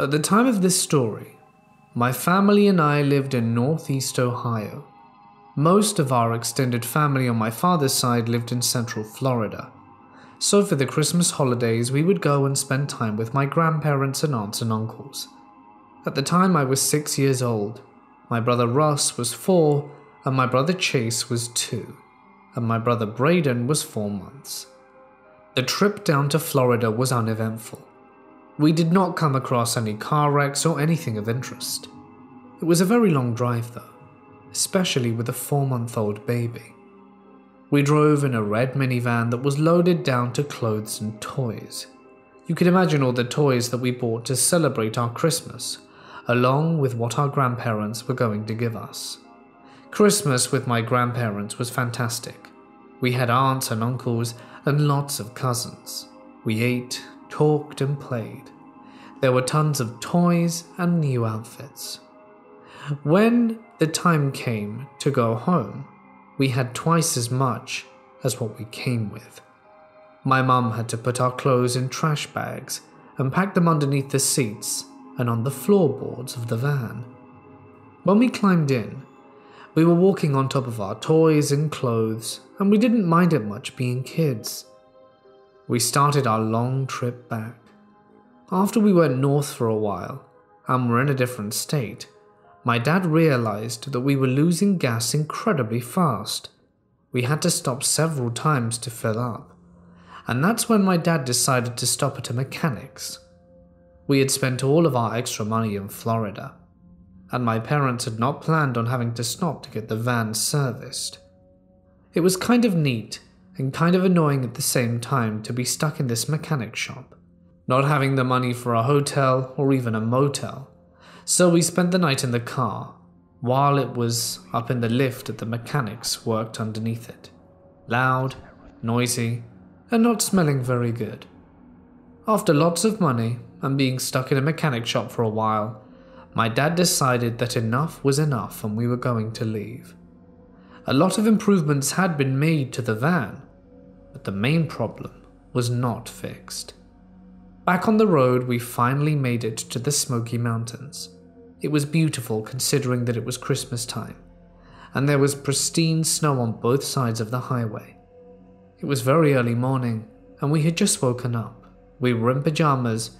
At the time of this story, my family and I lived in northeast Ohio. Most of our extended family on my father's side lived in central Florida. So for the Christmas holidays, we would go and spend time with my grandparents and aunts and uncles. At the time, I was six years old. My brother Russ was four, and my brother Chase was two, and my brother Braden was four months. The trip down to Florida was uneventful. We did not come across any car wrecks or anything of interest. It was a very long drive, though, especially with a four month old baby. We drove in a red minivan that was loaded down to clothes and toys. You can imagine all the toys that we bought to celebrate our Christmas, along with what our grandparents were going to give us. Christmas with my grandparents was fantastic. We had aunts and uncles and lots of cousins. We ate, talked, and played. There were tons of toys and new outfits. When the time came to go home, we had twice as much as what we came with. My mum had to put our clothes in trash bags and pack them underneath the seats and on the floorboards of the van. When we climbed in, we were walking on top of our toys and clothes, and we didn't mind it much being kids. We started our long trip back. After we went north for a while, and were in a different state, my dad realized that we were losing gas incredibly fast. We had to stop several times to fill up. And that's when my dad decided to stop at a mechanic's. We had spent all of our extra money in Florida, and my parents had not planned on having to stop to get the van serviced. It was kind of neat and kind of annoying at the same time to be stuck in this mechanic shop, not having the money for a hotel or even a motel. So we spent the night in the car, while it was up in the lift that the mechanics worked underneath it. Loud, noisy, and not smelling very good. After lots of money and being stuck in a mechanic shop for a while, my dad decided that enough was enough and we were going to leave. A lot of improvements had been made to the van, but the main problem was not fixed. Back on the road, we finally made it to the Smoky Mountains. It was beautiful considering that it was Christmas time, and there was pristine snow on both sides of the highway. It was very early morning, and we had just woken up. We were in pajamas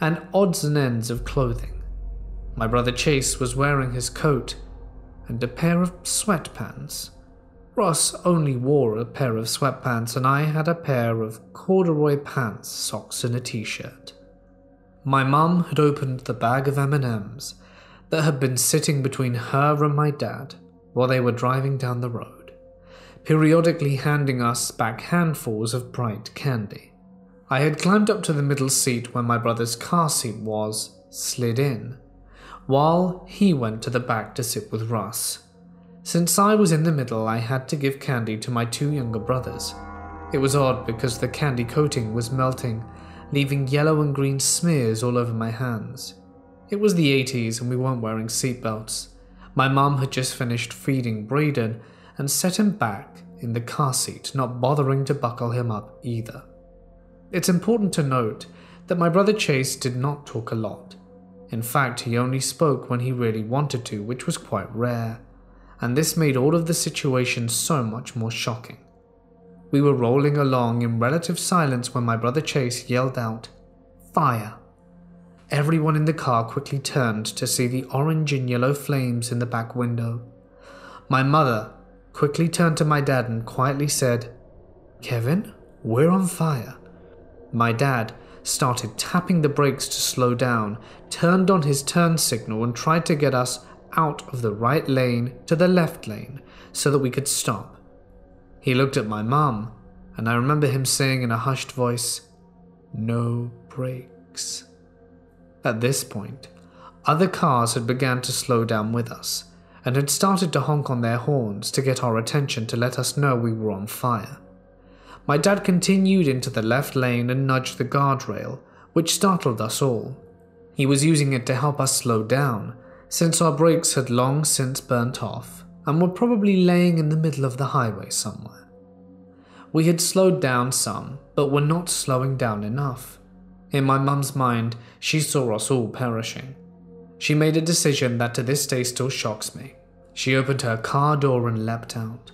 and odds and ends of clothing. My brother Chase was wearing his coat and a pair of sweatpants. Ross only wore a pair of sweatpants, and I had a pair of corduroy pants, socks, and a t-shirt. My mum had opened the bag of M&Ms that had been sitting between her and my dad while they were driving down the road, periodically handing us back handfuls of bright candy. I had climbed up to the middle seat where my brother's car seat was, slid in, while he went to the back to sit with Russ. Since I was in the middle, I had to give candy to my two younger brothers. It was odd because the candy coating was melting, leaving yellow and green smears all over my hands. It was the 80s and we weren't wearing seatbelts. My mum had just finished feeding Braden and set him back in the car seat, not bothering to buckle him up either. It's important to note that my brother Chase did not talk a lot. In fact, he only spoke when he really wanted to, which was quite rare, and this made all of the situation so much more shocking. We were rolling along in relative silence when my brother Chase yelled out, Fire! Everyone in the car quickly turned to see the orange and yellow flames in the back window. My mother quickly turned to my dad and quietly said, Kevin, we're on fire. My dad started tapping the brakes to slow down, turned on his turn signal, and tried to get us out of the right lane to the left lane so that we could stop. He looked at my mum, and I remember him saying in a hushed voice, No brakes. At this point, other cars had begun to slow down with us and had started to honk on their horns to get our attention to let us know we were on fire. My dad continued into the left lane and nudged the guardrail, which startled us all. He was using it to help us slow down, since our brakes had long since burnt off and were probably laying in the middle of the highway somewhere. We had slowed down some, but were not slowing down enough. In my mum's mind, she saw us all perishing. She made a decision that to this day still shocks me. She opened her car door and leapt out.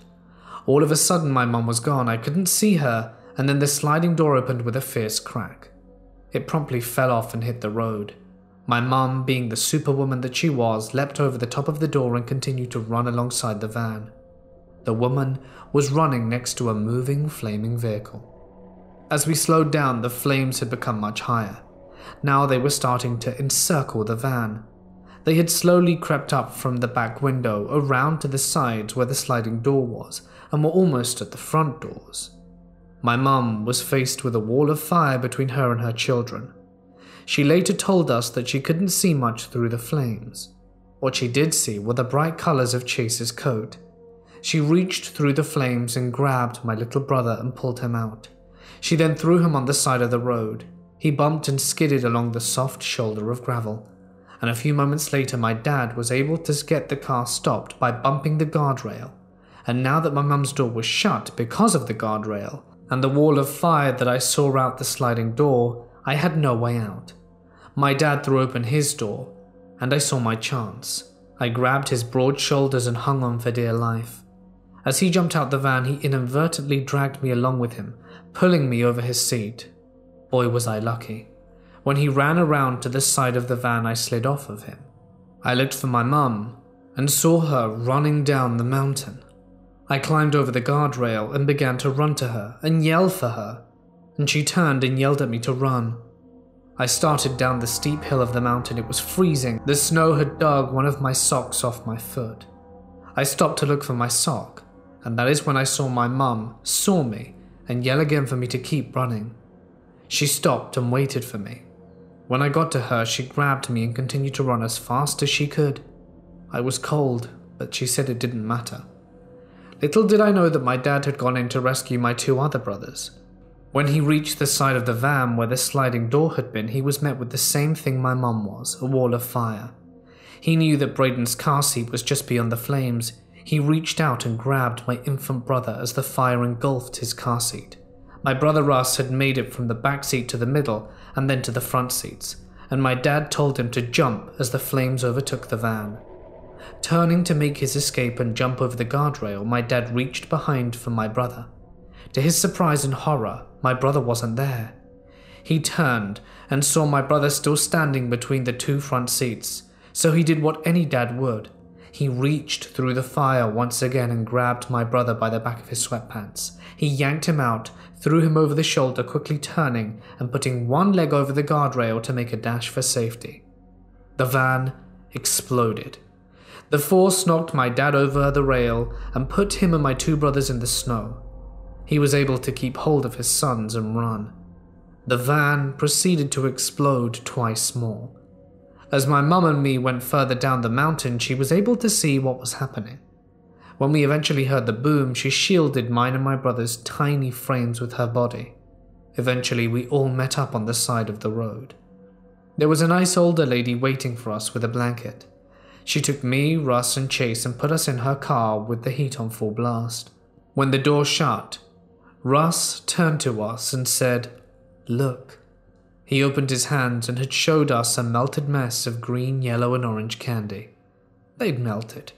All of a sudden, my mum was gone. I couldn't see her, and then the sliding door opened with a fierce crack. It promptly fell off and hit the road. My mum, being the superwoman that she was, leapt over the top of the door and continued to run alongside the van. The woman was running next to a moving, flaming vehicle. As we slowed down, the flames had become much higher. Now they were starting to encircle the van. They had slowly crept up from the back window around to the sides where the sliding door was and were almost at the front doors. My mum was faced with a wall of fire between her and her children. She later told us that she couldn't see much through the flames. What she did see were the bright colors of Chase's coat. She reached through the flames and grabbed my little brother and pulled him out. She then threw him on the side of the road. He bumped and skidded along the soft shoulder of gravel. And a few moments later, my dad was able to get the car stopped by bumping the guardrail. And now that my mum's door was shut because of the guardrail and the wall of fire that I saw out the sliding door, I had no way out. My dad threw open his door, and I saw my chance. I grabbed his broad shoulders and hung on for dear life. As he jumped out the van, he inadvertently dragged me along with him, pulling me over his seat. Boy, was I lucky. When he ran around to the side of the van, I slid off of him. I looked for my mum and saw her running down the mountain. I climbed over the guardrail and began to run to her and yell for her, and she turned and yelled at me to run. I started down the steep hill of the mountain. It was freezing. The snow had dug one of my socks off my foot. I stopped to look for my sock, and that is when I saw my mum saw me and yell again for me to keep running. She stopped and waited for me. When I got to her, she grabbed me and continued to run as fast as she could. I was cold, but she said it didn't matter. Little did I know that my dad had gone in to rescue my two other brothers. When he reached the side of the van where the sliding door had been, he was met with the same thing my mum was a wall of fire. He knew that Braden's car seat was just beyond the flames. He reached out and grabbed my infant brother as the fire engulfed his car seat. My brother Russ had made it from the back seat to the middle and then to the front seats, and my dad told him to jump as the flames overtook the van. Turning to make his escape and jump over the guardrail, my dad reached behind for my brother. To his surprise and horror, my brother wasn't there. He turned and saw my brother still standing between the two front seats, so he did what any dad would. He reached through the fire once again and grabbed my brother by the back of his sweatpants. He yanked him out, threw him over the shoulder, quickly turning and putting one leg over the guardrail to make a dash for safety. The van exploded. The force knocked my dad over the rail and put him and my two brothers in the snow. He was able to keep hold of his sons and run. The van proceeded to explode twice more. As my mum and me went further down the mountain, she was able to see what was happening. When we eventually heard the boom, she shielded mine and my brother's tiny frames with her body. Eventually, we all met up on the side of the road. There was a nice older lady waiting for us with a blanket. She took me, Russ, and Chase and put us in her car with the heat on full blast. When the door shut, Russ turned to us and said, Look. He opened his hands and had showed us a melted mess of green, yellow, and orange candy. They'd melted.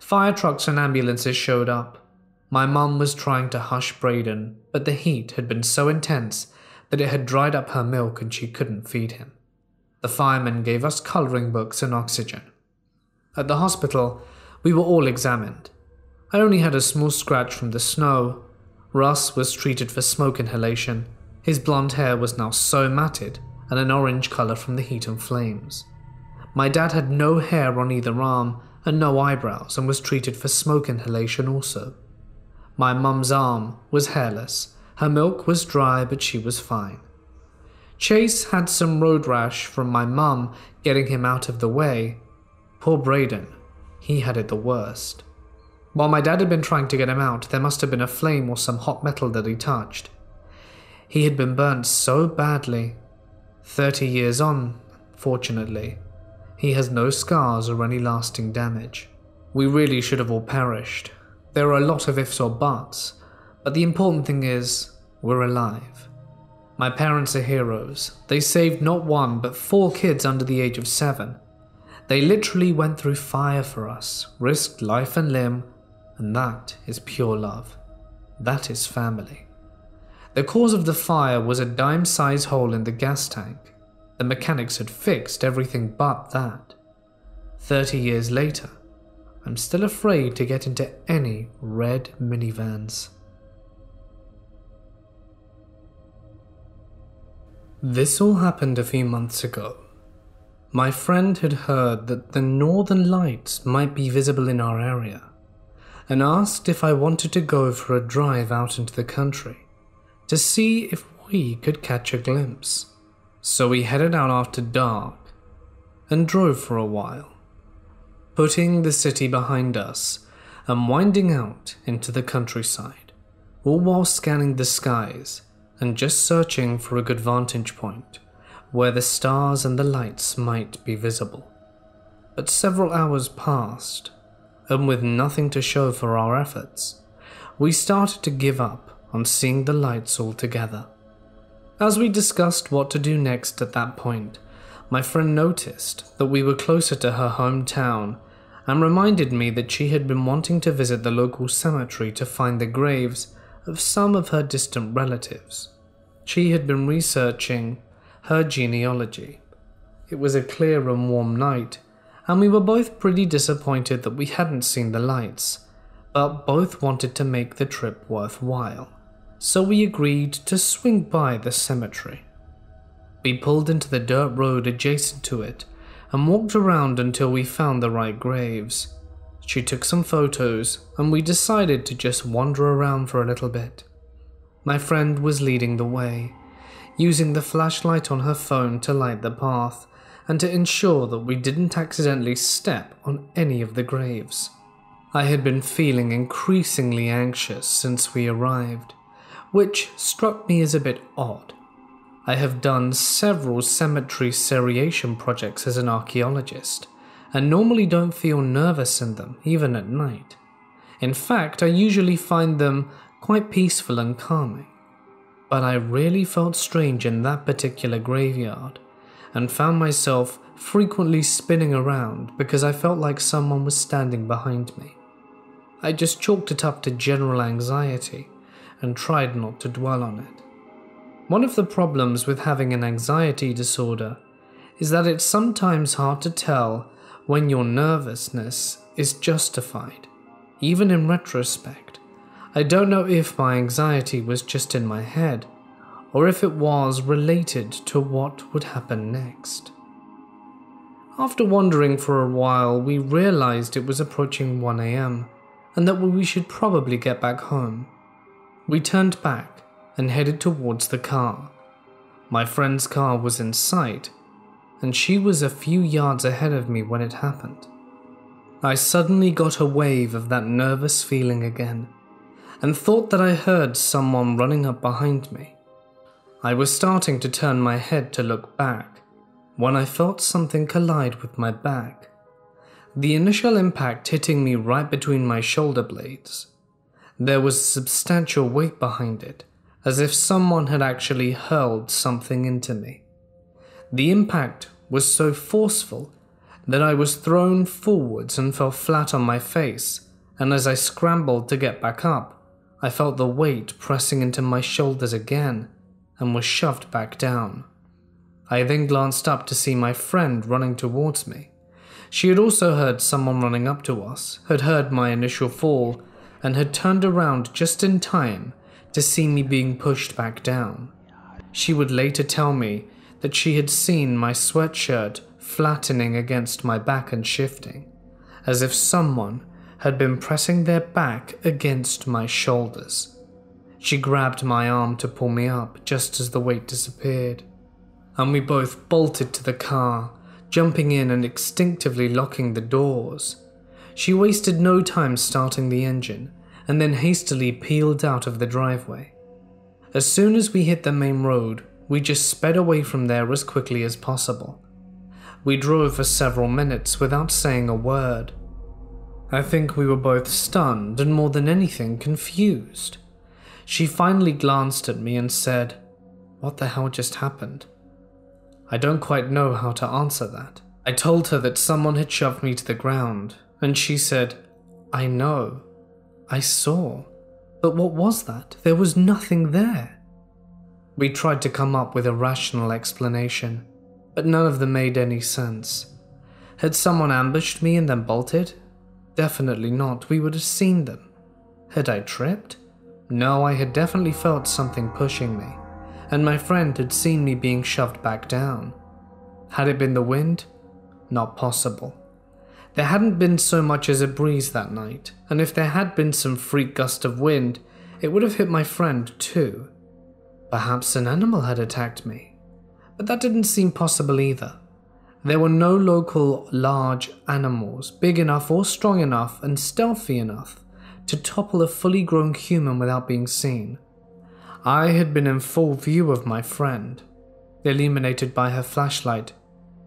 Fire trucks and ambulances showed up. My mum was trying to hush Braden, but the heat had been so intense that it had dried up her milk and she couldn't feed him. The firemen gave us colouring books and oxygen. At the hospital, we were all examined. I only had a small scratch from the snow, Russ was treated for smoke inhalation. His blonde hair was now so matted and an orange colour from the heat and flames. My dad had no hair on either arm and no eyebrows and was treated for smoke inhalation also. My mum's arm was hairless. Her milk was dry, but she was fine. Chase had some road rash from my mum getting him out of the way. Poor Braden, he had it the worst. While my dad had been trying to get him out, there must have been a flame or some hot metal that he touched. He had been burnt so badly. Thirty years on, fortunately, he has no scars or any lasting damage. We really should have all perished. There are a lot of ifs or buts, but the important thing is, we're alive. My parents are heroes. They saved not one, but four kids under the age of seven. They literally went through fire for us, risked life and limb, and that is pure love. That is family. The cause of the fire was a dime sized hole in the gas tank. The mechanics had fixed everything but that. Thirty years later, I'm still afraid to get into any red minivans. This all happened a few months ago. My friend had heard that the northern lights might be visible in our area and asked if I wanted to go for a drive out into the country to see if we could catch a glimpse. So we headed out after dark and drove for a while, putting the city behind us and winding out into the countryside, all while scanning the skies and just searching for a good vantage point where the stars and the lights might be visible. But several hours passed, and with nothing to show for our efforts, we started to give up on seeing the lights altogether. As we discussed what to do next at that point, my friend noticed that we were closer to her hometown and reminded me that she had been wanting to visit the local cemetery to find the graves of some of her distant relatives. She had been researching her genealogy. It was a clear and warm night, and we were both pretty disappointed that we hadn't seen the lights, but both wanted to make the trip worthwhile, so we agreed to swing by the cemetery. We pulled into the dirt road adjacent to it and walked around until we found the right graves. She took some photos, and we decided to just wander around for a little bit. My friend was leading the way, using the flashlight on her phone to light the path and to ensure that we didn't accidentally step on any of the graves. I had been feeling increasingly anxious since we arrived, which struck me as a bit odd. I have done several cemetery seriation projects as an archaeologist, and normally don't feel nervous in them, even at night. In fact, I usually find them quite peaceful and calming but I really felt strange in that particular graveyard and found myself frequently spinning around because I felt like someone was standing behind me. I just chalked it up to general anxiety and tried not to dwell on it. One of the problems with having an anxiety disorder is that it's sometimes hard to tell when your nervousness is justified, even in retrospect. I don't know if my anxiety was just in my head, or if it was related to what would happen next. After wandering for a while, we realized it was approaching 1am and that we should probably get back home. We turned back and headed towards the car. My friend's car was in sight, and she was a few yards ahead of me when it happened. I suddenly got a wave of that nervous feeling again and thought that I heard someone running up behind me. I was starting to turn my head to look back when I felt something collide with my back. The initial impact hitting me right between my shoulder blades. There was substantial weight behind it, as if someone had actually hurled something into me. The impact was so forceful that I was thrown forwards and fell flat on my face, and as I scrambled to get back up, I felt the weight pressing into my shoulders again and was shoved back down. I then glanced up to see my friend running towards me. She had also heard someone running up to us, had heard my initial fall, and had turned around just in time to see me being pushed back down. She would later tell me that she had seen my sweatshirt flattening against my back and shifting, as if someone had been pressing their back against my shoulders. She grabbed my arm to pull me up just as the weight disappeared, and we both bolted to the car, jumping in and instinctively locking the doors. She wasted no time starting the engine and then hastily peeled out of the driveway. As soon as we hit the main road, we just sped away from there as quickly as possible. We drove for several minutes without saying a word, I think we were both stunned and more than anything confused. She finally glanced at me and said, What the hell just happened? I don't quite know how to answer that. I told her that someone had shoved me to the ground, and she said, I know. I saw. But what was that? There was nothing there. We tried to come up with a rational explanation, but none of them made any sense. Had someone ambushed me and then bolted? Definitely not. We would have seen them. Had I tripped? No, I had definitely felt something pushing me, and my friend had seen me being shoved back down. Had it been the wind? Not possible. There hadn't been so much as a breeze that night, and if there had been some freak gust of wind, it would have hit my friend too. Perhaps an animal had attacked me, but that didn't seem possible either. There were no local large animals big enough or strong enough and stealthy enough to topple a fully grown human without being seen. I had been in full view of my friend, illuminated by her flashlight,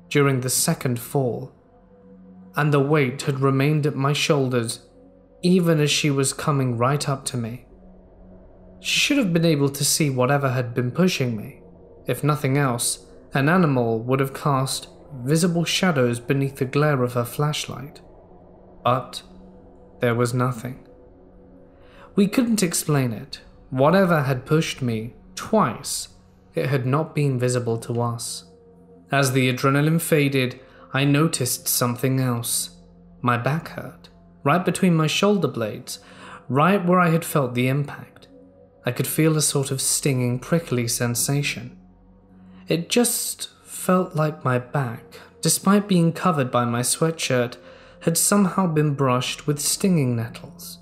during the second fall, and the weight had remained at my shoulders even as she was coming right up to me. She should have been able to see whatever had been pushing me. If nothing else, an animal would have cast visible shadows beneath the glare of her flashlight. But there was nothing. We couldn't explain it. Whatever had pushed me, twice, it had not been visible to us. As the adrenaline faded, I noticed something else. My back hurt, right between my shoulder blades, right where I had felt the impact. I could feel a sort of stinging, prickly sensation. It just felt like my back, despite being covered by my sweatshirt, had somehow been brushed with stinging nettles.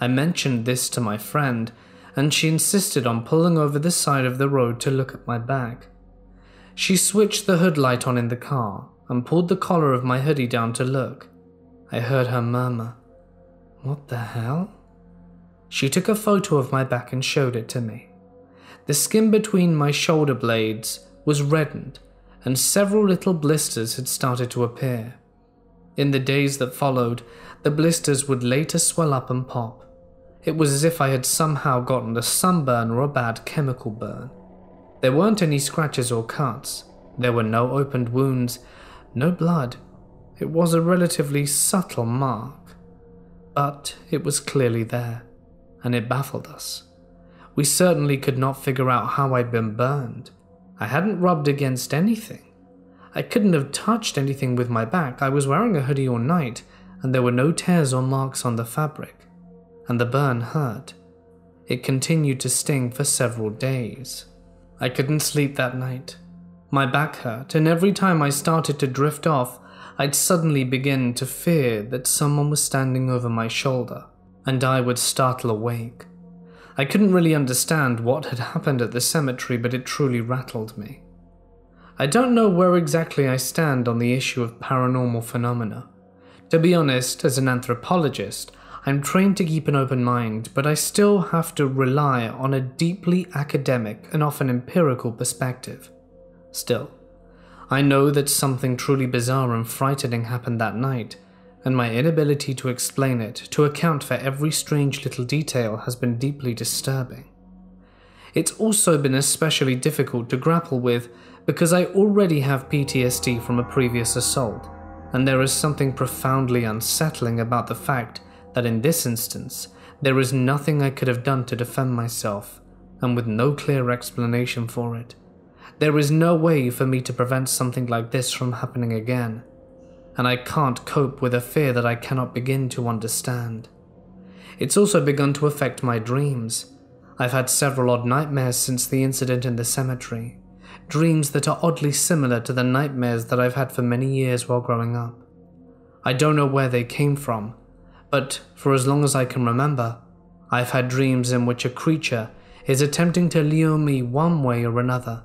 I mentioned this to my friend, and she insisted on pulling over the side of the road to look at my back. She switched the hood light on in the car and pulled the collar of my hoodie down to look. I heard her murmur, What the hell? She took a photo of my back and showed it to me. The skin between my shoulder blades was reddened, and several little blisters had started to appear. In the days that followed, the blisters would later swell up and pop. It was as if I had somehow gotten a sunburn or a bad chemical burn. There weren't any scratches or cuts. There were no opened wounds, no blood. It was a relatively subtle mark. But it was clearly there, and it baffled us. We certainly could not figure out how I'd been burned. I hadn't rubbed against anything. I couldn't have touched anything with my back. I was wearing a hoodie all night, and there were no tears or marks on the fabric. And the burn hurt. It continued to sting for several days. I couldn't sleep that night. My back hurt, and every time I started to drift off, I'd suddenly begin to fear that someone was standing over my shoulder, and I would startle awake. I couldn't really understand what had happened at the cemetery, but it truly rattled me. I don't know where exactly I stand on the issue of paranormal phenomena. To be honest, as an anthropologist, I'm trained to keep an open mind, but I still have to rely on a deeply academic and often empirical perspective. Still, I know that something truly bizarre and frightening happened that night, and my inability to explain it, to account for every strange little detail, has been deeply disturbing. It's also been especially difficult to grapple with because I already have PTSD from a previous assault, and there is something profoundly unsettling about the fact that in this instance, there is nothing I could have done to defend myself, and with no clear explanation for it. There is no way for me to prevent something like this from happening again, and I can't cope with a fear that I cannot begin to understand. It's also begun to affect my dreams. I've had several odd nightmares since the incident in the cemetery, dreams that are oddly similar to the nightmares that I've had for many years while growing up. I don't know where they came from, but for as long as I can remember, I've had dreams in which a creature is attempting to lure me one way or another,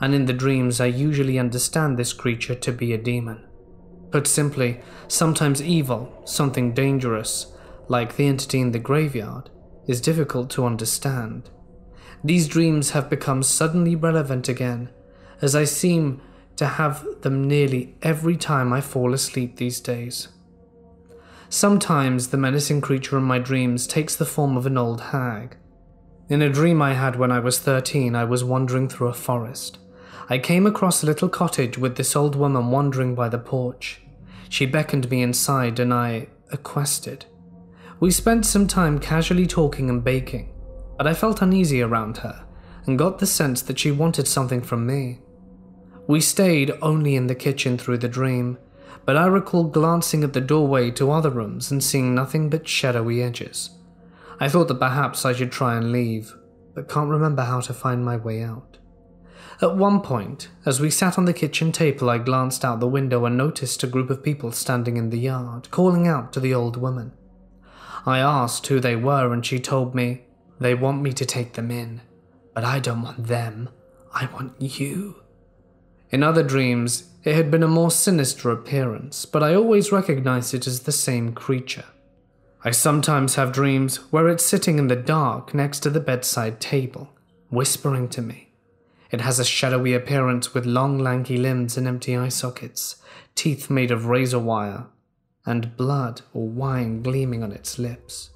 and in the dreams I usually understand this creature to be a demon. Put simply, sometimes evil, something dangerous, like the entity in the graveyard, is difficult to understand. These dreams have become suddenly relevant again, as I seem to have them nearly every time I fall asleep these days. Sometimes the menacing creature in my dreams takes the form of an old hag. In a dream I had when I was 13, I was wandering through a forest. I came across a little cottage with this old woman wandering by the porch. She beckoned me inside and I accosted. We spent some time casually talking and baking, but I felt uneasy around her and got the sense that she wanted something from me. We stayed only in the kitchen through the dream, but I recall glancing at the doorway to other rooms and seeing nothing but shadowy edges. I thought that perhaps I should try and leave, but can't remember how to find my way out. At one point, as we sat on the kitchen table, I glanced out the window and noticed a group of people standing in the yard, calling out to the old woman. I asked who they were, and she told me, They want me to take them in, but I don't want them, I want you. In other dreams, it had been a more sinister appearance, but I always recognized it as the same creature. I sometimes have dreams where it's sitting in the dark next to the bedside table, whispering to me. It has a shadowy appearance with long, lanky limbs and empty eye sockets, teeth made of razor wire, and blood or wine gleaming on its lips.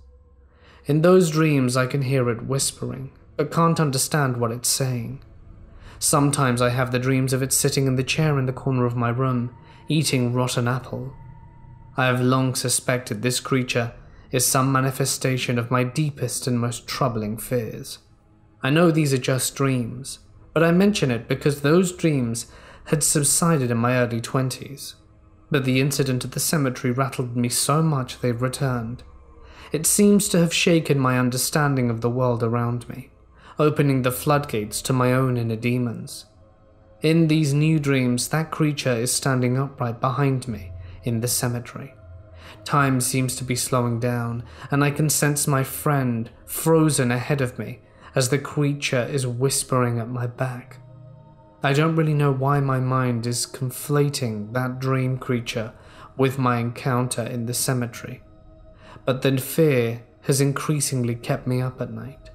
In those dreams, I can hear it whispering, but can't understand what it's saying. Sometimes I have the dreams of it sitting in the chair in the corner of my room, eating rotten apple. I have long suspected this creature is some manifestation of my deepest and most troubling fears. I know these are just dreams, but I mention it because those dreams had subsided in my early 20s. But the incident at the cemetery rattled me so much they've returned. It seems to have shaken my understanding of the world around me, opening the floodgates to my own inner demons. In these new dreams, that creature is standing upright behind me in the cemetery. Time seems to be slowing down, and I can sense my friend frozen ahead of me as the creature is whispering at my back. I don't really know why my mind is conflating that dream creature with my encounter in the cemetery, but then fear has increasingly kept me up at night.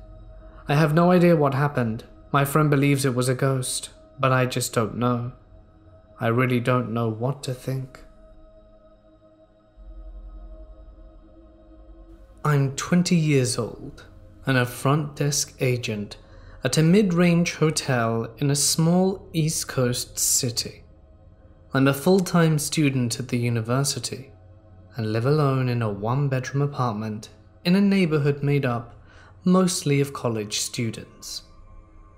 I have no idea what happened. My friend believes it was a ghost, but I just don't know. I really don't know what to think. I'm 20 years old and a front desk agent at a mid range hotel in a small East Coast city. I'm a full time student at the university and live alone in a one bedroom apartment in a neighborhood made up mostly of college students.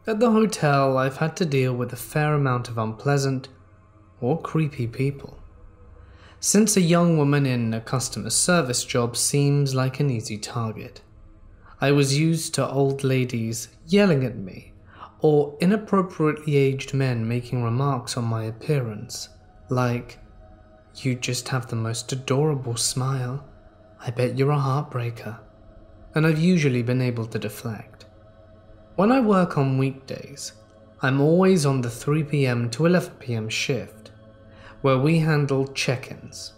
At the hotel, I've had to deal with a fair amount of unpleasant or creepy people since a young woman in a customer service job seems like an easy target. I was used to old ladies yelling at me, or inappropriately aged men making remarks on my appearance, like, You just have the most adorable smile. I bet you're a heartbreaker. And I've usually been able to deflect. When I work on weekdays, I'm always on the 3pm to 11pm shift where we handle check ins.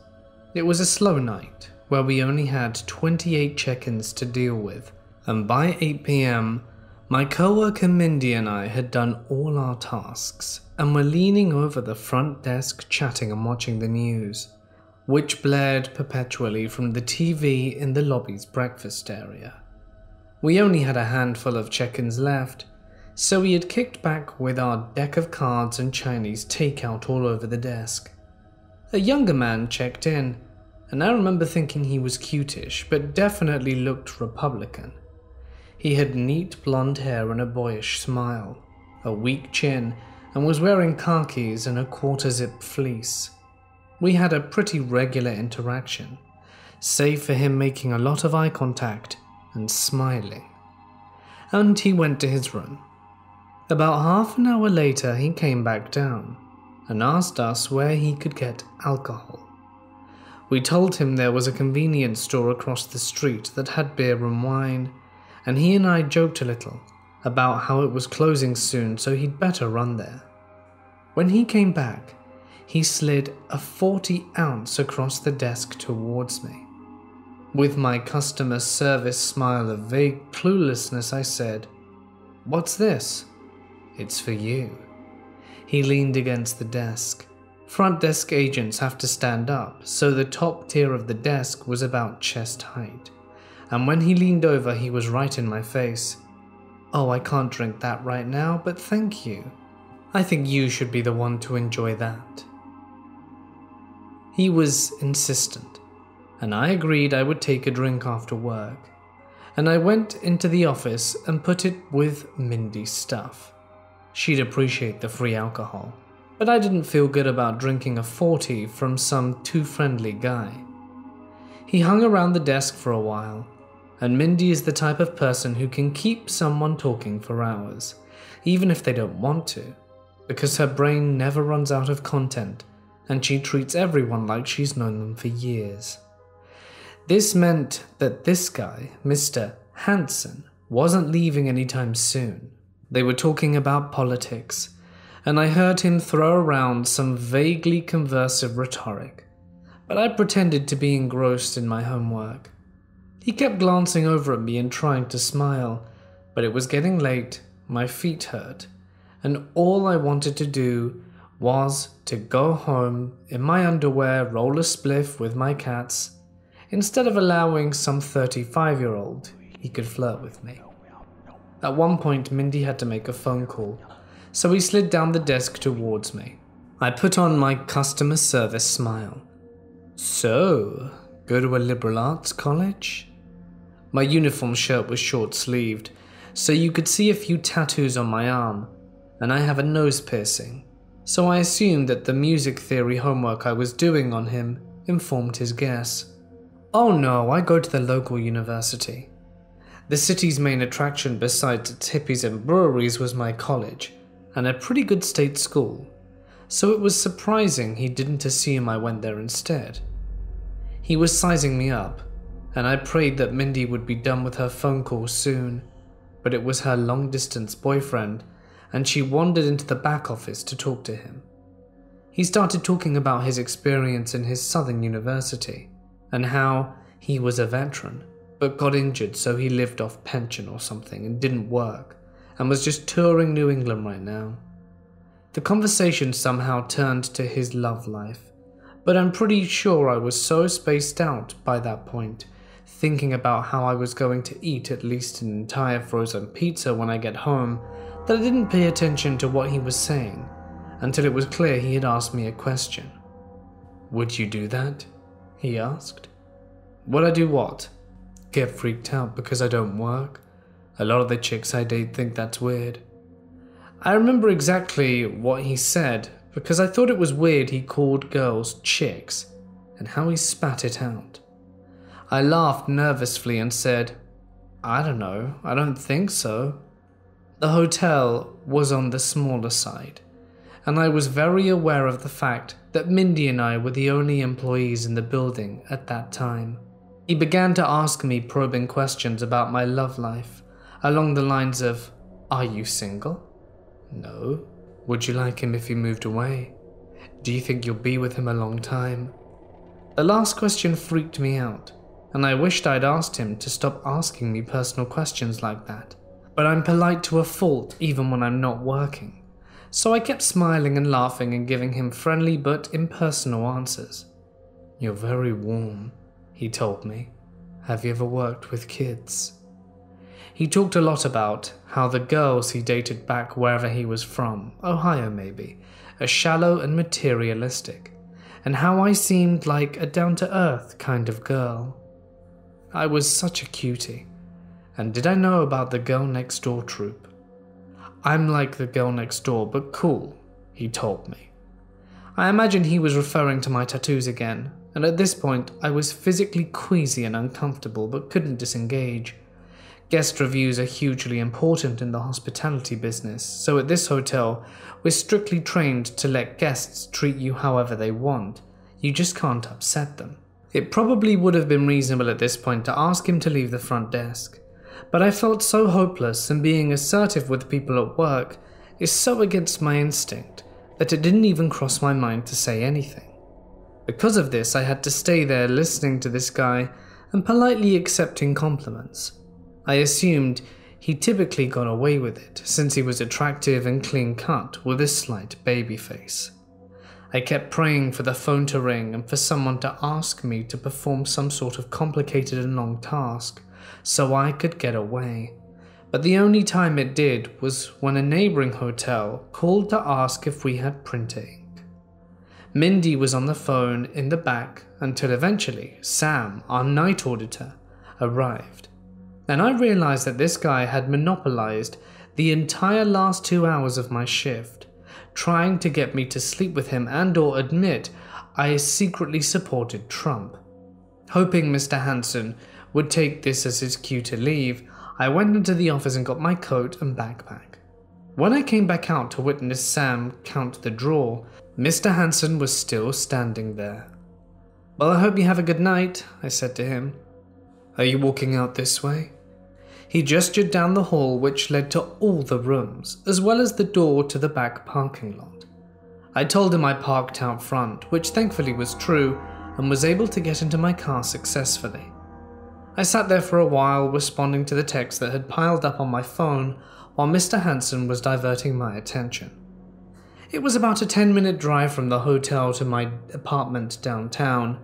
It was a slow night, where we only had 28 check ins to deal with, and by 8 pm, my co-worker Mindy and I had done all our tasks and were leaning over the front desk chatting and watching the news, which blared perpetually from the TV in the lobby's breakfast area. We only had a handful of check-ins left, so we had kicked back with our deck of cards and Chinese takeout all over the desk. A younger man checked in, and I remember thinking he was cutish, but definitely looked Republican. He had neat blonde hair and a boyish smile, a weak chin, and was wearing khakis and a quarter zip fleece. We had a pretty regular interaction, save for him making a lot of eye contact and smiling. And he went to his room. About half an hour later, he came back down and asked us where he could get alcohol. We told him there was a convenience store across the street that had beer and wine, and he and I joked a little about how it was closing soon, so he'd better run there. When he came back, he slid a 40 ounce across the desk towards me. With my customer service smile of vague cluelessness, I said, What's this? It's for you. He leaned against the desk. Front desk agents have to stand up, so the top tier of the desk was about chest height. And when he leaned over, he was right in my face. Oh, I can't drink that right now, but thank you. I think you should be the one to enjoy that. He was insistent, and I agreed I would take a drink after work. And I went into the office and put it with Mindy's stuff. She'd appreciate the free alcohol, but I didn't feel good about drinking a 40 from some too friendly guy. He hung around the desk for a while, and Mindy is the type of person who can keep someone talking for hours, even if they don't want to, because her brain never runs out of content and she treats everyone like she's known them for years. This meant that this guy, Mr. Hanson, wasn't leaving anytime soon. They were talking about politics, and I heard him throw around some vaguely conversive rhetoric, but I pretended to be engrossed in my homework. He kept glancing over at me and trying to smile, but it was getting late, my feet hurt, and all I wanted to do was to go home in my underwear, roll a spliff with my cats, instead of allowing some 35 year old he could flirt with me. At one point, Mindy had to make a phone call, so he slid down the desk towards me. I put on my customer service smile. So, go to a liberal arts college? My uniform shirt was short sleeved, so you could see a few tattoos on my arm, and I have a nose piercing so I assumed that the music theory homework I was doing on him informed his guess. Oh no, I go to the local university. The city's main attraction besides its hippies and breweries was my college, and a pretty good state school, so it was surprising he didn't assume I went there instead. He was sizing me up, and I prayed that Mindy would be done with her phone call soon, but it was her long distance boyfriend and she wandered into the back office to talk to him. He started talking about his experience in his southern university and how he was a veteran but got injured so he lived off pension or something and didn't work and was just touring New England right now. The conversation somehow turned to his love life, but I'm pretty sure I was so spaced out by that point, thinking about how I was going to eat at least an entire frozen pizza when I get home that I didn't pay attention to what he was saying until it was clear he had asked me a question. Would you do that? he asked. Would I do what? Get freaked out because I don't work? A lot of the chicks I date think that's weird. I remember exactly what he said because I thought it was weird he called girls chicks and how he spat it out. I laughed nervously and said, I don't know, I don't think so. The hotel was on the smaller side, and I was very aware of the fact that Mindy and I were the only employees in the building at that time. He began to ask me probing questions about my love life, along the lines of Are you single? No. Would you like him if he moved away? Do you think you'll be with him a long time? The last question freaked me out, and I wished I'd asked him to stop asking me personal questions like that but I'm polite to a fault even when I'm not working. So I kept smiling and laughing and giving him friendly but impersonal answers. You're very warm, he told me. Have you ever worked with kids? He talked a lot about how the girls he dated back wherever he was from, Ohio maybe, are shallow and materialistic, and how I seemed like a down to earth kind of girl. I was such a cutie. And did I know about the Girl Next Door troop? I'm like the girl next door, but cool, he told me. I imagined he was referring to my tattoos again, and at this point I was physically queasy and uncomfortable but couldn't disengage. Guest reviews are hugely important in the hospitality business, so at this hotel, we're strictly trained to let guests treat you however they want. You just can't upset them. It probably would have been reasonable at this point to ask him to leave the front desk but I felt so hopeless and being assertive with people at work is so against my instinct that it didn't even cross my mind to say anything. Because of this, I had to stay there listening to this guy and politely accepting compliments. I assumed he typically got away with it since he was attractive and clean cut with a slight baby face. I kept praying for the phone to ring and for someone to ask me to perform some sort of complicated and long task so I could get away. but the only time it did was when a neighboring hotel called to ask if we had printer ink. Mindy was on the phone in the back until eventually Sam, our night auditor, arrived. And I realized that this guy had monopolized the entire last two hours of my shift, trying to get me to sleep with him and or admit I secretly supported Trump. Hoping Mr. Hanson would take this as his cue to leave, I went into the office and got my coat and backpack. When I came back out to witness Sam count the draw, Mr. Hanson was still standing there. Well, I hope you have a good night, I said to him. Are you walking out this way? He gestured down the hall which led to all the rooms, as well as the door to the back parking lot. I told him I parked out front, which thankfully was true, and was able to get into my car successfully. I sat there for a while responding to the texts that had piled up on my phone while Mr. Hanson was diverting my attention. It was about a 10 minute drive from the hotel to my apartment downtown,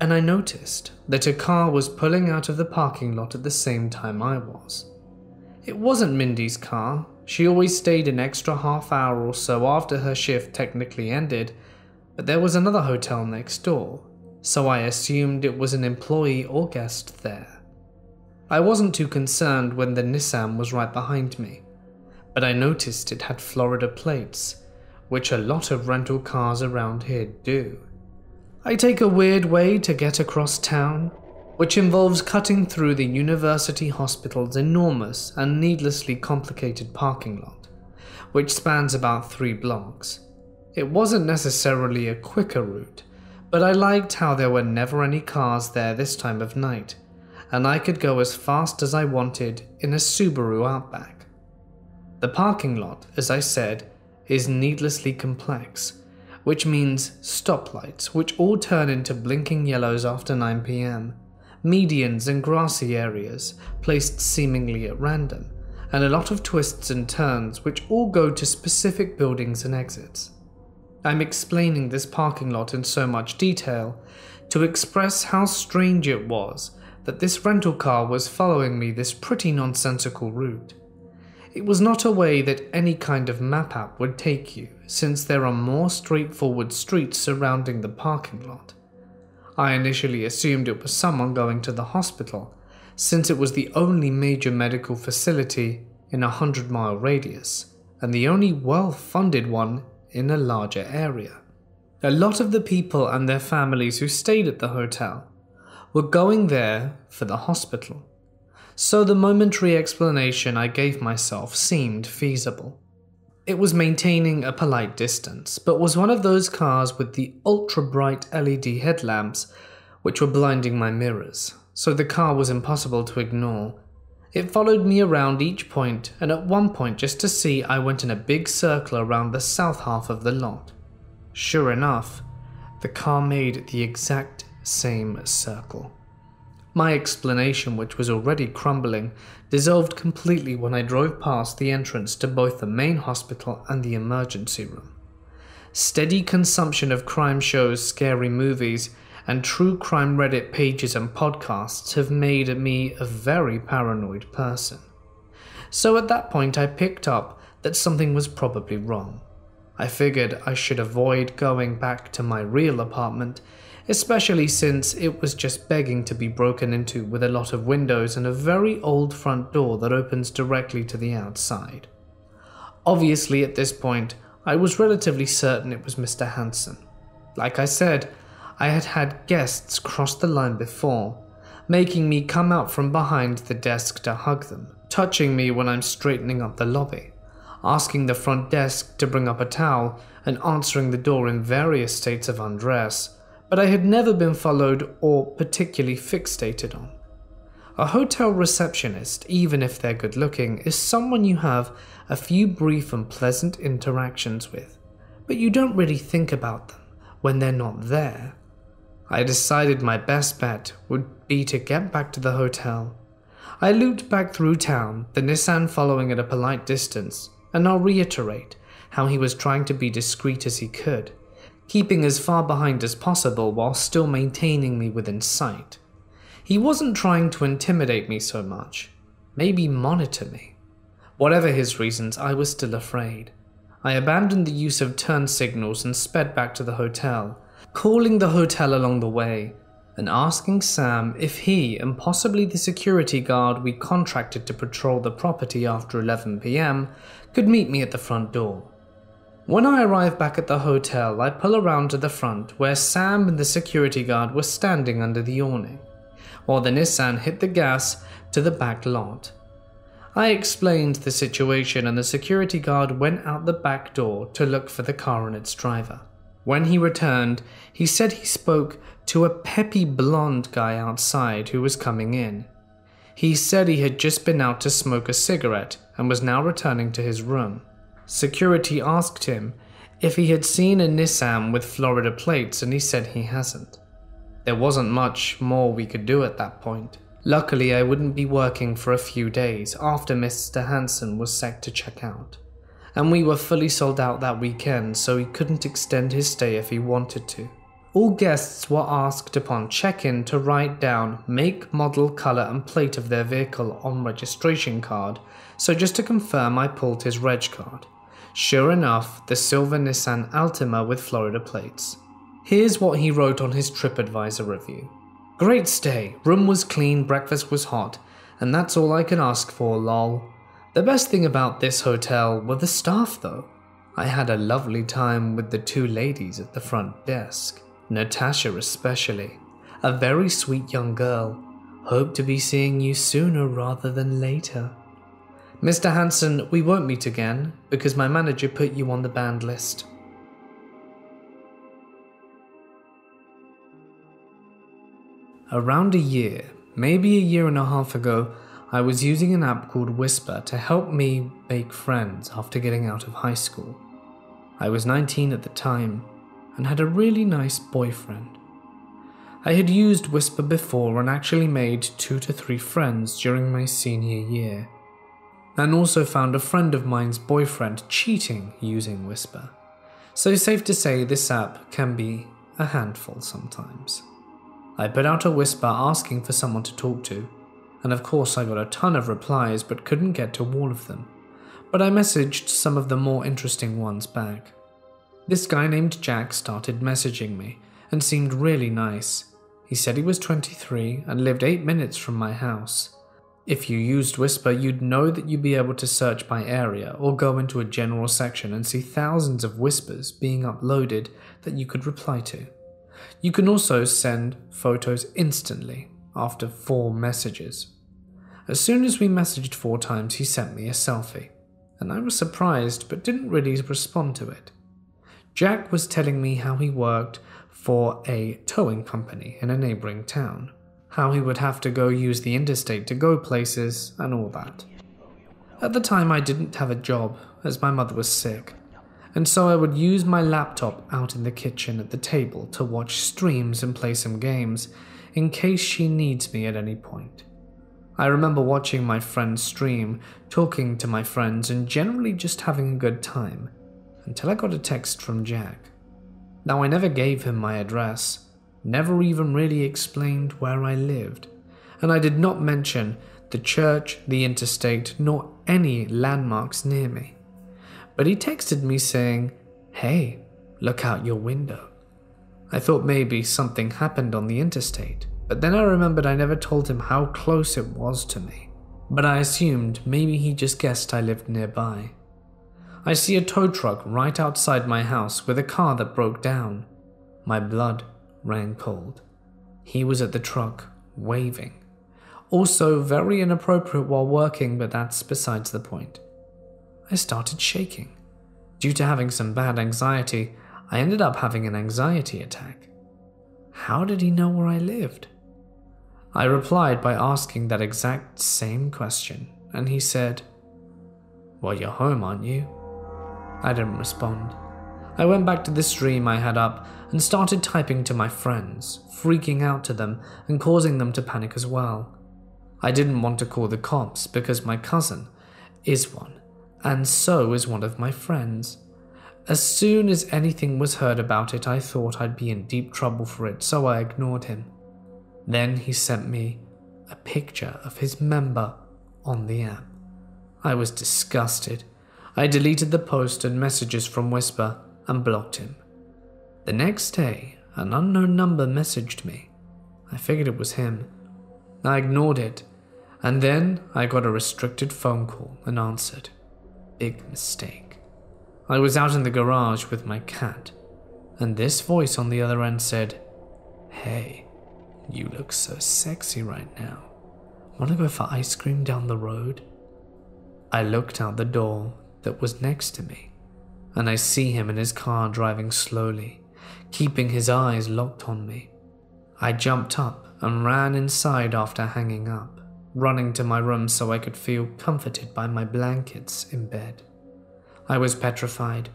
and I noticed that a car was pulling out of the parking lot at the same time I was. It wasn't Mindy's car, she always stayed an extra half hour or so after her shift technically ended, but there was another hotel next door, so I assumed it was an employee or guest there. I wasn't too concerned when the Nissan was right behind me, but I noticed it had Florida plates, which a lot of rental cars around here do. I take a weird way to get across town, which involves cutting through the University Hospital's enormous and needlessly complicated parking lot, which spans about three blocks. It wasn't necessarily a quicker route, but I liked how there were never any cars there this time of night, and I could go as fast as I wanted in a Subaru Outback. The parking lot, as I said, is needlessly complex, which means stoplights which all turn into blinking yellows after 9 pm, medians and grassy areas placed seemingly at random, and a lot of twists and turns which all go to specific buildings and exits. I'm explaining this parking lot in so much detail to express how strange it was that this rental car was following me this pretty nonsensical route. It was not a way that any kind of map app would take you, since there are more straightforward streets surrounding the parking lot. I initially assumed it was someone going to the hospital, since it was the only major medical facility in a 100 mile radius, and the only well funded one in a larger area. A lot of the people and their families who stayed at the hotel were going there for the hospital, so the momentary explanation I gave myself seemed feasible. It was maintaining a polite distance, but was one of those cars with the ultra bright LED headlamps which were blinding my mirrors, so the car was impossible to ignore it followed me around each point, and at one point, just to see, I went in a big circle around the south half of the lot. Sure enough, the car made the exact same circle. My explanation, which was already crumbling, dissolved completely when I drove past the entrance to both the main hospital and the emergency room. Steady consumption of crime shows, scary movies, and true crime Reddit pages and podcasts have made me a very paranoid person. So at that point, I picked up that something was probably wrong. I figured I should avoid going back to my real apartment, especially since it was just begging to be broken into with a lot of windows and a very old front door that opens directly to the outside. Obviously, at this point, I was relatively certain it was Mr. Hanson. Like I said, I had had guests cross the line before, making me come out from behind the desk to hug them, touching me when I'm straightening up the lobby, asking the front desk to bring up a towel, and answering the door in various states of undress, but I had never been followed or particularly fixated on. A hotel receptionist, even if they're good looking, is someone you have a few brief and pleasant interactions with, but you don't really think about them when they're not there. I decided my best bet would be to get back to the hotel. I looped back through town, the Nissan following at a polite distance, and I'll reiterate how he was trying to be discreet as he could, keeping as far behind as possible while still maintaining me within sight. He wasn't trying to intimidate me so much. maybe monitor me. Whatever his reasons, I was still afraid. I abandoned the use of turn signals and sped back to the hotel, calling the hotel along the way and asking Sam if he and possibly the security guard we contracted to patrol the property after 11 pm could meet me at the front door. When I arrive back at the hotel, I pull around to the front where Sam and the security guard were standing under the awning, while the Nissan hit the gas to the back lot. I explained the situation and the security guard went out the back door to look for the car and its driver. When he returned, he said he spoke to a peppy blonde guy outside who was coming in. He said he had just been out to smoke a cigarette and was now returning to his room. Security asked him if he had seen a Nissan with Florida plates, and he said he hasn't. There wasn't much more we could do at that point. Luckily, I wouldn't be working for a few days after Mr. Hanson was set to check out, and we were fully sold out that weekend, so he couldn't extend his stay if he wanted to. All guests were asked upon check-in to write down make, model, colour and plate of their vehicle on registration card, so just to confirm I pulled his reg card. Sure enough, the silver Nissan Altima with Florida plates. Here's what he wrote on his TripAdvisor review. Great stay, room was clean, breakfast was hot, and that's all I can ask for, lol. The best thing about this hotel were the staff though. I had a lovely time with the two ladies at the front desk, Natasha especially. A very sweet young girl. Hope to be seeing you sooner rather than later. Mr. Hanson, we won't meet again because my manager put you on the banned list. Around a year, maybe a year and a half ago, I was using an app called Whisper to help me make friends after getting out of high school. I was 19 at the time and had a really nice boyfriend. I had used Whisper before and actually made two to three friends during my senior year and also found a friend of mine's boyfriend cheating using Whisper. So safe to say this app can be a handful sometimes. I put out a whisper asking for someone to talk to, and of course I got a ton of replies but couldn't get to all of them. But I messaged some of the more interesting ones back. This guy named Jack started messaging me and seemed really nice. He said he was 23 and lived 8 minutes from my house. If you used Whisper, you'd know that you'd be able to search by area or go into a general section and see thousands of whispers being uploaded that you could reply to. You can also send photos instantly after four messages. As soon as we messaged four times, he sent me a selfie, and I was surprised but didn't really respond to it. Jack was telling me how he worked for a towing company in a neighboring town how he would have to go use the interstate to go places, and all that. At the time, I didn't have a job, as my mother was sick, and so I would use my laptop out in the kitchen at the table to watch streams and play some games in case she needs me at any point. I remember watching my friends stream, talking to my friends, and generally just having a good time, until I got a text from Jack. Now, I never gave him my address, never even really explained where I lived, and I did not mention the church, the interstate, nor any landmarks near me. But he texted me saying, Hey, look out your window. I thought maybe something happened on the interstate, but then I remembered I never told him how close it was to me. But I assumed maybe he just guessed I lived nearby. I see a tow truck right outside my house with a car that broke down. My blood ran cold. He was at the truck, waving. Also, very inappropriate while working, but that's besides the point. I started shaking. Due to having some bad anxiety, I ended up having an anxiety attack. How did he know where I lived? I replied by asking that exact same question, and he said, Well, you're home, aren't you? I didn't respond. I went back to the stream I had up and started typing to my friends, freaking out to them and causing them to panic as well. I didn't want to call the cops because my cousin is one, and so is one of my friends. As soon as anything was heard about it, I thought I'd be in deep trouble for it, so I ignored him. Then he sent me a picture of his member on the app. I was disgusted. I deleted the post and messages from Whisper and blocked him. The next day, an unknown number messaged me. I figured it was him. I ignored it, and then I got a restricted phone call and answered. Big mistake. I was out in the garage with my cat, and this voice on the other end said, Hey, you look so sexy right now. Want to go for ice cream down the road? I looked out the door that was next to me, and I see him in his car driving slowly, keeping his eyes locked on me. I jumped up and ran inside after hanging up, running to my room so I could feel comforted by my blankets in bed. I was petrified.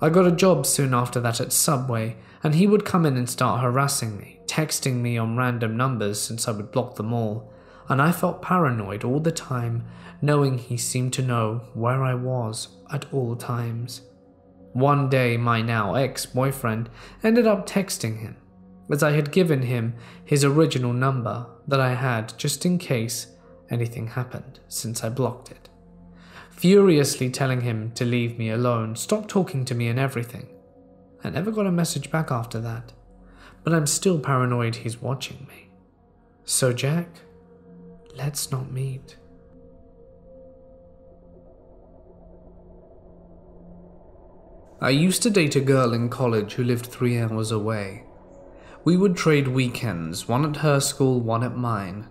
I got a job soon after that at Subway, and he would come in and start harassing me, texting me on random numbers since I would block them all, and I felt paranoid all the time, knowing he seemed to know where I was at all times. One day, my now ex boyfriend ended up texting him, as I had given him his original number that I had just in case anything happened since I blocked it. Furiously telling him to leave me alone, stop talking to me, and everything. I never got a message back after that, but I'm still paranoid he's watching me. So, Jack, let's not meet. I used to date a girl in college who lived three hours away. We would trade weekends, one at her school, one at mine.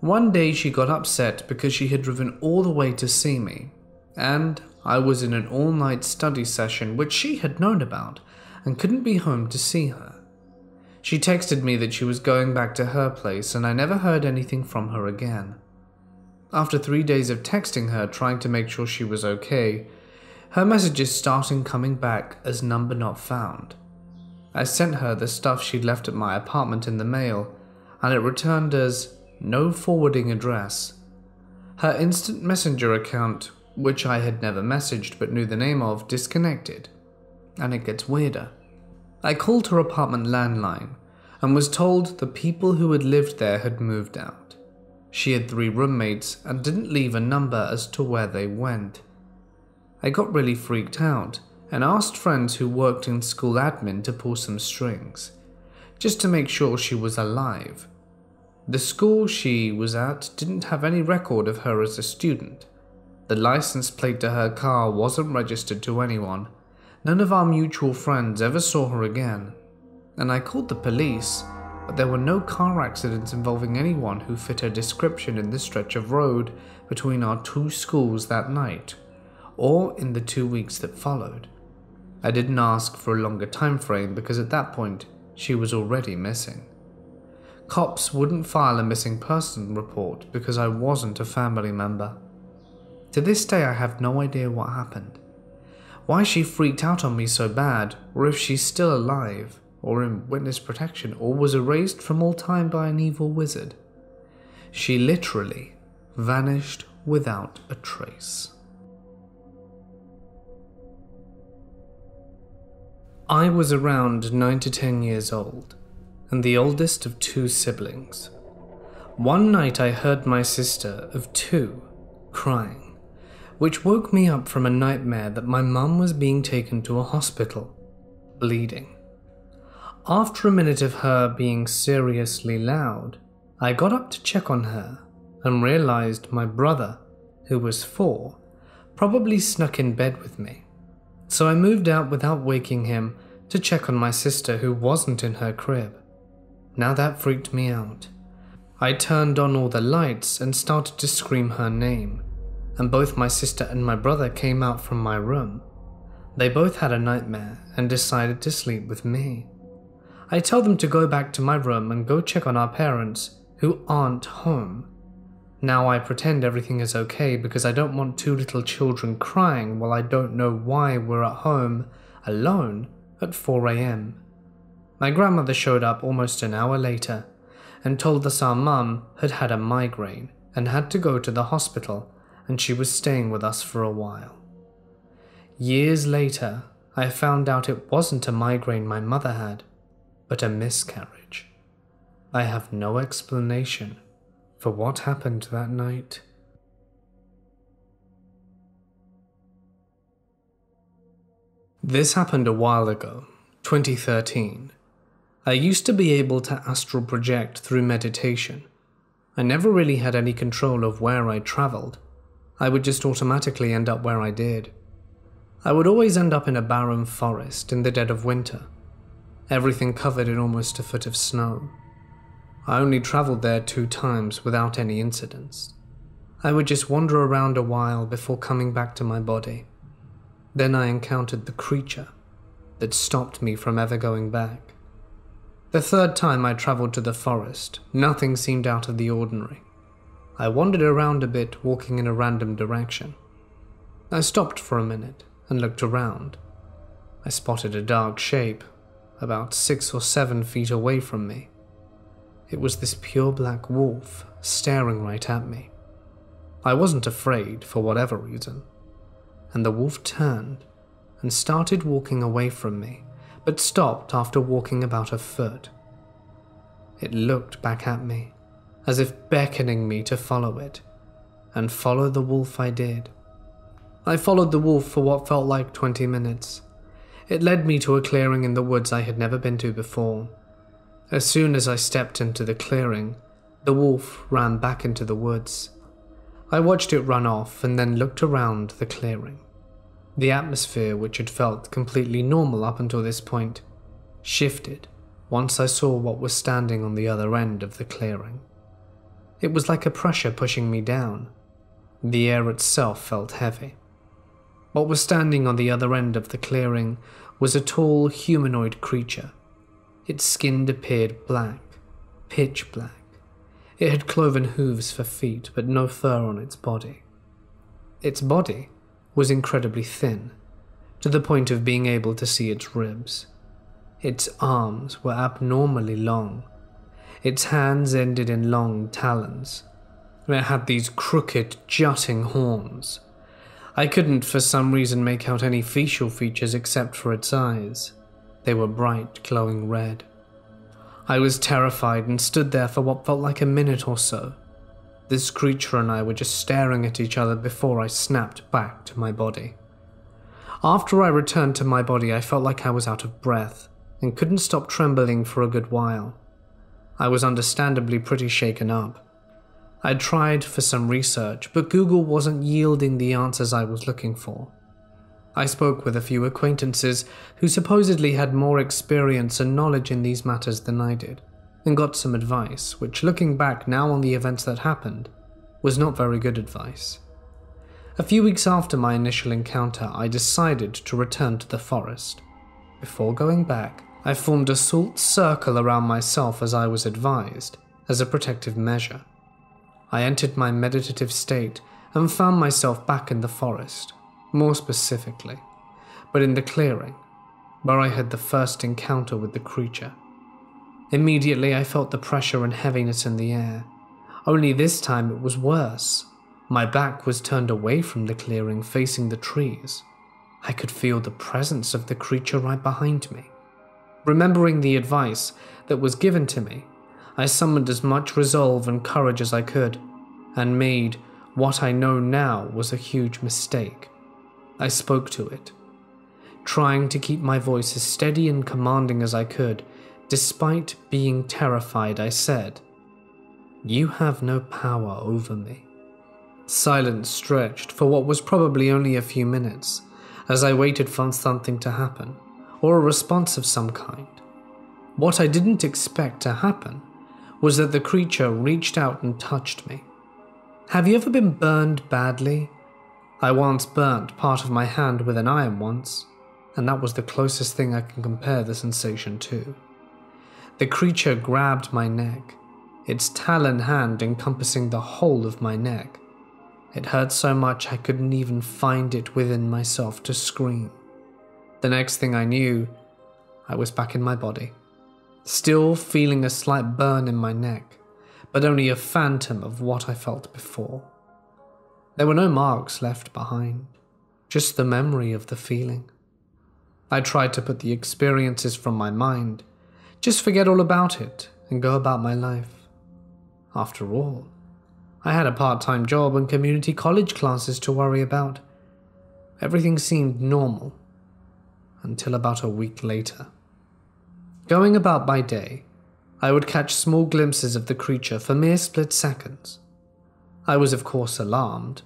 One day she got upset because she had driven all the way to see me, and I was in an all night study session which she had known about and couldn't be home to see her. She texted me that she was going back to her place, and I never heard anything from her again. After three days of texting her trying to make sure she was okay, her messages started coming back as number not found. I sent her the stuff she'd left at my apartment in the mail, and it returned as no forwarding address. Her instant messenger account, which I had never messaged but knew the name of, disconnected. And it gets weirder. I called her apartment landline and was told the people who had lived there had moved out. She had three roommates and didn't leave a number as to where they went. I got really freaked out and asked friends who worked in school admin to pull some strings, just to make sure she was alive. The school she was at didn't have any record of her as a student. The license plate to her car wasn't registered to anyone. None of our mutual friends ever saw her again. And I called the police, but there were no car accidents involving anyone who fit her description in the stretch of road between our two schools that night, or in the two weeks that followed. I didn't ask for a longer time frame because at that point she was already missing. Cops wouldn't file a missing person report because I wasn't a family member. To this day, I have no idea what happened. Why she freaked out on me so bad, or if she's still alive, or in witness protection, or was erased from all time by an evil wizard. She literally vanished without a trace. I was around 9 to 10 years old, and the oldest of two siblings. One night I heard my sister of two crying, which woke me up from a nightmare that my mum was being taken to a hospital, bleeding. After a minute of her being seriously loud, I got up to check on her and realized my brother, who was four, probably snuck in bed with me so I moved out without waking him to check on my sister who wasn't in her crib. Now that freaked me out. I turned on all the lights and started to scream her name, and both my sister and my brother came out from my room. They both had a nightmare and decided to sleep with me. I tell them to go back to my room and go check on our parents, who aren't home, now I pretend everything is okay because I don't want two little children crying while I don't know why we're at home alone at 4am. My grandmother showed up almost an hour later and told us our mum had had a migraine and had to go to the hospital and she was staying with us for a while. Years later, I found out it wasn't a migraine my mother had, but a miscarriage. I have no explanation for what happened that night. This happened a while ago, 2013. I used to be able to astral project through meditation. I never really had any control of where I travelled. I would just automatically end up where I did. I would always end up in a barren forest in the dead of winter, everything covered in almost a foot of snow. I only travelled there two times without any incidents. I would just wander around a while before coming back to my body. Then I encountered the creature that stopped me from ever going back. The third time I travelled to the forest, nothing seemed out of the ordinary. I wandered around a bit, walking in a random direction. I stopped for a minute and looked around. I spotted a dark shape about six or seven feet away from me. It was this pure black wolf staring right at me. I wasn't afraid for whatever reason, and the wolf turned and started walking away from me, but stopped after walking about a foot. It looked back at me, as if beckoning me to follow it, and follow the wolf I did. I followed the wolf for what felt like 20 minutes. It led me to a clearing in the woods I had never been to before. As soon as I stepped into the clearing, the wolf ran back into the woods. I watched it run off and then looked around the clearing. The atmosphere, which had felt completely normal up until this point, shifted once I saw what was standing on the other end of the clearing. It was like a pressure pushing me down. The air itself felt heavy. What was standing on the other end of the clearing was a tall humanoid creature. Its skin appeared black, pitch black. It had cloven hooves for feet, but no fur on its body. Its body was incredibly thin, to the point of being able to see its ribs. Its arms were abnormally long. Its hands ended in long talons. It had these crooked, jutting horns I couldn't for some reason make out any facial features except for its eyes. They were bright, glowing red. I was terrified and stood there for what felt like a minute or so. This creature and I were just staring at each other before I snapped back to my body. After I returned to my body, I felt like I was out of breath and couldn't stop trembling for a good while. I was understandably pretty shaken up. I tried for some research, but Google wasn't yielding the answers I was looking for. I spoke with a few acquaintances who supposedly had more experience and knowledge in these matters than I did, and got some advice, which, looking back now on the events that happened, was not very good advice. A few weeks after my initial encounter, I decided to return to the forest. Before going back, I formed a salt circle around myself as I was advised, as a protective measure. I entered my meditative state and found myself back in the forest, more specifically, but in the clearing, where I had the first encounter with the creature. Immediately, I felt the pressure and heaviness in the air, only this time it was worse. My back was turned away from the clearing, facing the trees. I could feel the presence of the creature right behind me. Remembering the advice that was given to me, I summoned as much resolve and courage as I could, and made what I know now was a huge mistake. I spoke to it, trying to keep my voice as steady and commanding as I could. Despite being terrified, I said, You have no power over me. Silence stretched for what was probably only a few minutes as I waited for something to happen, or a response of some kind. What I didn't expect to happen was that the creature reached out and touched me. Have you ever been burned badly? I once burnt part of my hand with an iron once, and that was the closest thing I can compare the sensation to. The creature grabbed my neck, its talon hand encompassing the whole of my neck. It hurt so much I couldn't even find it within myself to scream. The next thing I knew, I was back in my body still feeling a slight burn in my neck, but only a phantom of what I felt before. There were no marks left behind, just the memory of the feeling. I tried to put the experiences from my mind, just forget all about it and go about my life. After all, I had a part time job and community college classes to worry about. Everything seemed normal. until about a week later. Going about by day, I would catch small glimpses of the creature for mere split seconds. I was, of course, alarmed,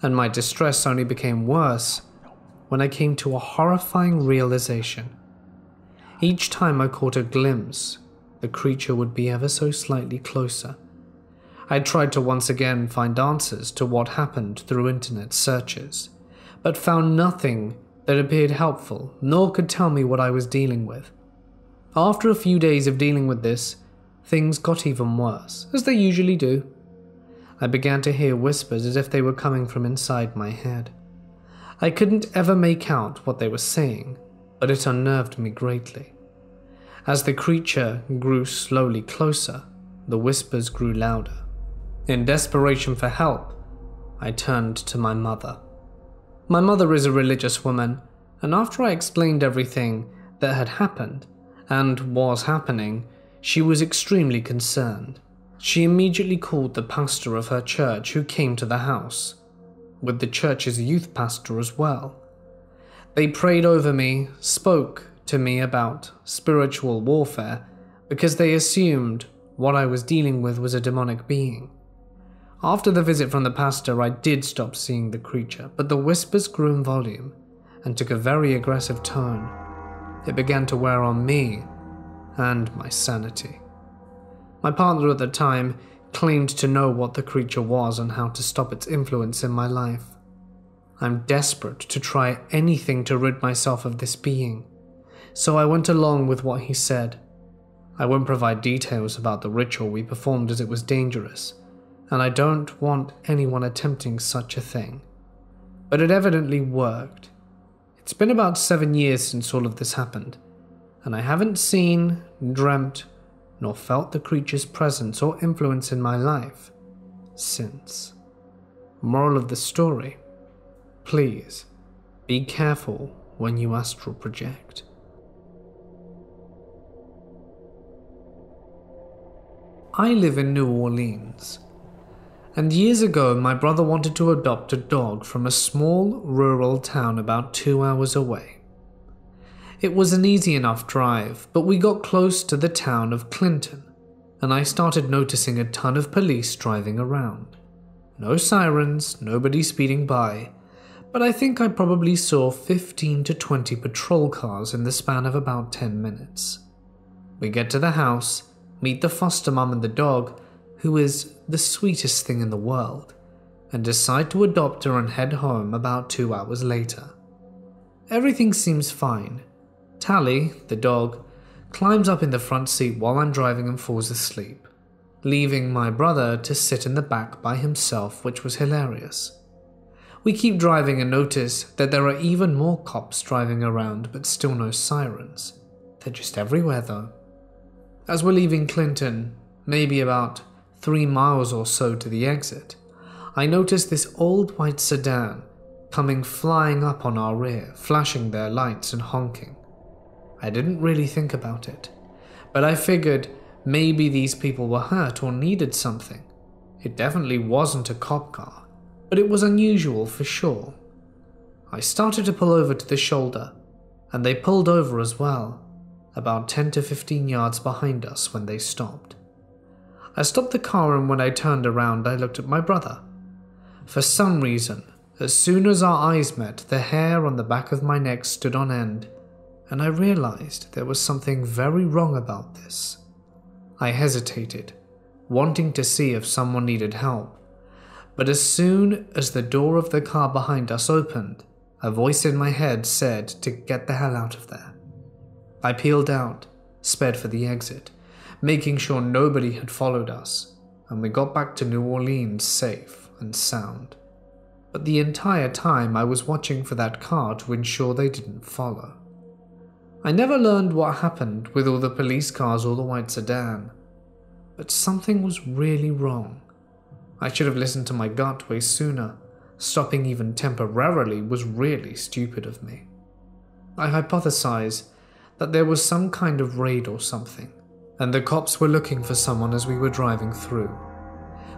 and my distress only became worse when I came to a horrifying realization. Each time I caught a glimpse, the creature would be ever so slightly closer. I tried to once again find answers to what happened through internet searches, but found nothing that appeared helpful, nor could tell me what I was dealing with. After a few days of dealing with this, things got even worse, as they usually do. I began to hear whispers as if they were coming from inside my head. I couldn't ever make out what they were saying, but it unnerved me greatly. As the creature grew slowly closer, the whispers grew louder. In desperation for help, I turned to my mother. My mother is a religious woman, and after I explained everything that had happened and was happening, she was extremely concerned. She immediately called the pastor of her church who came to the house, with the church's youth pastor as well. They prayed over me, spoke to me about spiritual warfare, because they assumed what I was dealing with was a demonic being. After the visit from the pastor, I did stop seeing the creature, but the whispers grew in volume and took a very aggressive tone. It began to wear on me and my sanity. My partner at the time claimed to know what the creature was and how to stop its influence in my life. I'm desperate to try anything to rid myself of this being, so I went along with what he said. I won't provide details about the ritual we performed as it was dangerous, and I don't want anyone attempting such a thing. But it evidently worked. It's been about seven years since all of this happened, and I haven't seen, dreamt, nor felt the creature's presence or influence in my life since. Moral of the story Please be careful when you astral project. I live in New Orleans, and years ago my brother wanted to adopt a dog from a small rural town about two hours away. It was an easy enough drive, but we got close to the town of Clinton, and I started noticing a ton of police driving around. No sirens, nobody speeding by, but I think I probably saw 15 to 20 patrol cars in the span of about 10 minutes. We get to the house, meet the foster mum and the dog, who is the sweetest thing in the world, and decide to adopt her and head home about two hours later. Everything seems fine, Tally, the dog, climbs up in the front seat while I'm driving and falls asleep, leaving my brother to sit in the back by himself, which was hilarious. We keep driving and notice that there are even more cops driving around, but still no sirens. They're just everywhere though. As we're leaving Clinton, maybe about three miles or so to the exit, I notice this old white sedan coming flying up on our rear, flashing their lights and honking. I didn't really think about it, but I figured maybe these people were hurt or needed something. It definitely wasn't a cop car, but it was unusual for sure. I started to pull over to the shoulder, and they pulled over as well, about 10 to 15 yards behind us when they stopped. I stopped the car, and when I turned around, I looked at my brother. For some reason, as soon as our eyes met, the hair on the back of my neck stood on end, and I realized there was something very wrong about this. I hesitated, wanting to see if someone needed help, but as soon as the door of the car behind us opened, a voice in my head said to get the hell out of there. I peeled out, sped for the exit, making sure nobody had followed us, and we got back to New Orleans safe and sound. But the entire time I was watching for that car to ensure they didn't follow. I never learned what happened with all the police cars or the white sedan, but something was really wrong. I should have listened to my gut way sooner. Stopping even temporarily was really stupid of me. I hypothesize that there was some kind of raid or something, and the cops were looking for someone as we were driving through.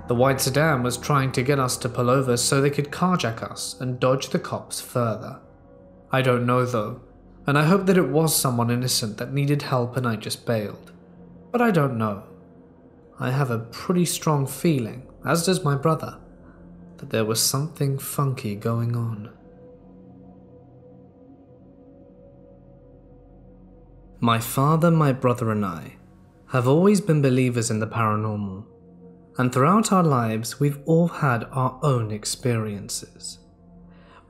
The white sedan was trying to get us to pull over so they could carjack us and dodge the cops further. I don't know though, and I hope that it was someone innocent that needed help and I just bailed. But I don't know. I have a pretty strong feeling, as does my brother, that there was something funky going on. My father, my brother, and I have always been believers in the paranormal, and throughout our lives, we've all had our own experiences.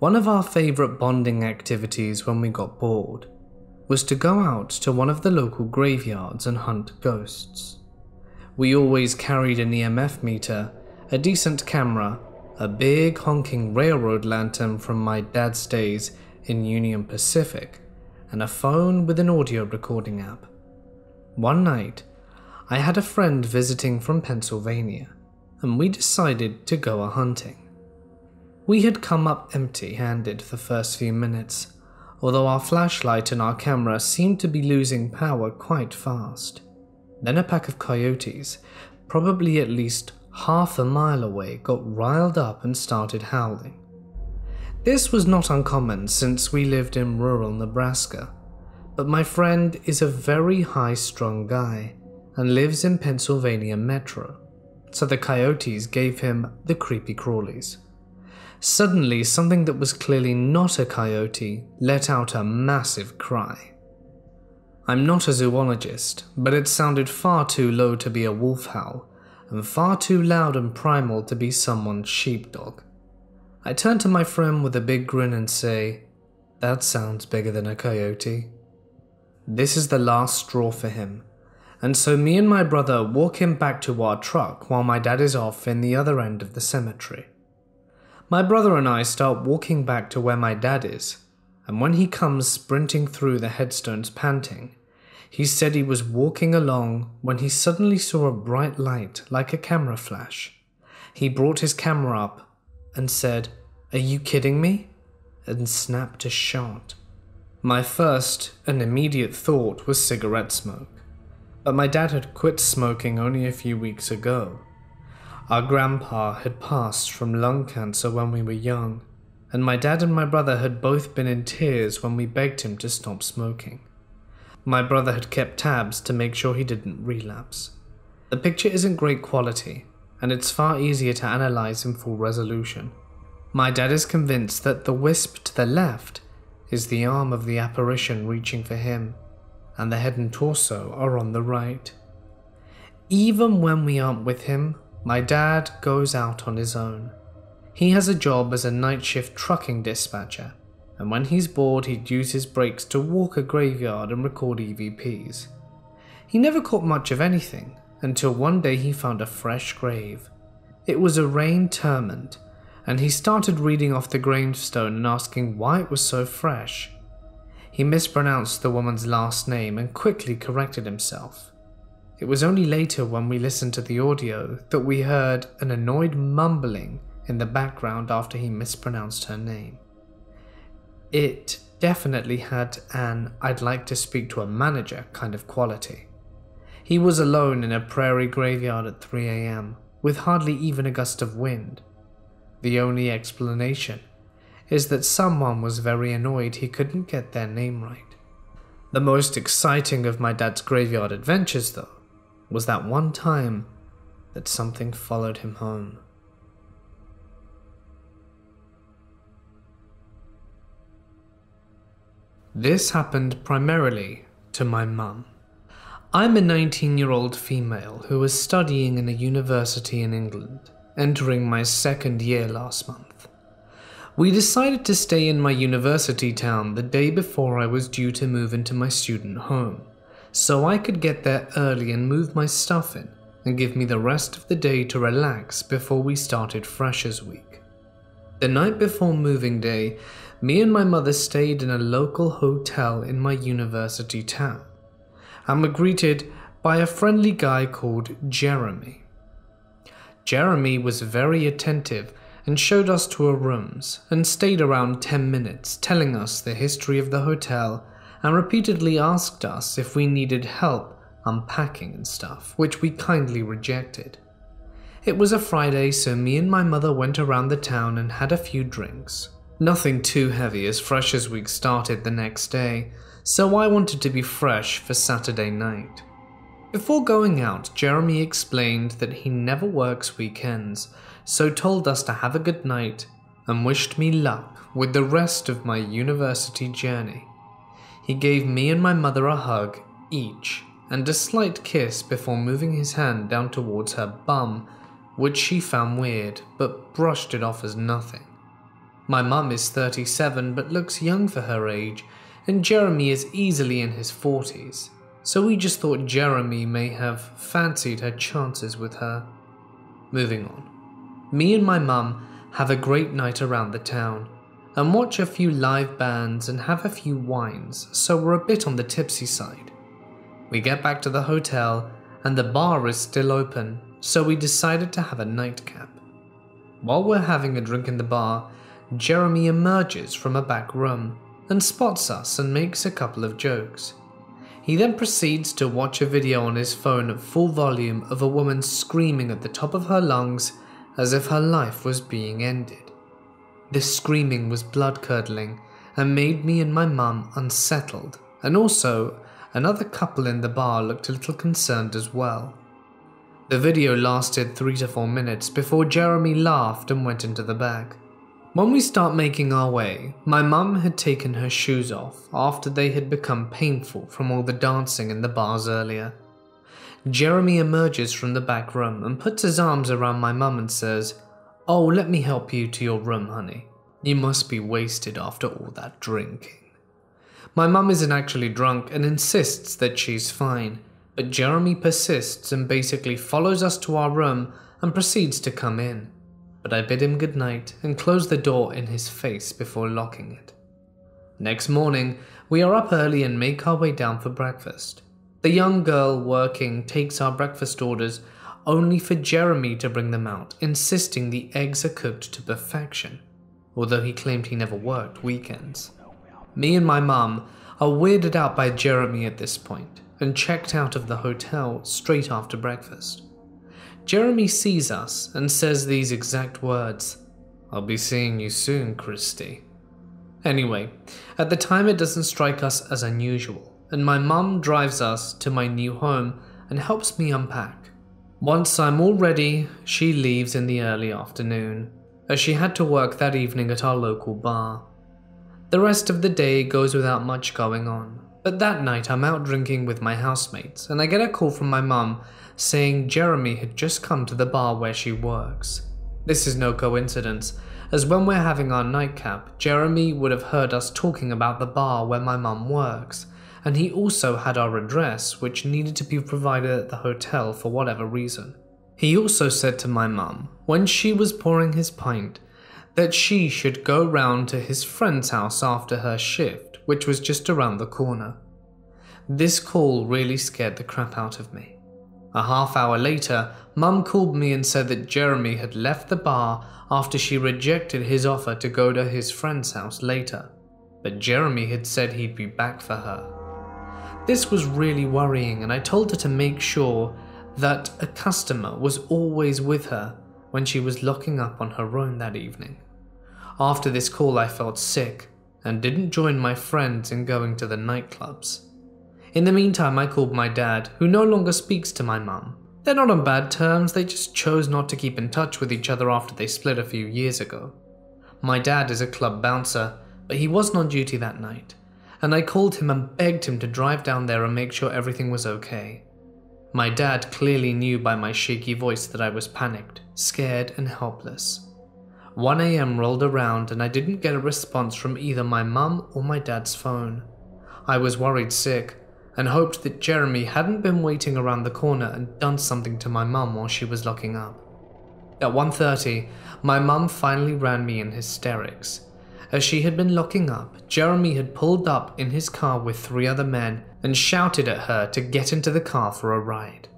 One of our favourite bonding activities when we got bored was to go out to one of the local graveyards and hunt ghosts. We always carried an EMF meter, a decent camera, a big honking railroad lantern from my dad's days in Union Pacific, and a phone with an audio recording app. One night, I had a friend visiting from Pennsylvania, and we decided to go a hunting. We had come up empty handed the first few minutes, although our flashlight and our camera seemed to be losing power quite fast. Then a pack of coyotes, probably at least half a mile away, got riled up and started howling. This was not uncommon since we lived in rural Nebraska, but my friend is a very high strung guy and lives in Pennsylvania Metro, so the coyotes gave him the creepy crawlies. Suddenly, something that was clearly not a coyote let out a massive cry. I'm not a zoologist, but it sounded far too low to be a wolf howl, and far too loud and primal to be someone's sheepdog. I turn to my friend with a big grin and say, That sounds bigger than a coyote. This is the last straw for him, and so me and my brother walk him back to our truck while my dad is off in the other end of the cemetery. My brother and I start walking back to where my dad is, and when he comes sprinting through the headstones panting, he said he was walking along when he suddenly saw a bright light like a camera flash. He brought his camera up and said, Are you kidding me? and snapped a shot. My first and immediate thought was cigarette smoke, but my dad had quit smoking only a few weeks ago. Our grandpa had passed from lung cancer when we were young, and my dad and my brother had both been in tears when we begged him to stop smoking. My brother had kept tabs to make sure he didn't relapse. The picture isn't great quality, and it's far easier to analyze in full resolution. My dad is convinced that the wisp to the left is the arm of the apparition reaching for him, and the head and torso are on the right. Even when we aren't with him, my dad goes out on his own. He has a job as a night shift trucking dispatcher, and when he's bored, he'd use his breaks to walk a graveyard and record EVPs. He never caught much of anything, until one day he found a fresh grave. It was a Rain Termant, and he started reading off the gravestone and asking why it was so fresh. He mispronounced the woman's last name and quickly corrected himself. It was only later when we listened to the audio that we heard an annoyed mumbling in the background after he mispronounced her name. It definitely had an I'd like to speak to a manager kind of quality. He was alone in a prairie graveyard at 3 am, with hardly even a gust of wind. The only explanation is that someone was very annoyed he couldn't get their name right. The most exciting of my dad's graveyard adventures, though, was that one time that something followed him home. This happened primarily to my mum. I'm a 19 year old female who was studying in a university in England, entering my second year last month. We decided to stay in my university town the day before I was due to move into my student home, so I could get there early and move my stuff in and give me the rest of the day to relax before we started Freshers Week. The night before moving day, me and my mother stayed in a local hotel in my university town and were greeted by a friendly guy called Jeremy. Jeremy was very attentive and showed us to our rooms and stayed around 10 minutes telling us the history of the hotel and repeatedly asked us if we needed help unpacking and stuff, which we kindly rejected. It was a Friday, so me and my mother went around the town and had a few drinks. Nothing too heavy as Freshers Week started the next day, so I wanted to be fresh for Saturday night. Before going out, Jeremy explained that he never works weekends, so told us to have a good night and wished me luck with the rest of my university journey. He gave me and my mother a hug each and a slight kiss before moving his hand down towards her bum, which she found weird but brushed it off as nothing. My mum is 37 but looks young for her age, and Jeremy is easily in his 40s, so we just thought Jeremy may have fancied her chances with her. Moving on. Me and my mum have a great night around the town and watch a few live bands and have a few wines, so we're a bit on the tipsy side. We get back to the hotel and the bar is still open, so we decided to have a nightcap. While we're having a drink in the bar, Jeremy emerges from a back room and spots us and makes a couple of jokes. He then proceeds to watch a video on his phone at full volume of a woman screaming at the top of her lungs as if her life was being ended. This screaming was blood curdling and made me and my mum unsettled, and also another couple in the bar looked a little concerned as well. The video lasted three to four minutes before Jeremy laughed and went into the back. When we start making our way, my mum had taken her shoes off after they had become painful from all the dancing in the bars earlier. Jeremy emerges from the back room and puts his arms around my mum and says, Oh, let me help you to your room, honey. You must be wasted after all that drinking. My mum isn't actually drunk and insists that she's fine, but Jeremy persists and basically follows us to our room and proceeds to come in but I bid him good night and close the door in his face before locking it. Next morning, we are up early and make our way down for breakfast. The young girl working takes our breakfast orders only for Jeremy to bring them out, insisting the eggs are cooked to perfection, although he claimed he never worked weekends. Me and my mum are weirded out by Jeremy at this point and checked out of the hotel straight after breakfast. Jeremy sees us and says these exact words I'll be seeing you soon, Christy. Anyway, at the time it doesn't strike us as unusual, and my mum drives us to my new home and helps me unpack. Once I'm all ready, she leaves in the early afternoon, as she had to work that evening at our local bar. The rest of the day goes without much going on, but that night I'm out drinking with my housemates and I get a call from my mum saying Jeremy had just come to the bar where she works. This is no coincidence, as when we're having our nightcap, Jeremy would have heard us talking about the bar where my mum works, and he also had our address, which needed to be provided at the hotel for whatever reason. He also said to my mum, when she was pouring his pint, that she should go round to his friend's house after her shift, which was just around the corner. This call really scared the crap out of me. A half hour later, Mum called me and said that Jeremy had left the bar after she rejected his offer to go to his friend's house later, but Jeremy had said he'd be back for her. This was really worrying, and I told her to make sure that a customer was always with her when she was locking up on her own that evening. After this call, I felt sick and didn't join my friends in going to the nightclubs. In the meantime, I called my dad, who no longer speaks to my mum. They're not on bad terms, they just chose not to keep in touch with each other after they split a few years ago. My dad is a club bouncer, but he wasn't on duty that night, and I called him and begged him to drive down there and make sure everything was okay. My dad clearly knew by my shaky voice that I was panicked, scared, and helpless. 1am rolled around and I didn't get a response from either my mum or my dad's phone. I was worried sick, and hoped that Jeremy hadn't been waiting around the corner and done something to my mum while she was locking up. At 1.30, my mum finally ran me in hysterics. As she had been locking up, Jeremy had pulled up in his car with three other men and shouted at her to get into the car for a ride.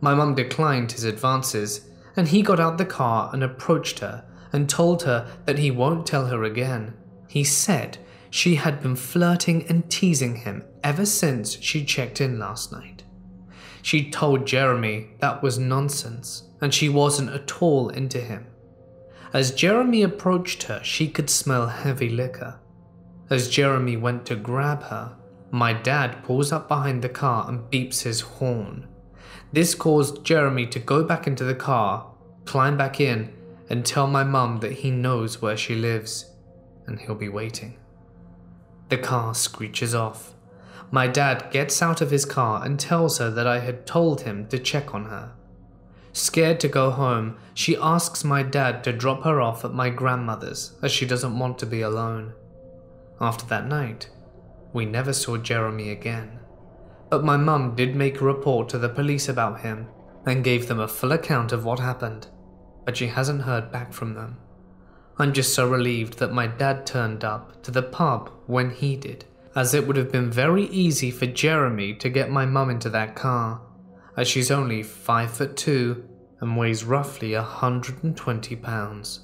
My mum declined his advances, and he got out the car and approached her and told her that he won't tell her again. He said she had been flirting and teasing him ever since she checked in last night. She told Jeremy that was nonsense and she wasn't at all into him. As Jeremy approached her, she could smell heavy liquor. As Jeremy went to grab her, my dad pulls up behind the car and beeps his horn. This caused Jeremy to go back into the car, climb back in, and tell my mum that he knows where she lives and he'll be waiting. The car screeches off. My dad gets out of his car and tells her that I had told him to check on her. Scared to go home, she asks my dad to drop her off at my grandmother's as she doesn't want to be alone. After that night, we never saw Jeremy again. But my mum did make a report to the police about him and gave them a full account of what happened, but she hasn't heard back from them. I'm just so relieved that my dad turned up to the pub when he did, as it would have been very easy for Jeremy to get my mum into that car as she's only 5 foot 2 and weighs roughly 120 pounds.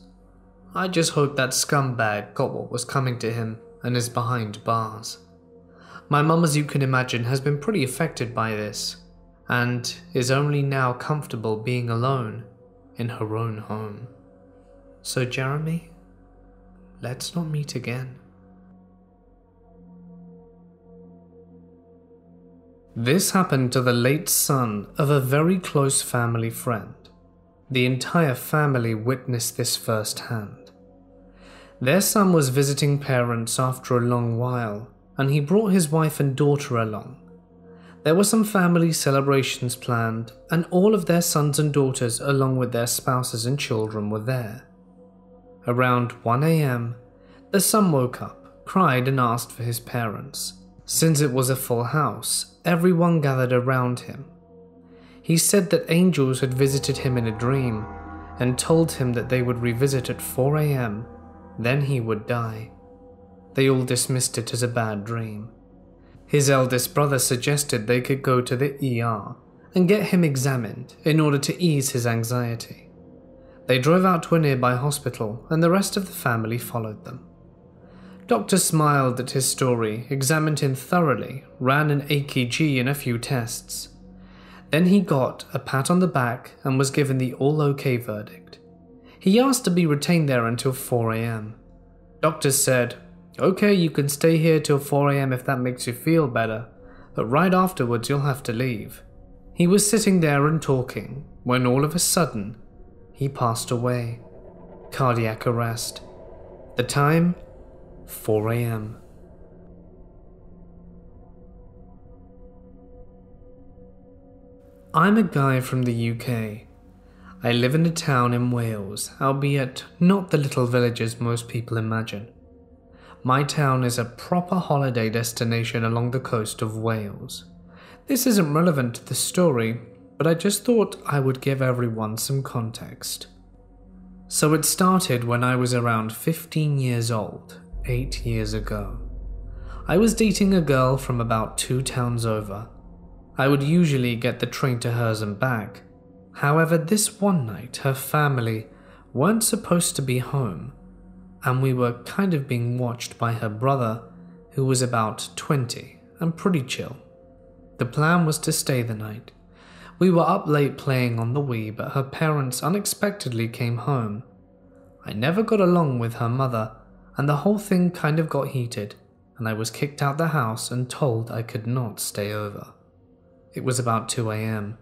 I just hope that scumbag got what was coming to him and is behind bars. My mum, as you can imagine, has been pretty affected by this and is only now comfortable being alone in her own home. So, Jeremy, let's not meet again. This happened to the late son of a very close family friend. The entire family witnessed this firsthand. Their son was visiting parents after a long while, and he brought his wife and daughter along. There were some family celebrations planned, and all of their sons and daughters, along with their spouses and children, were there. Around 1 am, the son woke up, cried, and asked for his parents. Since it was a full house, everyone gathered around him. He said that angels had visited him in a dream and told him that they would revisit at 4 am, then he would die. They all dismissed it as a bad dream. His eldest brother suggested they could go to the ER and get him examined in order to ease his anxiety. They drove out to a nearby hospital and the rest of the family followed them. Doctor smiled at his story, examined him thoroughly, ran an EKG and a few tests. Then he got a pat on the back and was given the all okay verdict. He asked to be retained there until 4am. Doctor said, Okay, you can stay here till 4am if that makes you feel better, but right afterwards you'll have to leave. He was sitting there and talking when all of a sudden he passed away. Cardiac arrest. The time 4 am. I'm a guy from the UK. I live in a town in Wales, albeit not the little villages most people imagine. My town is a proper holiday destination along the coast of Wales. This isn't relevant to the story, but I just thought I would give everyone some context. So it started when I was around 15 years old eight years ago. I was dating a girl from about two towns over. I would usually get the train to hers and back. However, this one night her family weren't supposed to be home, and we were kind of being watched by her brother, who was about 20 and pretty chill. The plan was to stay the night. We were up late playing on the Wii, but her parents unexpectedly came home. I never got along with her mother, and the whole thing kind of got heated, and I was kicked out the house and told I could not stay over. It was about 2 am,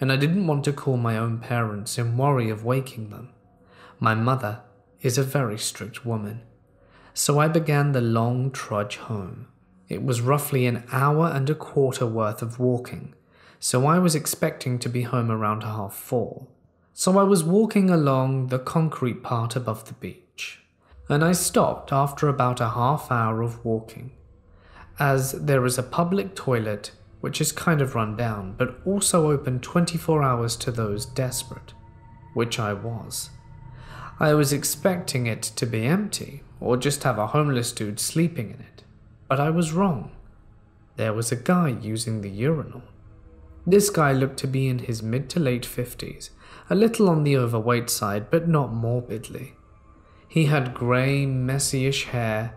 and I didn't want to call my own parents in worry of waking them. My mother is a very strict woman, so I began the long trudge home. It was roughly an hour and a quarter worth of walking, so I was expecting to be home around half four. So I was walking along the concrete part above the beach and I stopped after about a half hour of walking, as there is a public toilet which is kind of run down but also open 24 hours to those desperate, which I was. I was expecting it to be empty or just have a homeless dude sleeping in it, but I was wrong. There was a guy using the urinal. This guy looked to be in his mid to late 50s, a little on the overweight side, but not morbidly. He had grey, messy-ish hair,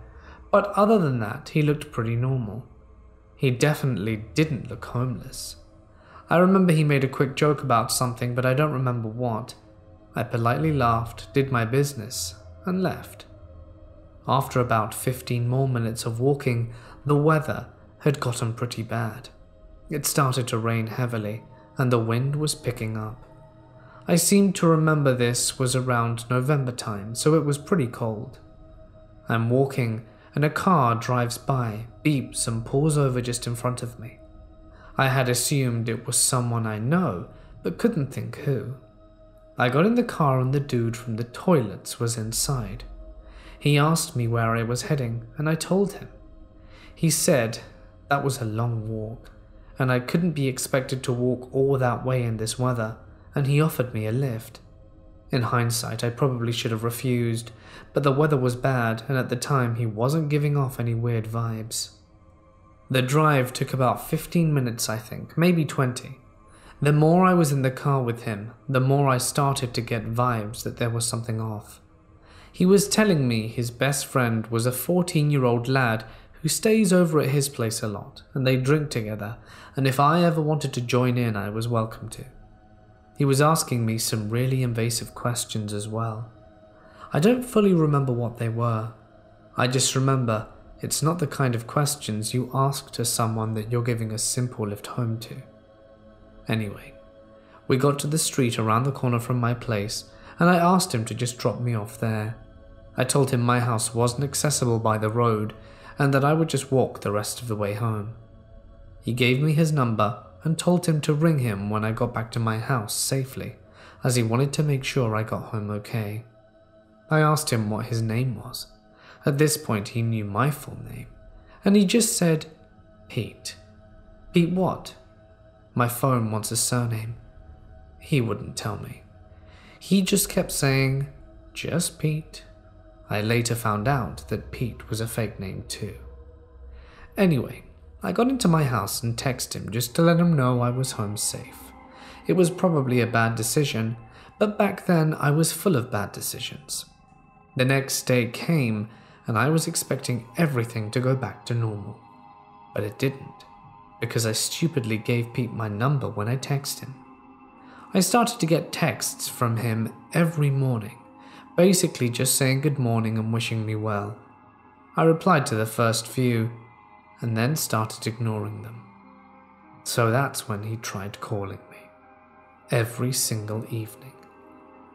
but other than that, he looked pretty normal. He definitely didn't look homeless. I remember he made a quick joke about something, but I don't remember what. I politely laughed, did my business, and left. After about 15 more minutes of walking, the weather had gotten pretty bad. It started to rain heavily, and the wind was picking up. I seem to remember this was around November time, so it was pretty cold. I'm walking, and a car drives by, beeps, and pulls over just in front of me. I had assumed it was someone I know, but couldn't think who. I got in the car, and the dude from the toilets was inside. He asked me where I was heading, and I told him. He said that was a long walk, and I couldn't be expected to walk all that way in this weather, and he offered me a lift. In hindsight, I probably should have refused, but the weather was bad, and at the time he wasn't giving off any weird vibes. The drive took about 15 minutes, I think, maybe 20. The more I was in the car with him, the more I started to get vibes that there was something off. He was telling me his best friend was a 14 year old lad who stays over at his place a lot, and they drink together, and if I ever wanted to join in, I was welcome to. He was asking me some really invasive questions as well. I don't fully remember what they were. I just remember it's not the kind of questions you ask to someone that you're giving a simple lift home to. Anyway, we got to the street around the corner from my place, and I asked him to just drop me off there. I told him my house wasn't accessible by the road and that I would just walk the rest of the way home. He gave me his number and told him to ring him when I got back to my house safely, as he wanted to make sure I got home okay. I asked him what his name was. At this point, he knew my full name, and he just said, Pete. Pete what? My phone wants a surname. He wouldn't tell me. He just kept saying, just Pete. I later found out that Pete was a fake name too. Anyway, I got into my house and texted him just to let him know I was home safe. It was probably a bad decision, but back then I was full of bad decisions. The next day came and I was expecting everything to go back to normal. But it didn't, because I stupidly gave Pete my number when I texted him. I started to get texts from him every morning basically just saying good morning and wishing me well. I replied to the first few, and then started ignoring them. So that's when he tried calling me. Every single evening.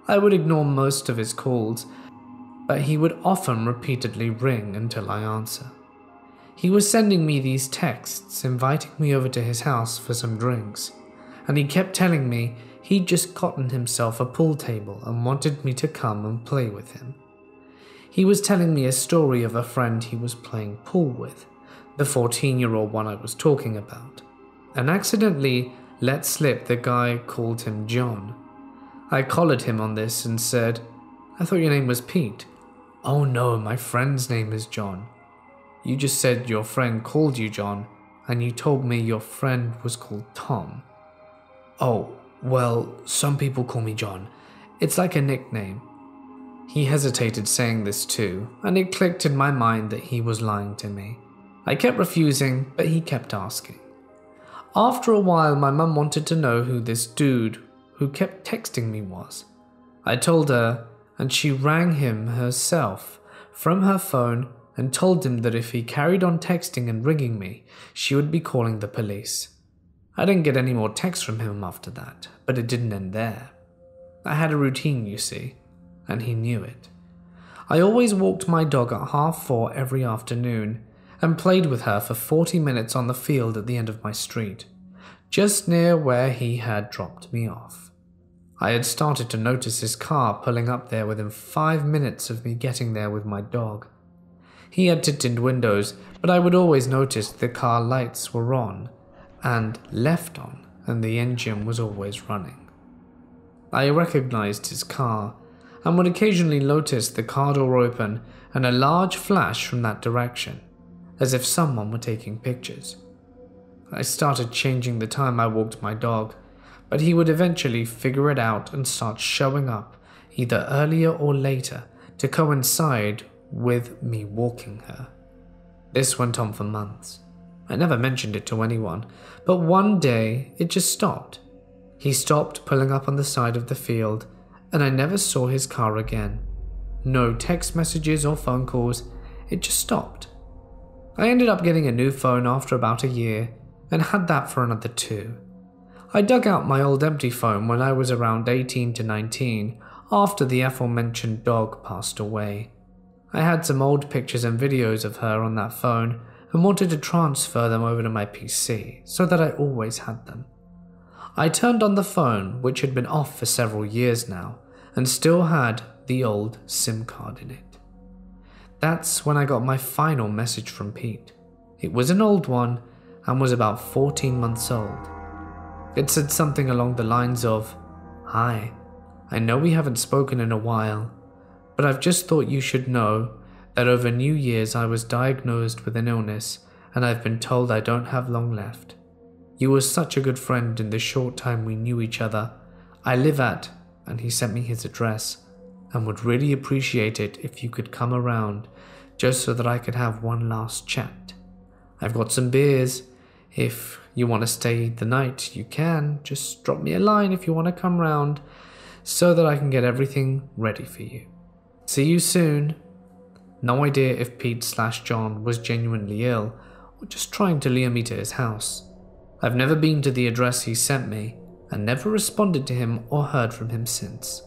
I would ignore most of his calls, but he would often repeatedly ring until I answer. He was sending me these texts inviting me over to his house for some drinks, and he kept telling me He'd just gotten himself a pool table and wanted me to come and play with him. He was telling me a story of a friend he was playing pool with, the 14 year old one I was talking about, and accidentally let slip the guy called him John. I collared him on this and said, I thought your name was Pete. Oh no, my friend's name is John. You just said your friend called you John, and you told me your friend was called Tom. Oh, well, some people call me John. It's like a nickname. He hesitated saying this too, and it clicked in my mind that he was lying to me. I kept refusing, but he kept asking. After a while, my mum wanted to know who this dude who kept texting me was. I told her, and she rang him herself from her phone and told him that if he carried on texting and ringing me, she would be calling the police. I didn't get any more texts from him after that, but it didn't end there. I had a routine, you see, and he knew it. I always walked my dog at half four every afternoon and played with her for 40 minutes on the field at the end of my street, just near where he had dropped me off. I had started to notice his car pulling up there within five minutes of me getting there with my dog. He had tinted windows, but I would always notice the car lights were on and left on, and the engine was always running. I recognized his car and would occasionally notice the car door open and a large flash from that direction, as if someone were taking pictures. I started changing the time I walked my dog, but he would eventually figure it out and start showing up either earlier or later to coincide with me walking her. This went on for months. I never mentioned it to anyone, but one day it just stopped. He stopped pulling up on the side of the field, and I never saw his car again. No text messages or phone calls, it just stopped. I ended up getting a new phone after about a year and had that for another two. I dug out my old empty phone when I was around 18 to 19 after the aforementioned dog passed away. I had some old pictures and videos of her on that phone and wanted to transfer them over to my PC so that I always had them. I turned on the phone, which had been off for several years now, and still had the old SIM card in it. That's when I got my final message from Pete. It was an old one and was about 14 months old. It said something along the lines of Hi, I know we haven't spoken in a while, but I've just thought you should know that over New Year's I was diagnosed with an illness and I've been told I don't have long left. You were such a good friend in the short time we knew each other. I live at, and he sent me his address, and would really appreciate it if you could come around just so that I could have one last chat. I've got some beers. If you want to stay the night, you can. Just drop me a line if you want to come round so that I can get everything ready for you. See you soon. No idea if Pete slash John was genuinely ill or just trying to lure me to his house. I've never been to the address he sent me and never responded to him or heard from him since.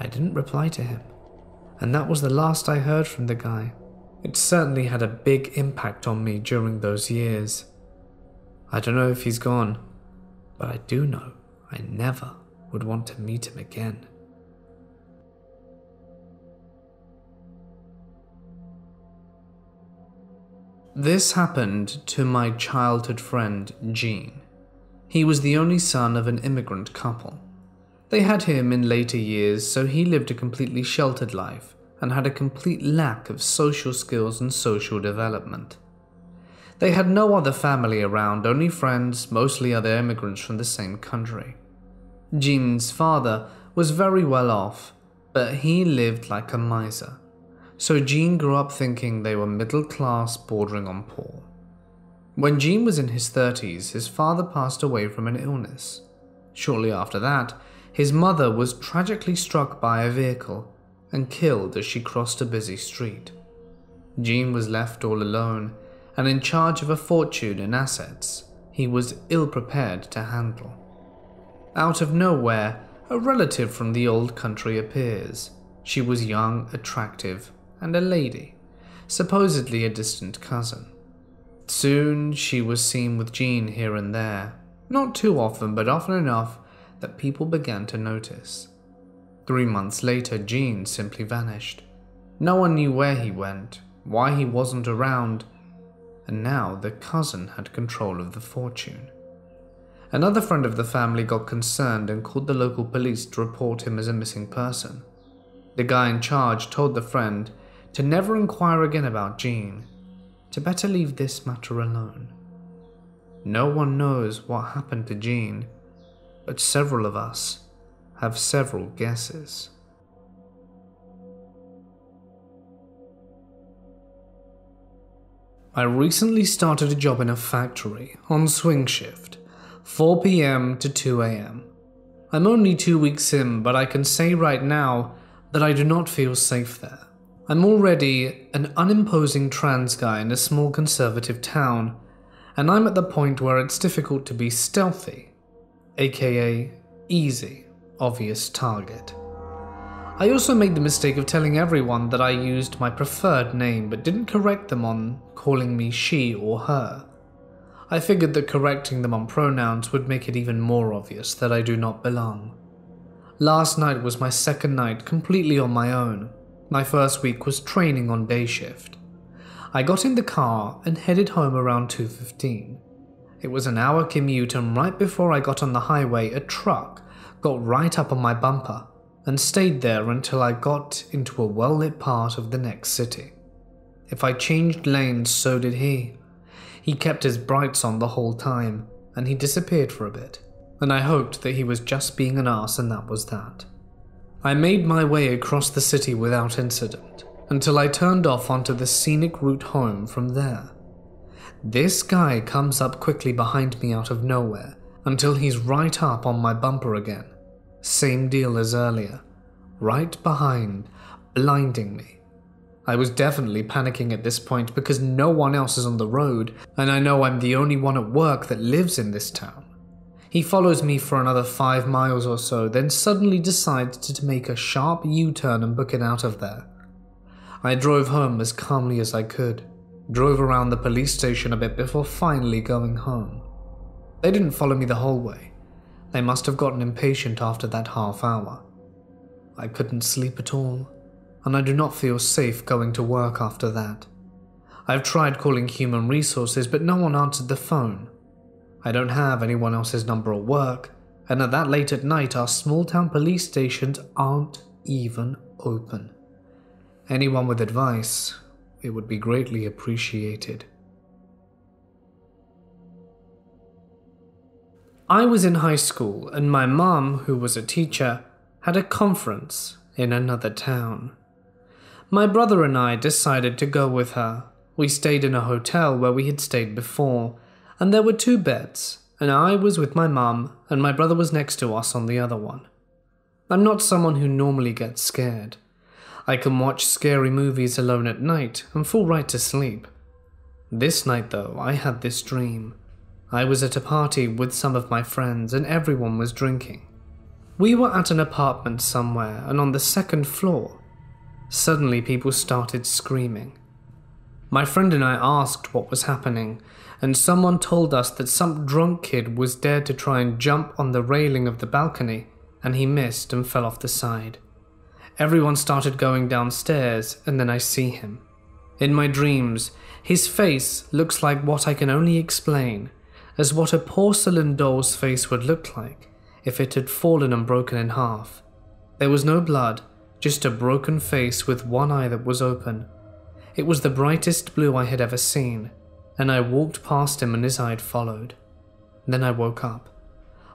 I didn't reply to him, and that was the last I heard from the guy. It certainly had a big impact on me during those years. I don't know if he's gone, but I do know I never would want to meet him again. This happened to my childhood friend, Jean. He was the only son of an immigrant couple. They had him in later years, so he lived a completely sheltered life and had a complete lack of social skills and social development. They had no other family around, only friends, mostly other immigrants from the same country. Jean's father was very well off, but he lived like a miser so Jean grew up thinking they were middle class bordering on poor. When Jean was in his 30s, his father passed away from an illness. Shortly after that, his mother was tragically struck by a vehicle and killed as she crossed a busy street. Jean was left all alone and in charge of a fortune in assets he was ill prepared to handle. Out of nowhere, a relative from the old country appears. She was young, attractive, and a lady, supposedly a distant cousin. Soon she was seen with Jean here and there, not too often, but often enough that people began to notice. Three months later, Jean simply vanished. No one knew where he went, why he wasn't around, and now the cousin had control of the fortune. Another friend of the family got concerned and called the local police to report him as a missing person. The guy in charge told the friend to never inquire again about Jean, to better leave this matter alone. No one knows what happened to Jean, but several of us have several guesses. I recently started a job in a factory on swing shift, 4 pm to 2 am. I'm only two weeks in, but I can say right now that I do not feel safe there. I'm already an unimposing trans guy in a small conservative town, and I'm at the point where it's difficult to be stealthy, aka easy, obvious target. I also made the mistake of telling everyone that I used my preferred name but didn't correct them on calling me she or her. I figured that correcting them on pronouns would make it even more obvious that I do not belong. Last night was my second night completely on my own, my first week was training on day shift. I got in the car and headed home around 2:15. It was an hour commute and right before I got on the highway, a truck got right up on my bumper and stayed there until I got into a well-lit part of the next city. If I changed lanes, so did he. He kept his brights on the whole time, and he disappeared for a bit, and I hoped that he was just being an ass and that was that. I made my way across the city without incident until I turned off onto the scenic route home from there. This guy comes up quickly behind me out of nowhere until he's right up on my bumper again. Same deal as earlier. right behind, blinding me. I was definitely panicking at this point because no one else is on the road, and I know I'm the only one at work that lives in this town. He follows me for another five miles or so, then suddenly decides to make a sharp U turn and book it out of there. I drove home as calmly as I could, drove around the police station a bit before finally going home. They didn't follow me the whole way. They must have gotten impatient after that half hour. I couldn't sleep at all, and I do not feel safe going to work after that. I've tried calling human resources, but no one answered the phone. I don't have anyone else's number at work, and at that late at night, our small town police stations aren't even open. Anyone with advice, it would be greatly appreciated. I was in high school, and my mom, who was a teacher, had a conference in another town. My brother and I decided to go with her. We stayed in a hotel where we had stayed before, and there were two beds, and I was with my mum, and my brother was next to us on the other one. I'm not someone who normally gets scared. I can watch scary movies alone at night and fall right to sleep. This night, though, I had this dream. I was at a party with some of my friends, and everyone was drinking. We were at an apartment somewhere, and on the second floor, suddenly people started screaming. My friend and I asked what was happening, and someone told us that some drunk kid was dared to try and jump on the railing of the balcony, and he missed and fell off the side. Everyone started going downstairs, and then I see him. In my dreams, his face looks like what I can only explain as what a porcelain doll's face would look like if it had fallen and broken in half. There was no blood, just a broken face with one eye that was open. It was the brightest blue I had ever seen, and I walked past him and his eye followed. Then I woke up.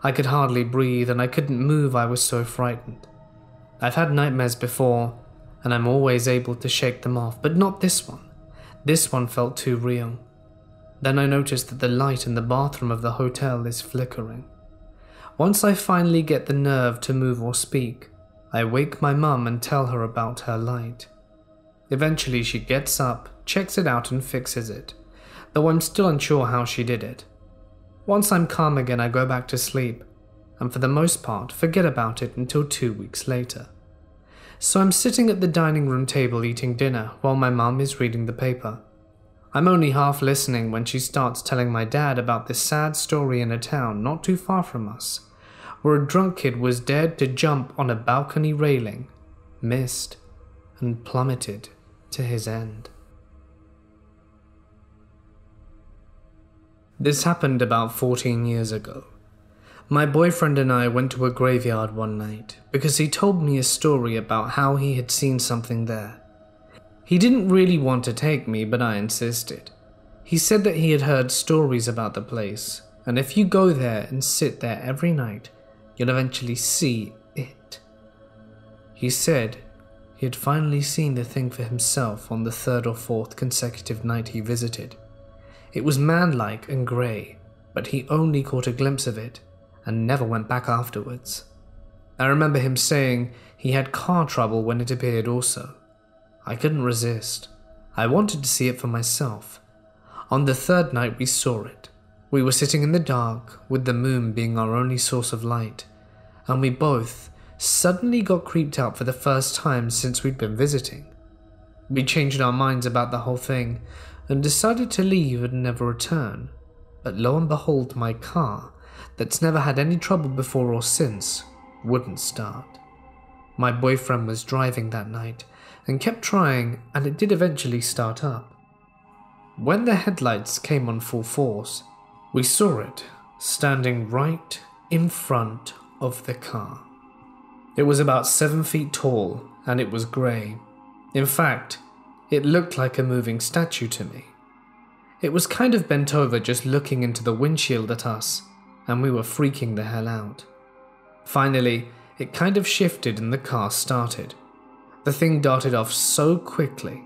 I could hardly breathe and I couldn't move, I was so frightened. I've had nightmares before, and I'm always able to shake them off, but not this one. This one felt too real. Then I notice that the light in the bathroom of the hotel is flickering. Once I finally get the nerve to move or speak, I wake my mum and tell her about her light. Eventually, she gets up, checks it out, and fixes it, though I'm still unsure how she did it. Once I'm calm again, I go back to sleep, and for the most part, forget about it until two weeks later. So I'm sitting at the dining room table eating dinner while my mum is reading the paper. I'm only half listening when she starts telling my dad about this sad story in a town not too far from us, where a drunk kid was dared to jump on a balcony railing, missed, and plummeted to his end. This happened about 14 years ago. My boyfriend and I went to a graveyard one night because he told me a story about how he had seen something there. He didn't really want to take me, but I insisted. He said that he had heard stories about the place, and if you go there and sit there every night, you'll eventually see it. He said he had finally seen the thing for himself on the third or fourth consecutive night he visited. It was man-like and grey, but he only caught a glimpse of it and never went back afterwards. I remember him saying he had car trouble when it appeared also. I couldn't resist. I wanted to see it for myself. On the third night, we saw it. We were sitting in the dark, with the moon being our only source of light, and we both suddenly got creeped out for the first time since we'd been visiting. We changed our minds about the whole thing and decided to leave and never return. But lo and behold, my car, that's never had any trouble before or since, wouldn't start. My boyfriend was driving that night and kept trying, and it did eventually start up. When the headlights came on full force, we saw it standing right in front of the car. It was about seven feet tall and it was grey. In fact, it looked like a moving statue to me. It was kind of bent over just looking into the windshield at us, and we were freaking the hell out. Finally, it kind of shifted and the car started. The thing darted off so quickly.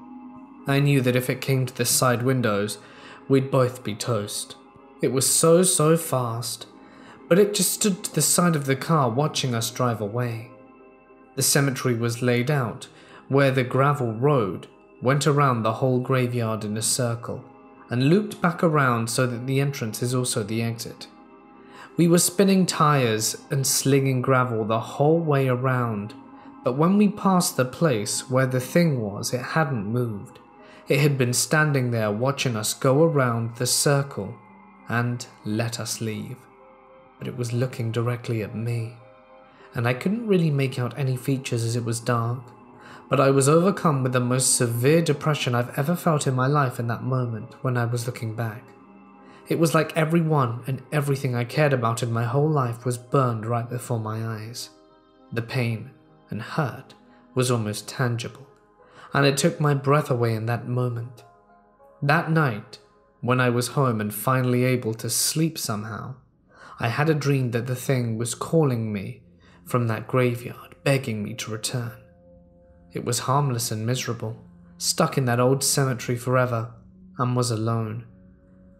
I knew that if it came to the side windows, we'd both be toast. It was so, so fast, but it just stood to the side of the car watching us drive away. The cemetery was laid out where the gravel road went around the whole graveyard in a circle and looped back around so that the entrance is also the exit. We were spinning tires and slinging gravel the whole way around, but when we passed the place where the thing was, it hadn't moved. It had been standing there watching us go around the circle and let us leave. But it was looking directly at me, and I couldn't really make out any features as it was dark. But I was overcome with the most severe depression I've ever felt in my life in that moment when I was looking back. It was like everyone and everything I cared about in my whole life was burned right before my eyes. The pain and hurt was almost tangible and it took my breath away in that moment. That night, when I was home and finally able to sleep somehow, I had a dream that the thing was calling me from that graveyard, begging me to return. It was harmless and miserable, stuck in that old cemetery forever, and was alone.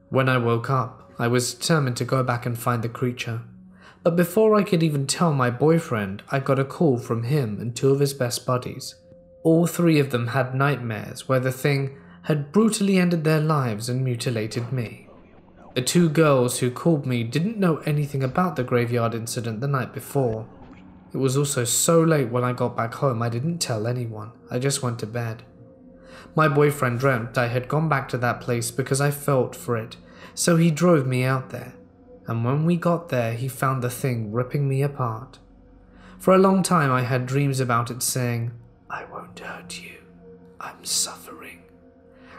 When I woke up, I was determined to go back and find the creature. But before I could even tell my boyfriend, I got a call from him and two of his best buddies. All three of them had nightmares where the thing had brutally ended their lives and mutilated me. The two girls who called me didn't know anything about the graveyard incident the night before. It was also so late when I got back home I didn't tell anyone, I just went to bed. My boyfriend dreamt I had gone back to that place because I felt for it, so he drove me out there. And when we got there, he found the thing ripping me apart. For a long time, I had dreams about it saying, I won't hurt you. I'm suffering.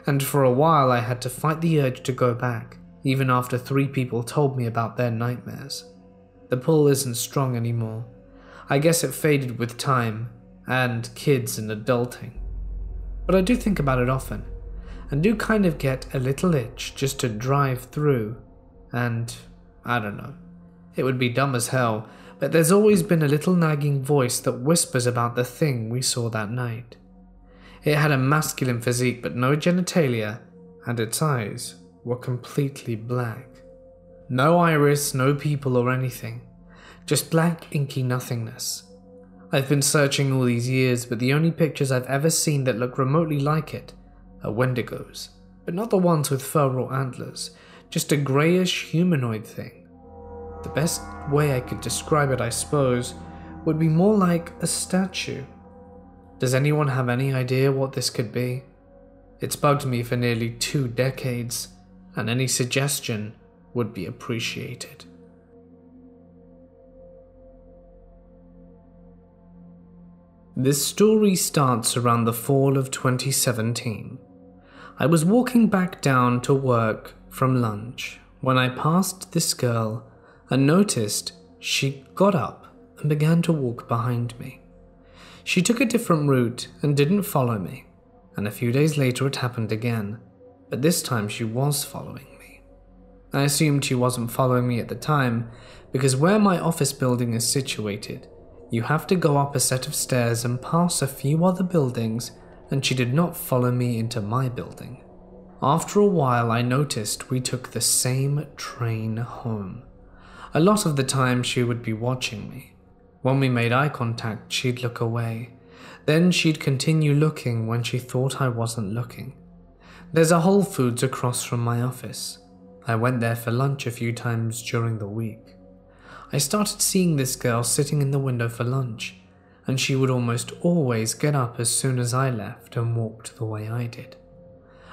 And for a while, I had to fight the urge to go back, even after three people told me about their nightmares. The pull isn't strong anymore. I guess it faded with time, and kids and adulting. But I do think about it often, and do kind of get a little itch just to drive through, and I don't know. It would be dumb as hell, but there's always been a little nagging voice that whispers about the thing we saw that night. It had a masculine physique but no genitalia, and its eyes were completely black. No iris, no people or anything, just black inky nothingness. I've been searching all these years, but the only pictures I've ever seen that look remotely like it are wendigos, but not the ones with fur or antlers, just a greyish humanoid thing. The best way I could describe it, I suppose, would be more like a statue. Does anyone have any idea what this could be? It's bugged me for nearly two decades, and any suggestion would be appreciated. This story starts around the fall of 2017. I was walking back down to work from lunch when I passed this girl and noticed she got up and began to walk behind me. She took a different route and didn't follow me, and a few days later it happened again, but this time she was following me. I assumed she wasn't following me at the time because where my office building is situated, you have to go up a set of stairs and pass a few other buildings, and she did not follow me into my building. After a while, I noticed we took the same train home. A lot of the time, she would be watching me. When we made eye contact, she'd look away. Then she'd continue looking when she thought I wasn't looking. There's a Whole Foods across from my office. I went there for lunch a few times during the week. I started seeing this girl sitting in the window for lunch, and she would almost always get up as soon as I left and walked the way I did.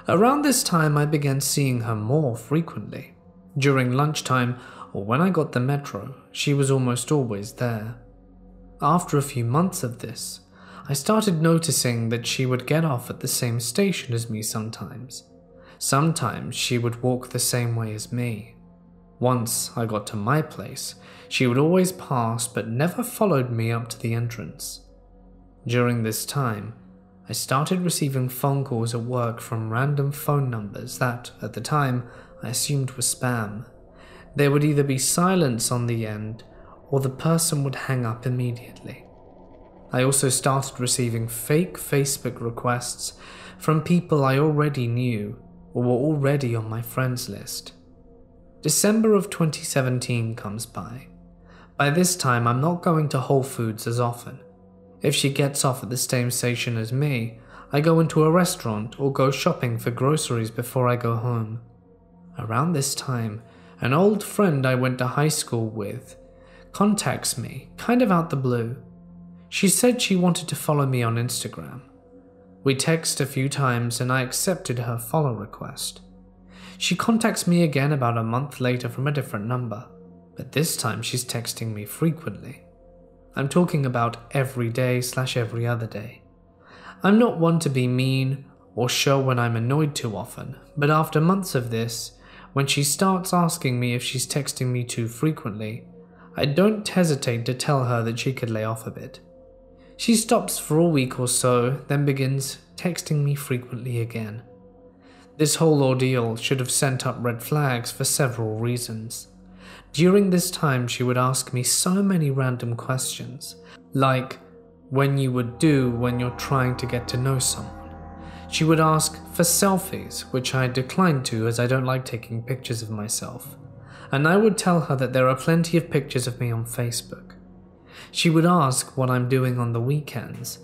Around this time, I began seeing her more frequently. During lunchtime, or when I got the metro, she was almost always there. After a few months of this, I started noticing that she would get off at the same station as me sometimes. Sometimes she would walk the same way as me. Once I got to my place, she would always pass but never followed me up to the entrance. During this time, I started receiving phone calls at work from random phone numbers that, at the time, I assumed were spam there would either be silence on the end or the person would hang up immediately. I also started receiving fake Facebook requests from people I already knew or were already on my friends list. December of 2017 comes by. By this time, I'm not going to Whole Foods as often. If she gets off at the same station as me, I go into a restaurant or go shopping for groceries before I go home. Around this time, an old friend I went to high school with contacts me, kind of out the blue. She said she wanted to follow me on Instagram. We text a few times and I accepted her follow request. She contacts me again about a month later from a different number, but this time she's texting me frequently. I'm talking about every day slash every other day. I'm not one to be mean or show when I'm annoyed too often, but after months of this, when she starts asking me if she's texting me too frequently, I don't hesitate to tell her that she could lay off a bit. She stops for a week or so, then begins texting me frequently again. This whole ordeal should have sent up red flags for several reasons. During this time, she would ask me so many random questions, like when you would do when you're trying to get to know someone. She would ask for selfies, which I declined to as I don't like taking pictures of myself. And I would tell her that there are plenty of pictures of me on Facebook. She would ask what I'm doing on the weekends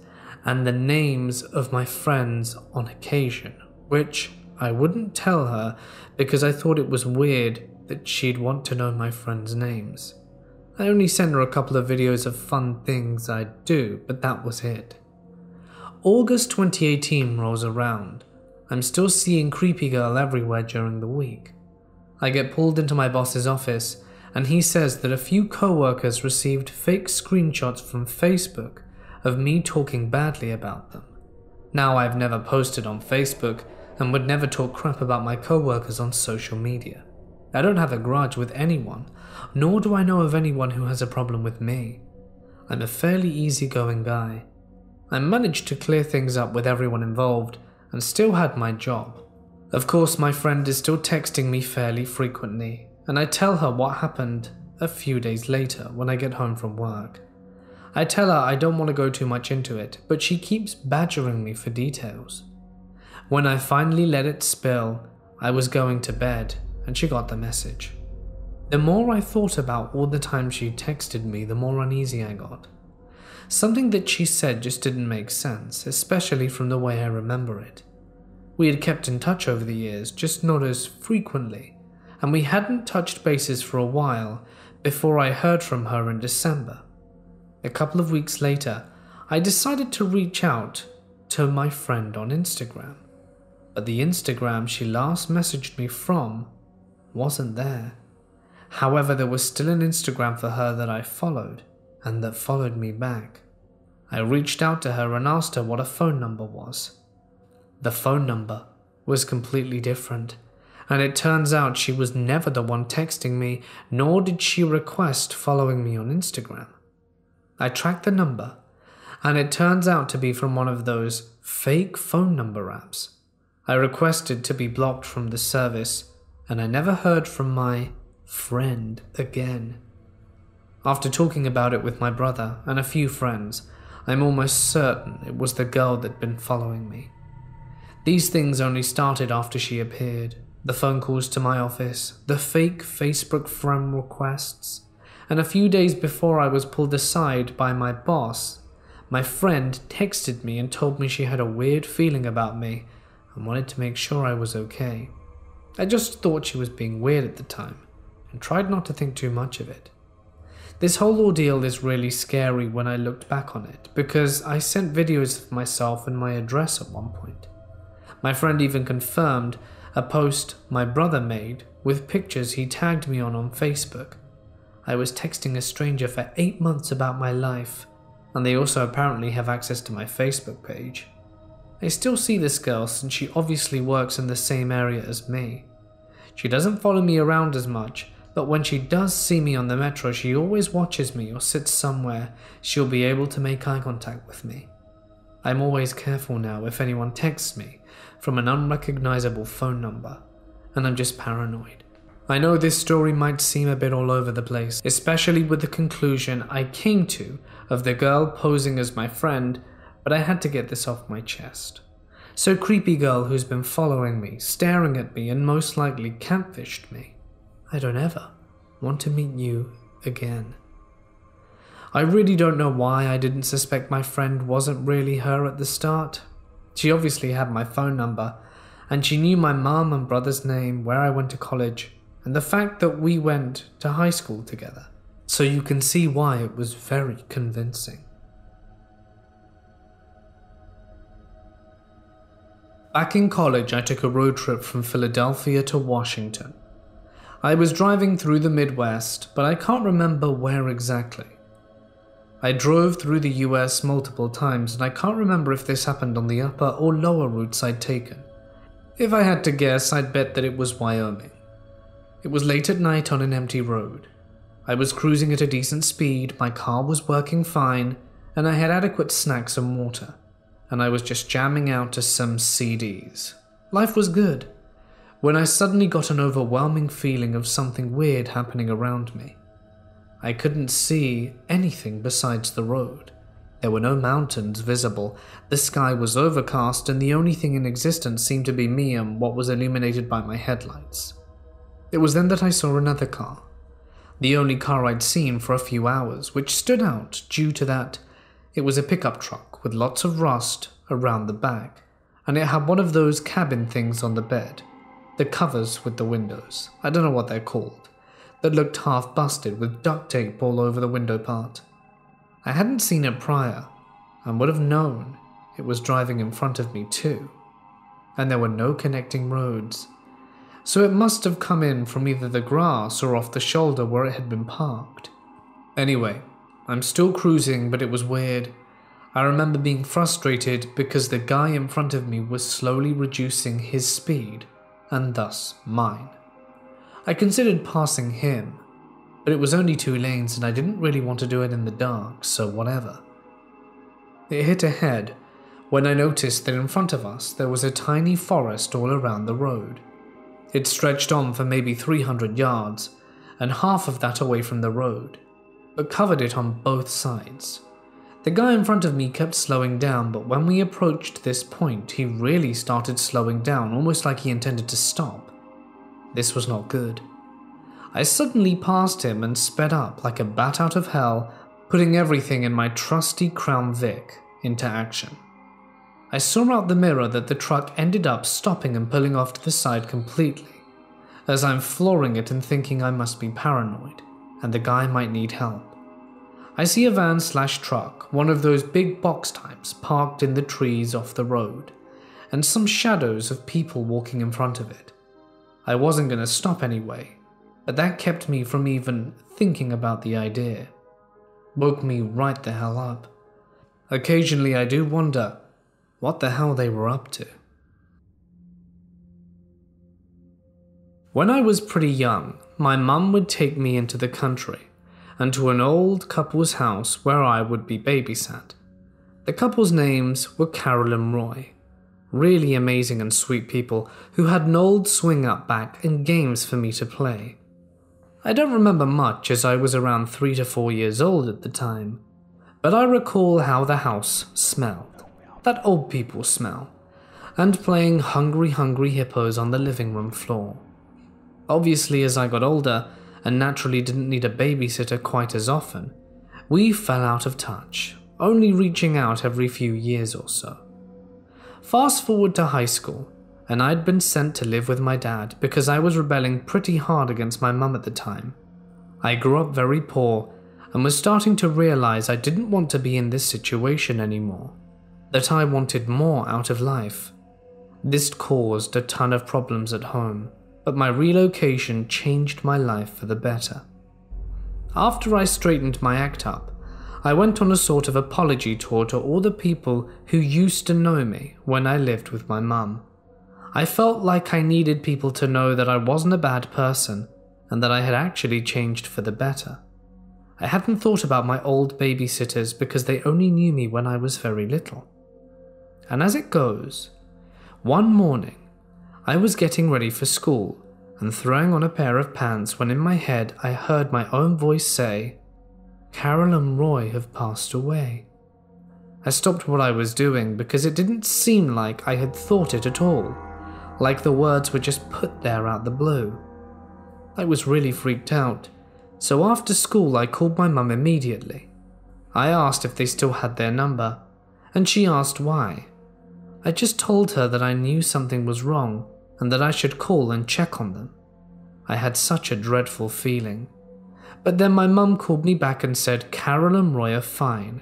and the names of my friends on occasion, which I wouldn't tell her because I thought it was weird that she'd want to know my friends' names. I only sent her a couple of videos of fun things I'd do, but that was it. August 2018 rolls around. I'm still seeing Creepy Girl everywhere during the week. I get pulled into my boss's office, and he says that a few co workers received fake screenshots from Facebook of me talking badly about them. Now, I've never posted on Facebook and would never talk crap about my coworkers on social media. I don't have a grudge with anyone, nor do I know of anyone who has a problem with me. I'm a fairly easygoing guy. I managed to clear things up with everyone involved and still had my job. Of course, my friend is still texting me fairly frequently, and I tell her what happened a few days later when I get home from work. I tell her I don't want to go too much into it, but she keeps badgering me for details. When I finally let it spill, I was going to bed and she got the message. The more I thought about all the times she texted me, the more uneasy I got. Something that she said just didn't make sense, especially from the way I remember it. We had kept in touch over the years, just not as frequently, and we hadn't touched bases for a while before I heard from her in December. A couple of weeks later, I decided to reach out to my friend on Instagram. But the Instagram she last messaged me from wasn't there. However, there was still an Instagram for her that I followed and that followed me back. I reached out to her and asked her what a phone number was. The phone number was completely different, and it turns out she was never the one texting me, nor did she request following me on Instagram. I tracked the number, and it turns out to be from one of those fake phone number apps. I requested to be blocked from the service, and I never heard from my friend again. After talking about it with my brother and a few friends, I'm almost certain it was the girl that'd been following me. These things only started after she appeared the phone calls to my office, the fake Facebook friend requests, and a few days before I was pulled aside by my boss, my friend texted me and told me she had a weird feeling about me and wanted to make sure I was okay. I just thought she was being weird at the time and tried not to think too much of it. This whole ordeal is really scary when I looked back on it because I sent videos of myself and my address at one point. My friend even confirmed a post my brother made with pictures he tagged me on on Facebook I was texting a stranger for eight months about my life, and they also apparently have access to my Facebook page. I still see this girl since she obviously works in the same area as me. She doesn't follow me around as much, but when she does see me on the metro, she always watches me or sits somewhere she'll be able to make eye contact with me. I'm always careful now if anyone texts me from an unrecognizable phone number, and I'm just paranoid. I know this story might seem a bit all over the place, especially with the conclusion I came to of the girl posing as my friend, but I had to get this off my chest. So, creepy girl who's been following me, staring at me, and most likely catfished me. I don't ever want to meet you again. I really don't know why I didn't suspect my friend wasn't really her at the start. She obviously had my phone number, and she knew my mom and brother's name, where I went to college, and the fact that we went to high school together. So you can see why it was very convincing. Back in college, I took a road trip from Philadelphia to Washington. I was driving through the Midwest, but I can't remember where exactly. I drove through the US multiple times, and I can't remember if this happened on the upper or lower routes I'd taken. If I had to guess, I'd bet that it was Wyoming. It was late at night on an empty road. I was cruising at a decent speed, my car was working fine, and I had adequate snacks and water, and I was just jamming out to some CDs. Life was good, when I suddenly got an overwhelming feeling of something weird happening around me. I couldn't see anything besides the road. There were no mountains visible, the sky was overcast, and the only thing in existence seemed to be me and what was illuminated by my headlights. It was then that I saw another car. The only car I'd seen for a few hours, which stood out due to that it was a pickup truck with lots of rust around the back, and it had one of those cabin things on the bed. The covers with the windows. I don't know what they're called that looked half busted with duct tape all over the window part. I hadn't seen it prior and would have known it was driving in front of me too, and there were no connecting roads. So it must have come in from either the grass or off the shoulder where it had been parked. Anyway, I'm still cruising, but it was weird. I remember being frustrated because the guy in front of me was slowly reducing his speed, and thus mine. I considered passing him, but it was only two lanes and I didn't really want to do it in the dark, so whatever. It hit ahead when I noticed that in front of us there was a tiny forest all around the road. It stretched on for maybe 300 yards, and half of that away from the road, but covered it on both sides. The guy in front of me kept slowing down, but when we approached this point, he really started slowing down, almost like he intended to stop. This was not good. I suddenly passed him and sped up like a bat out of hell, putting everything in my trusty Crown Vic into action. I saw out the mirror that the truck ended up stopping and pulling off to the side completely, as I'm flooring it and thinking I must be paranoid, and the guy might need help. I see a van slash truck, one of those big box types, parked in the trees off the road, and some shadows of people walking in front of it. I wasn't going to stop anyway, but that kept me from even thinking about the idea. Woke me right the hell up. Occasionally I do wonder what the hell they were up to. When I was pretty young, my mum would take me into the country and to an old couple's house where I would be babysat. The couple's names were Carol and Roy really amazing and sweet people who had an old swing up back and games for me to play. I don't remember much as I was around three to four years old at the time, but I recall how the house smelled. That old people smell. And playing Hungry Hungry Hippos on the living room floor. Obviously, as I got older and naturally didn't need a babysitter quite as often, we fell out of touch, only reaching out every few years or so. Fast forward to high school, and I'd been sent to live with my dad because I was rebelling pretty hard against my mum at the time. I grew up very poor and was starting to realize I didn't want to be in this situation anymore, that I wanted more out of life. This caused a ton of problems at home, but my relocation changed my life for the better. After I straightened my act up, I went on a sort of apology tour to all the people who used to know me when I lived with my mum. I felt like I needed people to know that I wasn't a bad person and that I had actually changed for the better. I hadn't thought about my old babysitters because they only knew me when I was very little. And as it goes, one morning I was getting ready for school and throwing on a pair of pants when in my head I heard my own voice say, Carol and Roy have passed away. I stopped what I was doing because it didn't seem like I had thought it at all, like the words were just put there out the blue. I was really freaked out, so after school I called my mum immediately. I asked if they still had their number, and she asked why. I just told her that I knew something was wrong and that I should call and check on them. I had such a dreadful feeling. But then my mum called me back and said Carol and Roy are fine.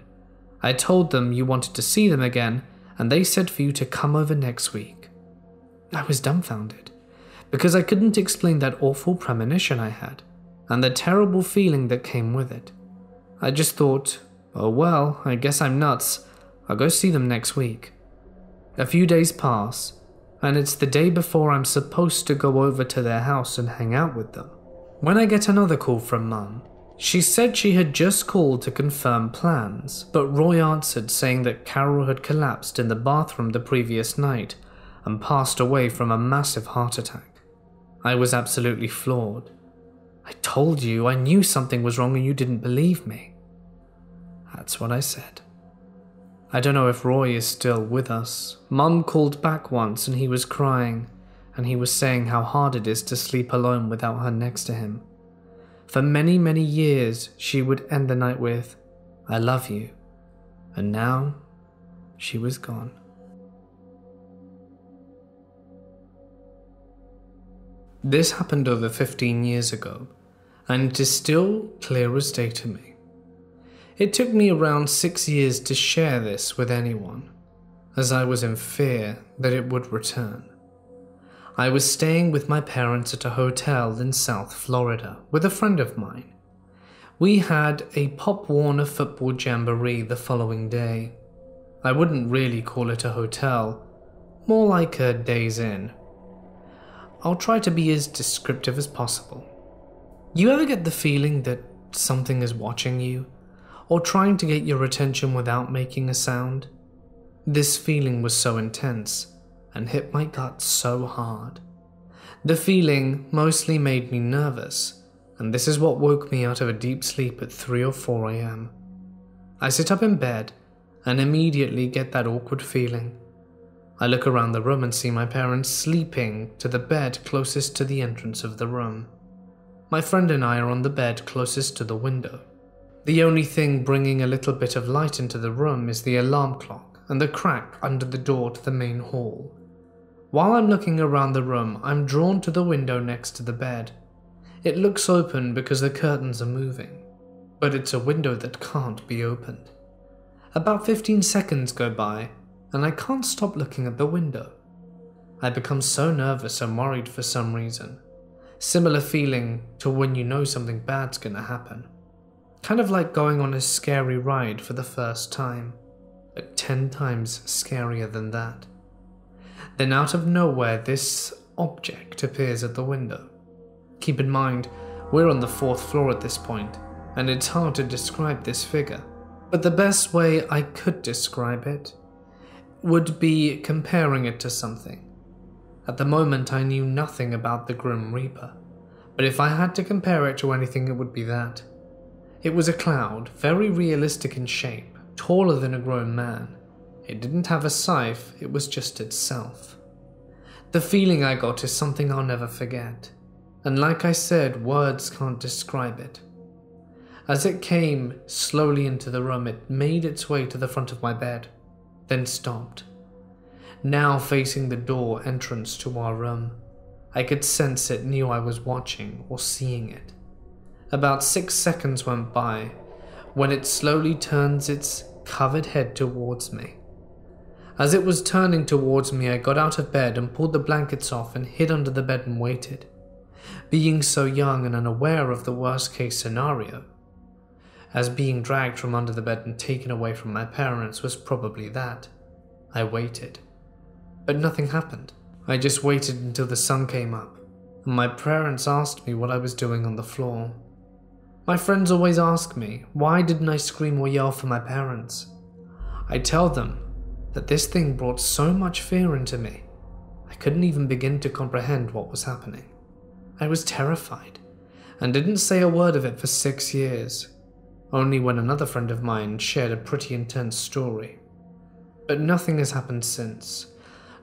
I told them you wanted to see them again, and they said for you to come over next week. I was dumbfounded, because I couldn't explain that awful premonition I had, and the terrible feeling that came with it. I just thought, oh well, I guess I'm nuts. I'll go see them next week. A few days pass, and it's the day before I'm supposed to go over to their house and hang out with them. When I get another call from Mum, she said she had just called to confirm plans, but Roy answered saying that Carol had collapsed in the bathroom the previous night and passed away from a massive heart attack. I was absolutely floored. I told you I knew something was wrong and you didn't believe me. That's what I said. I don't know if Roy is still with us. Mum called back once and he was crying, and he was saying how hard it is to sleep alone without her next to him. For many, many years, she would end the night with, I love you. And now, she was gone. This happened over 15 years ago, and it is still clear as day to me. It took me around six years to share this with anyone, as I was in fear that it would return. I was staying with my parents at a hotel in South Florida with a friend of mine. We had a Pop Warner football jamboree the following day. I wouldn't really call it a hotel, more like a Days Inn. I'll try to be as descriptive as possible. You ever get the feeling that something is watching you? Or trying to get your attention without making a sound. This feeling was so intense and hit my gut so hard. The feeling mostly made me nervous, and this is what woke me out of a deep sleep at 3 or 4 am. I sit up in bed and immediately get that awkward feeling. I look around the room and see my parents sleeping to the bed closest to the entrance of the room. My friend and I are on the bed closest to the window. The only thing bringing a little bit of light into the room is the alarm clock and the crack under the door to the main hall. While I'm looking around the room, I'm drawn to the window next to the bed. It looks open because the curtains are moving, but it's a window that can't be opened. About 15 seconds go by, and I can't stop looking at the window. I become so nervous and worried for some reason. Similar feeling to when you know something bad's gonna happen. Kind of like going on a scary ride for the first time, but 10 times scarier than that. Then, out of nowhere, this object appears at the window. Keep in mind, we're on the fourth floor at this point, and it's hard to describe this figure. But the best way I could describe it would be comparing it to something. At the moment, I knew nothing about the Grim Reaper, but if I had to compare it to anything, it would be that. It was a cloud, very realistic in shape, taller than a grown man. It didn't have a scythe, it was just itself. The feeling I got is something I'll never forget, and like I said, words can't describe it. As it came slowly into the room, it made its way to the front of my bed, then stopped. Now facing the door entrance to our room, I could sense it knew I was watching or seeing it. About six seconds went by when it slowly turns its covered head towards me. As it was turning towards me, I got out of bed and pulled the blankets off and hid under the bed and waited. Being so young and unaware of the worst case scenario, as being dragged from under the bed and taken away from my parents was probably that, I waited. But nothing happened. I just waited until the sun came up, and my parents asked me what I was doing on the floor. My friends always ask me, why didn't I scream or yell for my parents? I tell them that this thing brought so much fear into me, I couldn't even begin to comprehend what was happening. I was terrified and didn't say a word of it for six years, only when another friend of mine shared a pretty intense story. But nothing has happened since.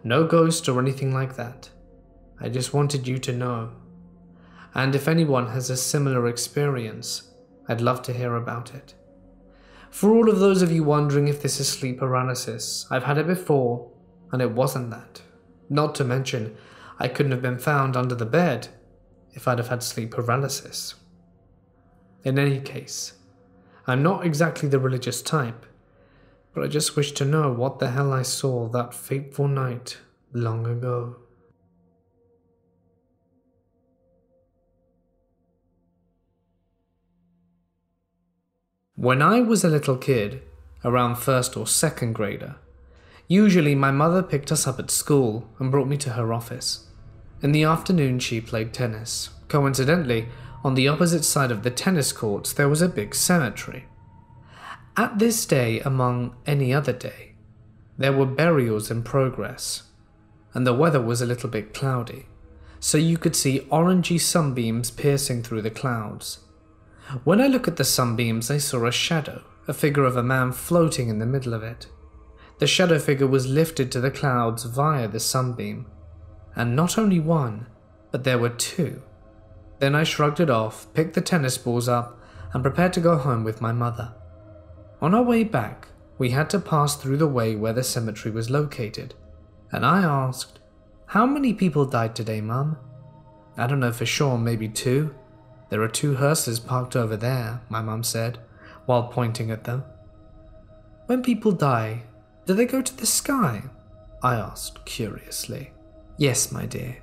No ghost or anything like that. I just wanted you to know and if anyone has a similar experience, I'd love to hear about it. For all of those of you wondering if this is sleep paralysis, I've had it before, and it wasn't that. Not to mention, I couldn't have been found under the bed if I'd have had sleep paralysis. In any case, I'm not exactly the religious type, but I just wish to know what the hell I saw that fateful night long ago. When I was a little kid, around first or second grader, usually my mother picked us up at school and brought me to her office. In the afternoon, she played tennis. Coincidentally, on the opposite side of the tennis courts, there was a big cemetery. At this day, among any other day, there were burials in progress, and the weather was a little bit cloudy, so you could see orangey sunbeams piercing through the clouds. When I look at the sunbeams, I saw a shadow, a figure of a man floating in the middle of it. The shadow figure was lifted to the clouds via the sunbeam, and not only one, but there were two. Then I shrugged it off, picked the tennis balls up, and prepared to go home with my mother. On our way back, we had to pass through the way where the cemetery was located, and I asked, How many people died today, Mum? I don't know for sure, maybe two. There are two hearses parked over there, my mum said, while pointing at them. When people die, do they go to the sky? I asked curiously. Yes, my dear.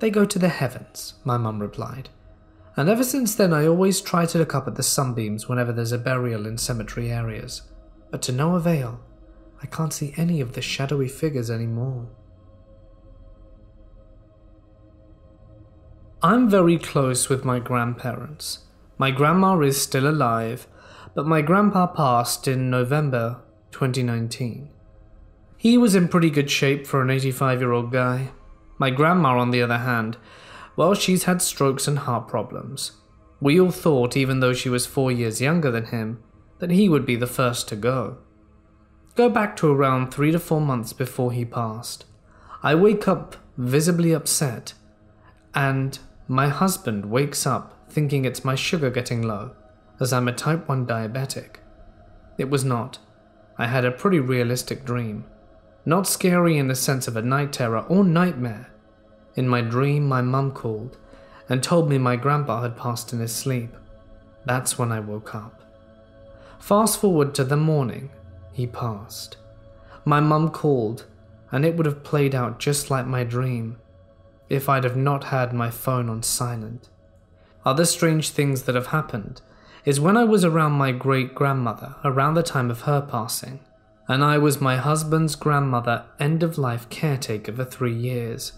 They go to the heavens, my mum replied. And ever since then, I always try to look up at the sunbeams whenever there's a burial in cemetery areas. But to no avail. I can't see any of the shadowy figures anymore. I'm very close with my grandparents. My grandma is still alive, but my grandpa passed in November 2019. He was in pretty good shape for an 85 year old guy. My grandma, on the other hand, well, she's had strokes and heart problems. We all thought, even though she was four years younger than him, that he would be the first to go. Go back to around three to four months before he passed. I wake up visibly upset, and my husband wakes up thinking it's my sugar getting low, as I'm a type 1 diabetic. It was not. I had a pretty realistic dream. Not scary in the sense of a night terror or nightmare. In my dream, my mum called and told me my grandpa had passed in his sleep. That's when I woke up. Fast forward to the morning, he passed. My mum called, and it would have played out just like my dream if I'd have not had my phone on silent. Other strange things that have happened is when I was around my great grandmother around the time of her passing, and I was my husband's grandmother end of life caretaker for three years.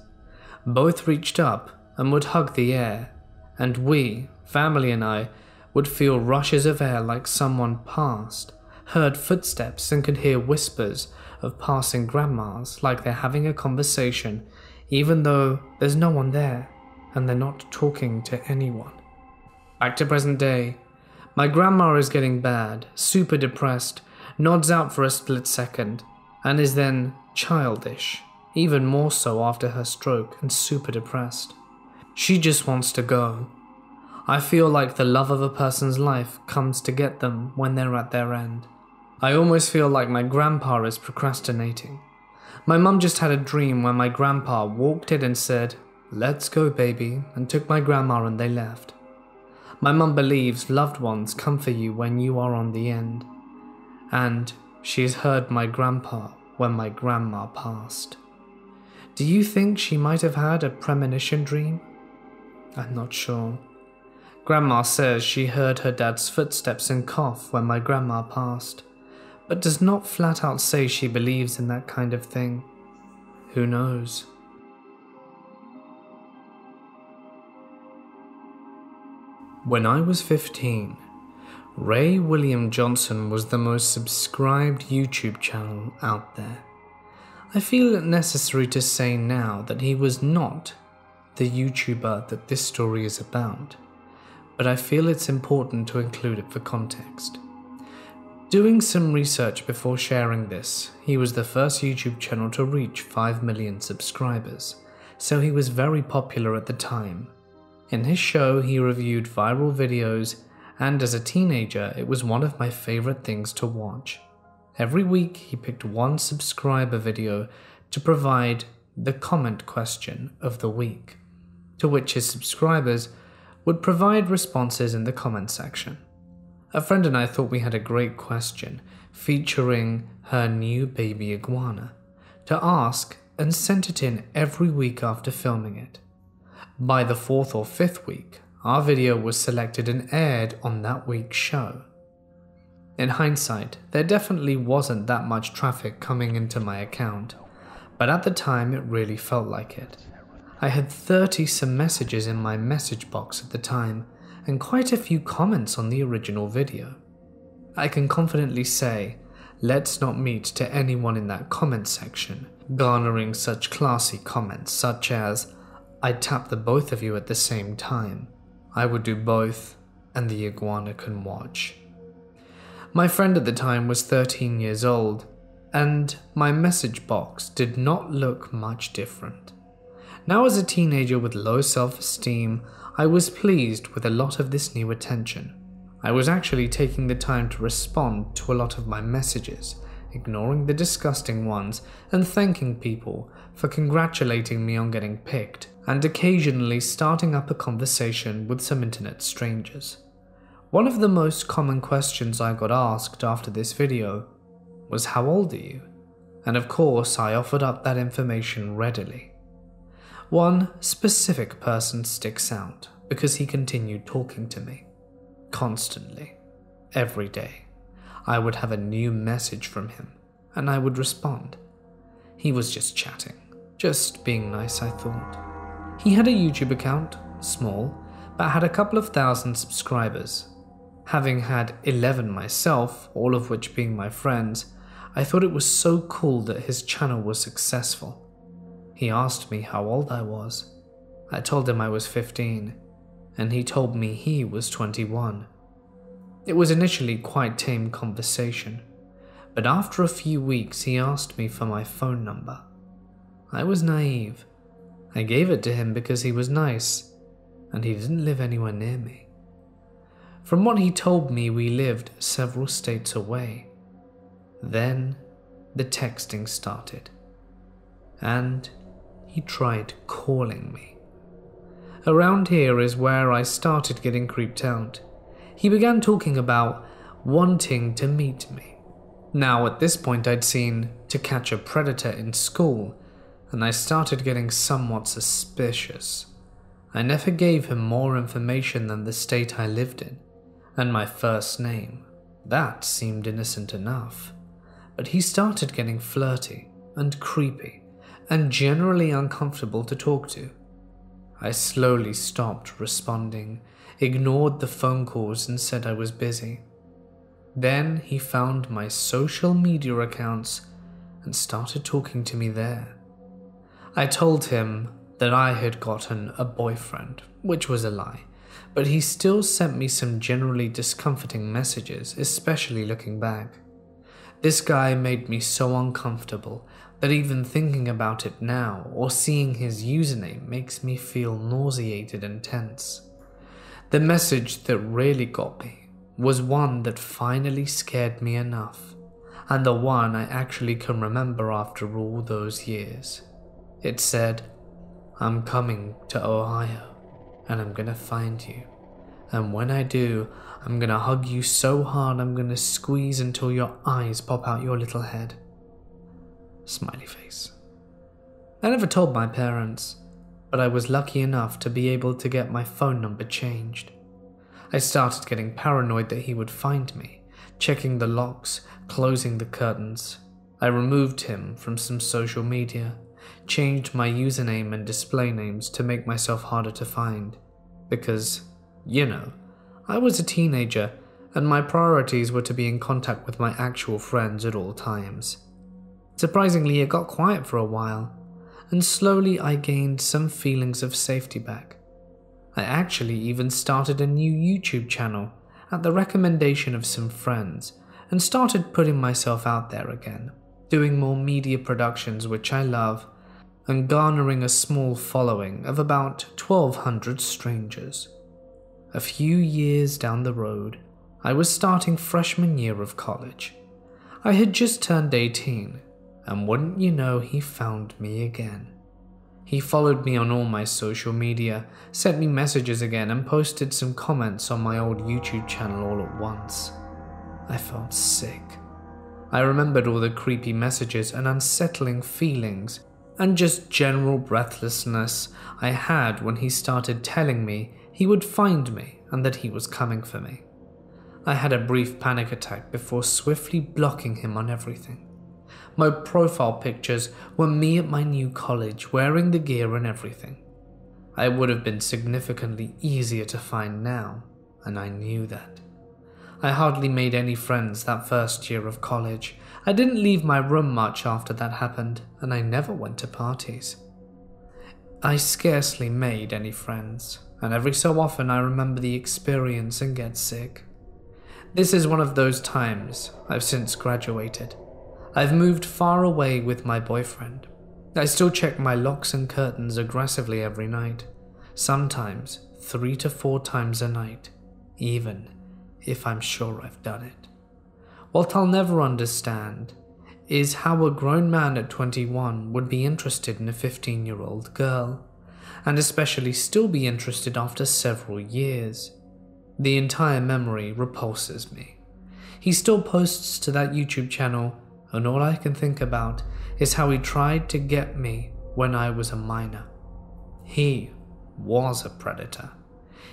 Both reached up and would hug the air, and we, family and I, would feel rushes of air like someone passed, heard footsteps and could hear whispers of passing grandmas like they're having a conversation even though there's no one there and they're not talking to anyone. Back to present day. My grandma is getting bad, super depressed, nods out for a split second, and is then childish, even more so after her stroke and super depressed. She just wants to go. I feel like the love of a person's life comes to get them when they're at their end. I almost feel like my grandpa is procrastinating. My mum just had a dream where my grandpa walked in and said, Let's go, baby, and took my grandma and they left. My mum believes loved ones come for you when you are on the end. And she's heard my grandpa when my grandma passed. Do you think she might have had a premonition dream? I'm not sure. Grandma says she heard her dad's footsteps and cough when my grandma passed but does not flat out say she believes in that kind of thing. Who knows? When I was 15, Ray William Johnson was the most subscribed YouTube channel out there. I feel it necessary to say now that he was not the YouTuber that this story is about, but I feel it's important to include it for context. Doing some research before sharing this, he was the first YouTube channel to reach 5 million subscribers, so he was very popular at the time. In his show, he reviewed viral videos and as a teenager, it was one of my favorite things to watch. Every week, he picked one subscriber video to provide the comment question of the week, to which his subscribers would provide responses in the comment section. A friend and I thought we had a great question featuring her new baby iguana to ask and sent it in every week after filming it. By the fourth or fifth week, our video was selected and aired on that week's show. In hindsight, there definitely wasn't that much traffic coming into my account, but at the time it really felt like it. I had 30 some messages in my message box at the time, and quite a few comments on the original video. I can confidently say, let's not meet to anyone in that comment section, garnering such classy comments such as, I'd tap the both of you at the same time. I would do both, and the iguana can watch. My friend at the time was 13 years old, and my message box did not look much different. Now, as a teenager with low self esteem, I was pleased with a lot of this new attention. I was actually taking the time to respond to a lot of my messages, ignoring the disgusting ones, and thanking people for congratulating me on getting picked, and occasionally starting up a conversation with some internet strangers. One of the most common questions I got asked after this video was how old are you? And of course, I offered up that information readily. One specific person sticks out because he continued talking to me constantly, every day. I would have a new message from him and I would respond. He was just chatting, just being nice, I thought. He had a YouTube account, small, but had a couple of thousand subscribers Having had 11 myself, all of which being my friends, I thought it was so cool that his channel was successful. He asked me how old I was. I told him I was 15, and he told me he was 21. It was initially quite tame conversation, but after a few weeks he asked me for my phone number. I was naive. I gave it to him because he was nice, and he didn't live anywhere near me. From what he told me, we lived several states away. Then the texting started, and he tried calling me. Around here is where I started getting creeped out. He began talking about wanting to meet me. Now, at this point, I'd seen To Catch a Predator in school, and I started getting somewhat suspicious. I never gave him more information than the state I lived in and my first name. That seemed innocent enough. But he started getting flirty and creepy and generally uncomfortable to talk to. I slowly stopped responding, ignored the phone calls, and said I was busy. Then he found my social media accounts and started talking to me there. I told him that I had gotten a boyfriend, which was a lie but he still sent me some generally discomforting messages, especially looking back. This guy made me so uncomfortable that even thinking about it now or seeing his username makes me feel nauseated and tense. The message that really got me was one that finally scared me enough, and the one I actually can remember after all those years. It said, I'm coming to Ohio and I'm gonna find you. And when I do, I'm gonna hug you so hard I'm gonna squeeze until your eyes pop out your little head. Smiley face. I never told my parents, but I was lucky enough to be able to get my phone number changed. I started getting paranoid that he would find me, checking the locks, closing the curtains. I removed him from some social media changed my username and display names to make myself harder to find. Because, you know, I was a teenager and my priorities were to be in contact with my actual friends at all times. Surprisingly, it got quiet for a while, and slowly I gained some feelings of safety back. I actually even started a new YouTube channel at the recommendation of some friends and started putting myself out there again, doing more media productions which I love and garnering a small following of about 1,200 strangers. a few years down the road, I was starting freshman year of college. I had just turned 18, and wouldn't you know, he found me again. He followed me on all my social media, sent me messages again, and posted some comments on my old YouTube channel all at once. I felt sick. I remembered all the creepy messages and unsettling feelings, and just general breathlessness I had when he started telling me he would find me and that he was coming for me. I had a brief panic attack before swiftly blocking him on everything. My profile pictures were me at my new college wearing the gear and everything. I would have been significantly easier to find now, and I knew that. I hardly made any friends that first year of college. I didn't leave my room much after that happened, and I never went to parties. I scarcely made any friends, and every so often I remember the experience and get sick. This is one of those times I've since graduated. I've moved far away with my boyfriend. I still check my locks and curtains aggressively every night, sometimes three to four times a night, even if I'm sure I've done it. What I'll never understand is how a grown man at 21 would be interested in a 15 year old girl, and especially still be interested after several years. The entire memory repulses me. He still posts to that YouTube channel and all I can think about is how he tried to get me when I was a minor. He was a predator.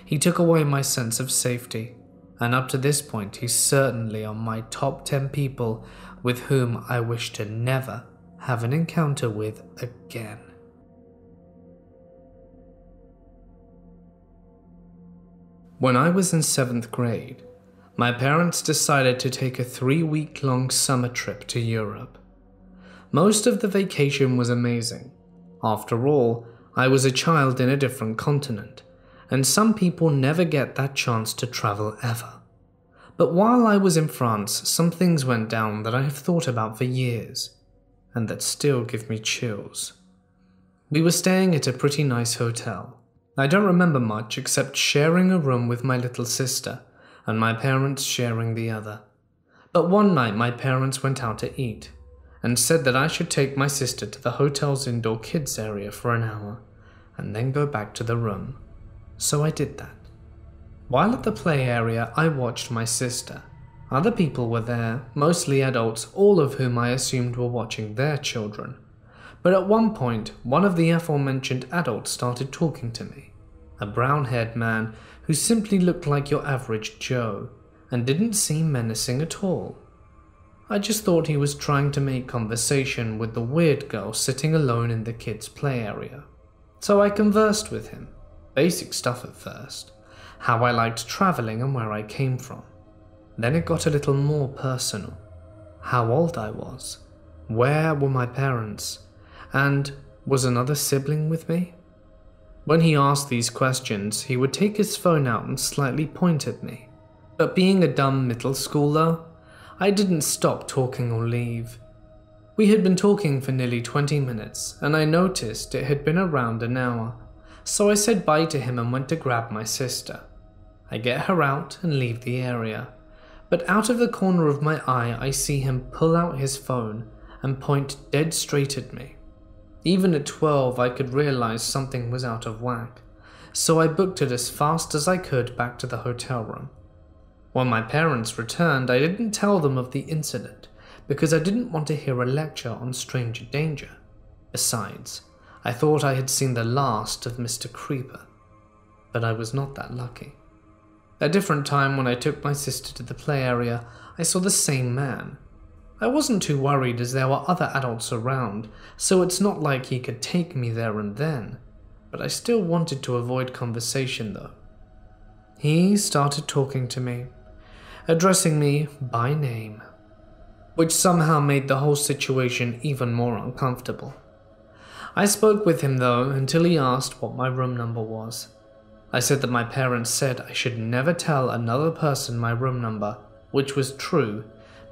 He took away my sense of safety, and up to this point, he's certainly on my top 10 people with whom I wish to never have an encounter with again. When I was in seventh grade, my parents decided to take a three week long summer trip to Europe. Most of the vacation was amazing. After all, I was a child in a different continent, and some people never get that chance to travel ever. But while I was in France, some things went down that I have thought about for years, and that still give me chills. We were staying at a pretty nice hotel. I don't remember much except sharing a room with my little sister and my parents sharing the other. But one night my parents went out to eat and said that I should take my sister to the hotel's indoor kids area for an hour and then go back to the room. So I did that. While at the play area, I watched my sister. Other people were there, mostly adults, all of whom I assumed were watching their children. But at one point, one of the aforementioned adults started talking to me. A brown haired man who simply looked like your average Joe and didn't seem menacing at all. I just thought he was trying to make conversation with the weird girl sitting alone in the kids' play area. So I conversed with him. Basic stuff at first. How I liked traveling and where I came from. Then it got a little more personal. How old I was. Where were my parents? And was another sibling with me? When he asked these questions, he would take his phone out and slightly point at me. But being a dumb middle schooler, I didn't stop talking or leave. We had been talking for nearly 20 minutes, and I noticed it had been around an hour, so I said bye to him and went to grab my sister. I get her out and leave the area, but out of the corner of my eye, I see him pull out his phone and point dead straight at me. Even at 12, I could realize something was out of whack, so I booked it as fast as I could back to the hotel room. When my parents returned, I didn't tell them of the incident because I didn't want to hear a lecture on stranger danger. Besides, I thought I had seen the last of Mr. Creeper, but I was not that lucky. A different time, when I took my sister to the play area, I saw the same man, I wasn't too worried as there were other adults around, so it's not like he could take me there and then, but I still wanted to avoid conversation though. He started talking to me, addressing me by name, which somehow made the whole situation even more uncomfortable. I spoke with him though until he asked what my room number was. I said that my parents said I should never tell another person my room number, which was true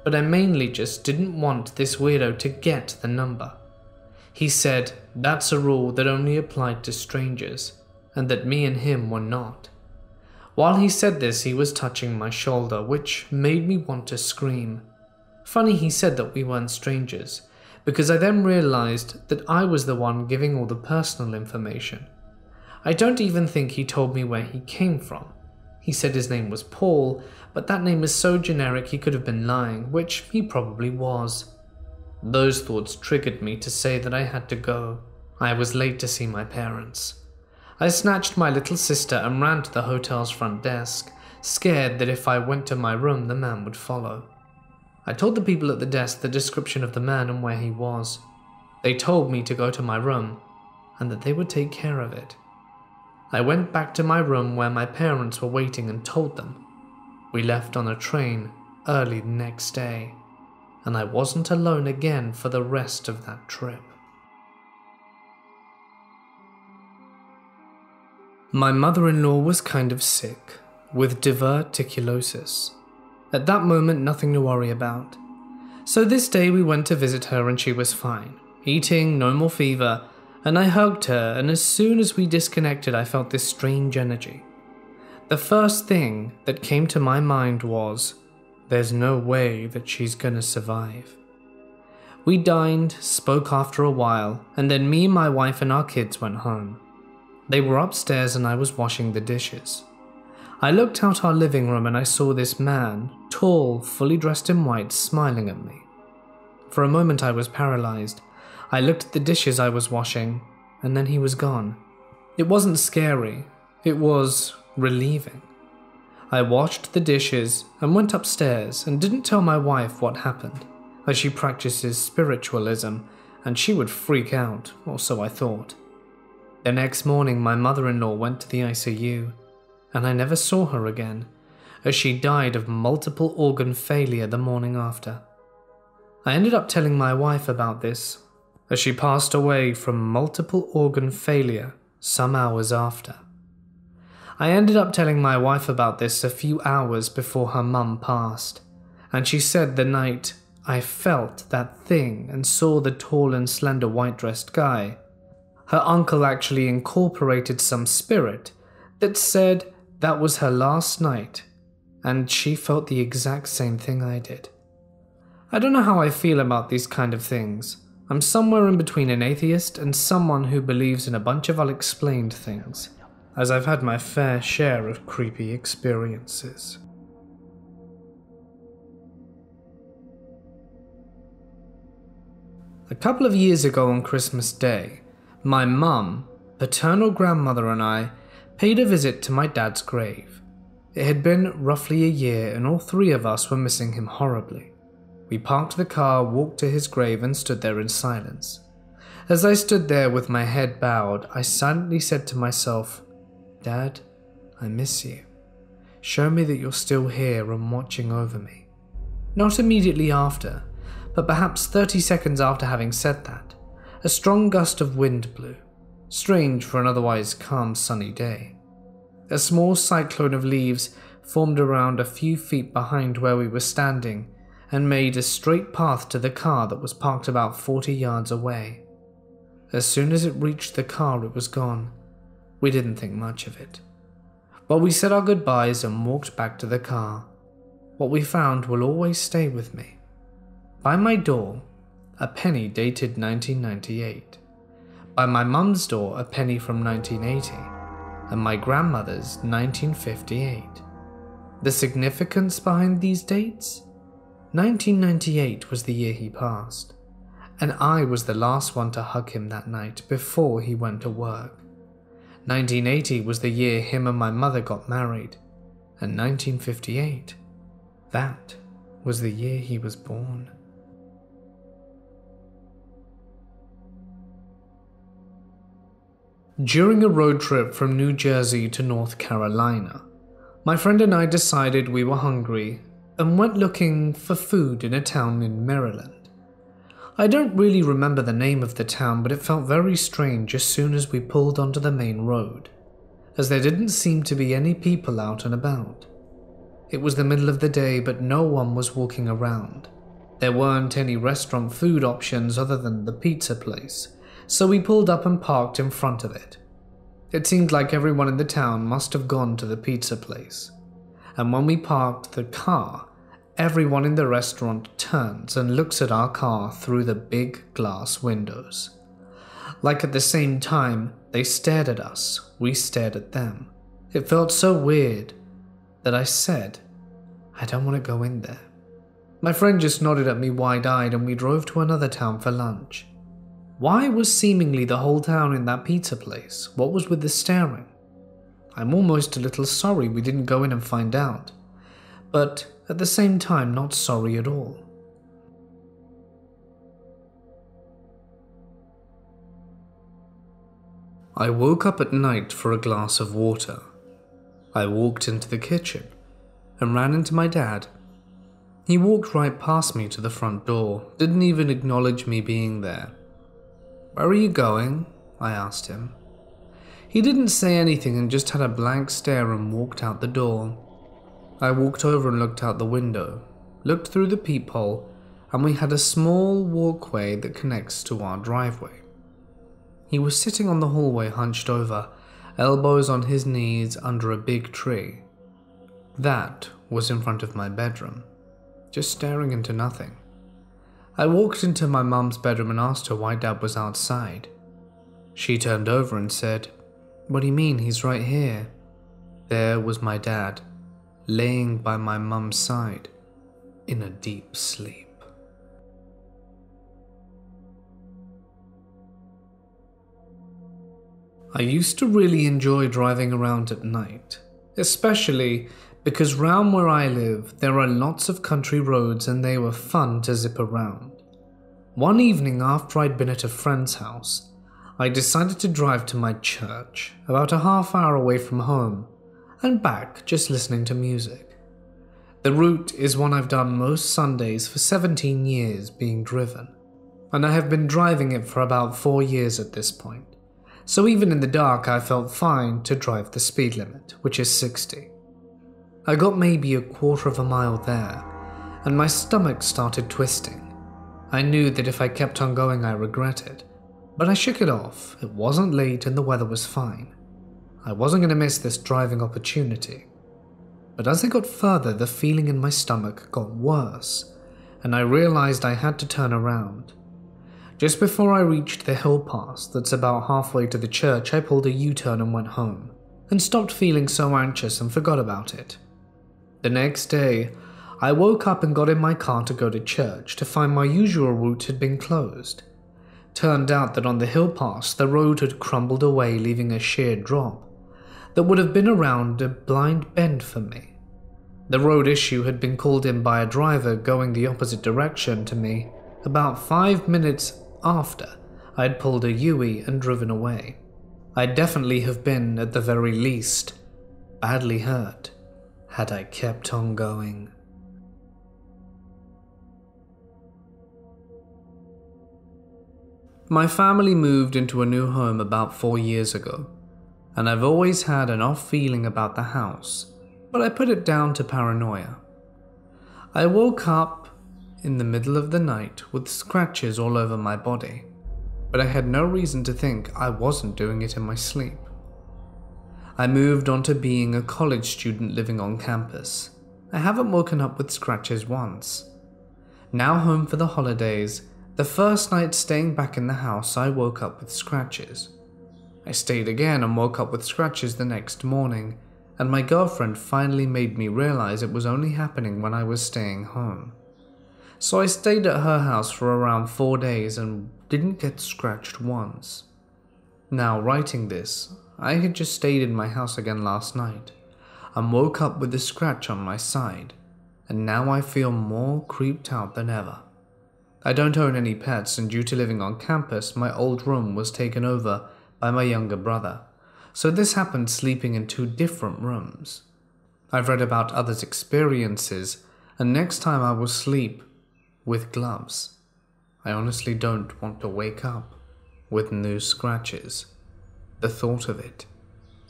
but I mainly just didn't want this weirdo to get the number. He said that's a rule that only applied to strangers, and that me and him were not. While he said this, he was touching my shoulder, which made me want to scream. Funny he said that we weren't strangers, because I then realized that I was the one giving all the personal information. I don't even think he told me where he came from. He said his name was Paul, but that name is so generic he could have been lying, which he probably was. Those thoughts triggered me to say that I had to go. I was late to see my parents. I snatched my little sister and ran to the hotel's front desk, scared that if I went to my room, the man would follow. I told the people at the desk the description of the man and where he was. They told me to go to my room and that they would take care of it. I went back to my room where my parents were waiting and told them. We left on a train early next day, and I wasn't alone again for the rest of that trip. My mother in law was kind of sick, with diverticulosis. At that moment, nothing to worry about. So this day we went to visit her and she was fine, eating, no more fever, and I hugged her, and as soon as we disconnected, I felt this strange energy. The first thing that came to my mind was there's no way that she's gonna survive. We dined, spoke after a while, and then me, my wife, and our kids went home. They were upstairs and I was washing the dishes. I looked out our living room and I saw this man, tall, fully dressed in white, smiling at me. For a moment I was paralyzed. I looked at the dishes I was washing, and then he was gone. It wasn't scary, it was relieving. I washed the dishes and went upstairs and didn't tell my wife what happened, as she practices spiritualism and she would freak out, or so I thought. The next morning, my mother in law went to the ICU, and I never saw her again, as she died of multiple organ failure the morning after. I ended up telling my wife about this, as she passed away from multiple organ failure some hours after. I ended up telling my wife about this a few hours before her mum passed, and she said the night I felt that thing and saw the tall and slender white dressed guy her uncle actually incorporated some spirit that said that was her last night, and she felt the exact same thing I did. I don't know how I feel about these kind of things. I'm somewhere in between an atheist and someone who believes in a bunch of unexplained things, as I've had my fair share of creepy experiences. A couple of years ago on Christmas Day, my mum, paternal grandmother, and I paid a visit to my dad's grave. It had been roughly a year, and all three of us were missing him horribly. We parked the car, walked to his grave, and stood there in silence. As I stood there with my head bowed, I silently said to myself, Dad, I miss you. Show me that you're still here and watching over me. Not immediately after, but perhaps 30 seconds after having said that, a strong gust of wind blew, strange for an otherwise calm sunny day. A small cyclone of leaves formed around a few feet behind where we were standing and made a straight path to the car that was parked about 40 yards away. As soon as it reached the car, it was gone. We didn't think much of it. But we said our goodbyes and walked back to the car. What we found will always stay with me. By my door a penny dated 1998. By my mum's door, a penny from 1980, and my grandmother's 1958. The significance behind these dates? 1998 was the year he passed, and I was the last one to hug him that night before he went to work. 1980 was the year him and my mother got married, and 1958, that was the year he was born. During a road trip from New Jersey to North Carolina, my friend and I decided we were hungry and went looking for food in a town in Maryland. I don't really remember the name of the town, but it felt very strange as soon as we pulled onto the main road, as there didn't seem to be any people out and about. It was the middle of the day, but no one was walking around. There weren't any restaurant food options other than the pizza place, so we pulled up and parked in front of it. It seemed like everyone in the town must have gone to the pizza place. And when we parked the car, everyone in the restaurant turns and looks at our car through the big glass windows. Like at the same time, they stared at us, we stared at them. It felt so weird that I said, I don't want to go in there. My friend just nodded at me wide eyed and we drove to another town for lunch. Why was seemingly the whole town in that pizza place? What was with the staring? I'm almost a little sorry we didn't go in and find out, but at the same time, not sorry at all. I woke up at night for a glass of water. I walked into the kitchen and ran into my dad. He walked right past me to the front door, didn't even acknowledge me being there. Where are you going? I asked him. He didn't say anything and just had a blank stare and walked out the door. I walked over and looked out the window, looked through the peephole, and we had a small walkway that connects to our driveway. He was sitting on the hallway hunched over, elbows on his knees under a big tree. That was in front of my bedroom, just staring into nothing. I walked into my mum's bedroom and asked her why Dad was outside. She turned over and said, What do you mean he's right here? There was my dad, laying by my mum's side, in a deep sleep. I used to really enjoy driving around at night, especially because round where I live there are lots of country roads and they were fun to zip around. One evening after I'd been at a friend's house, I decided to drive to my church, about a half hour away from home, and back just listening to music. The route is one I've done most Sundays for 17 years being driven, and I have been driving it for about 4 years at this point. So even in the dark, I felt fine to drive the speed limit, which is 60. I got maybe a quarter of a mile there, and my stomach started twisting. I knew that if I kept on going, I regretted, but I shook it off. It wasn't late and the weather was fine. I wasn't going to miss this driving opportunity. But as I got further, the feeling in my stomach got worse, and I realized I had to turn around. Just before I reached the hill pass that's about halfway to the church, I pulled a U turn and went home, and stopped feeling so anxious and forgot about it. The next day, I woke up and got in my car to go to church to find my usual route had been closed. Turned out that on the hill pass, the road had crumbled away, leaving a sheer drop that would have been around a blind bend for me. The road issue had been called in by a driver going the opposite direction to me about five minutes after I had pulled a Yui and driven away. I'd definitely have been, at the very least, badly hurt had I kept on going. My family moved into a new home about four years ago, and I've always had an off feeling about the house, but I put it down to paranoia. I woke up in the middle of the night with scratches all over my body, but I had no reason to think I wasn't doing it in my sleep. I moved on to being a college student living on campus. I haven't woken up with scratches once. Now home for the holidays, the first night staying back in the house, I woke up with scratches. I stayed again and woke up with scratches the next morning, and my girlfriend finally made me realize it was only happening when I was staying home. So I stayed at her house for around four days and didn't get scratched once. Now, writing this, I had just stayed in my house again last night and woke up with a scratch on my side, and now I feel more creeped out than ever. I don't own any pets, and due to living on campus, my old room was taken over by my younger brother, so this happened sleeping in two different rooms. I've read about others' experiences, and next time I will sleep with gloves. I honestly don't want to wake up with new scratches. The thought of it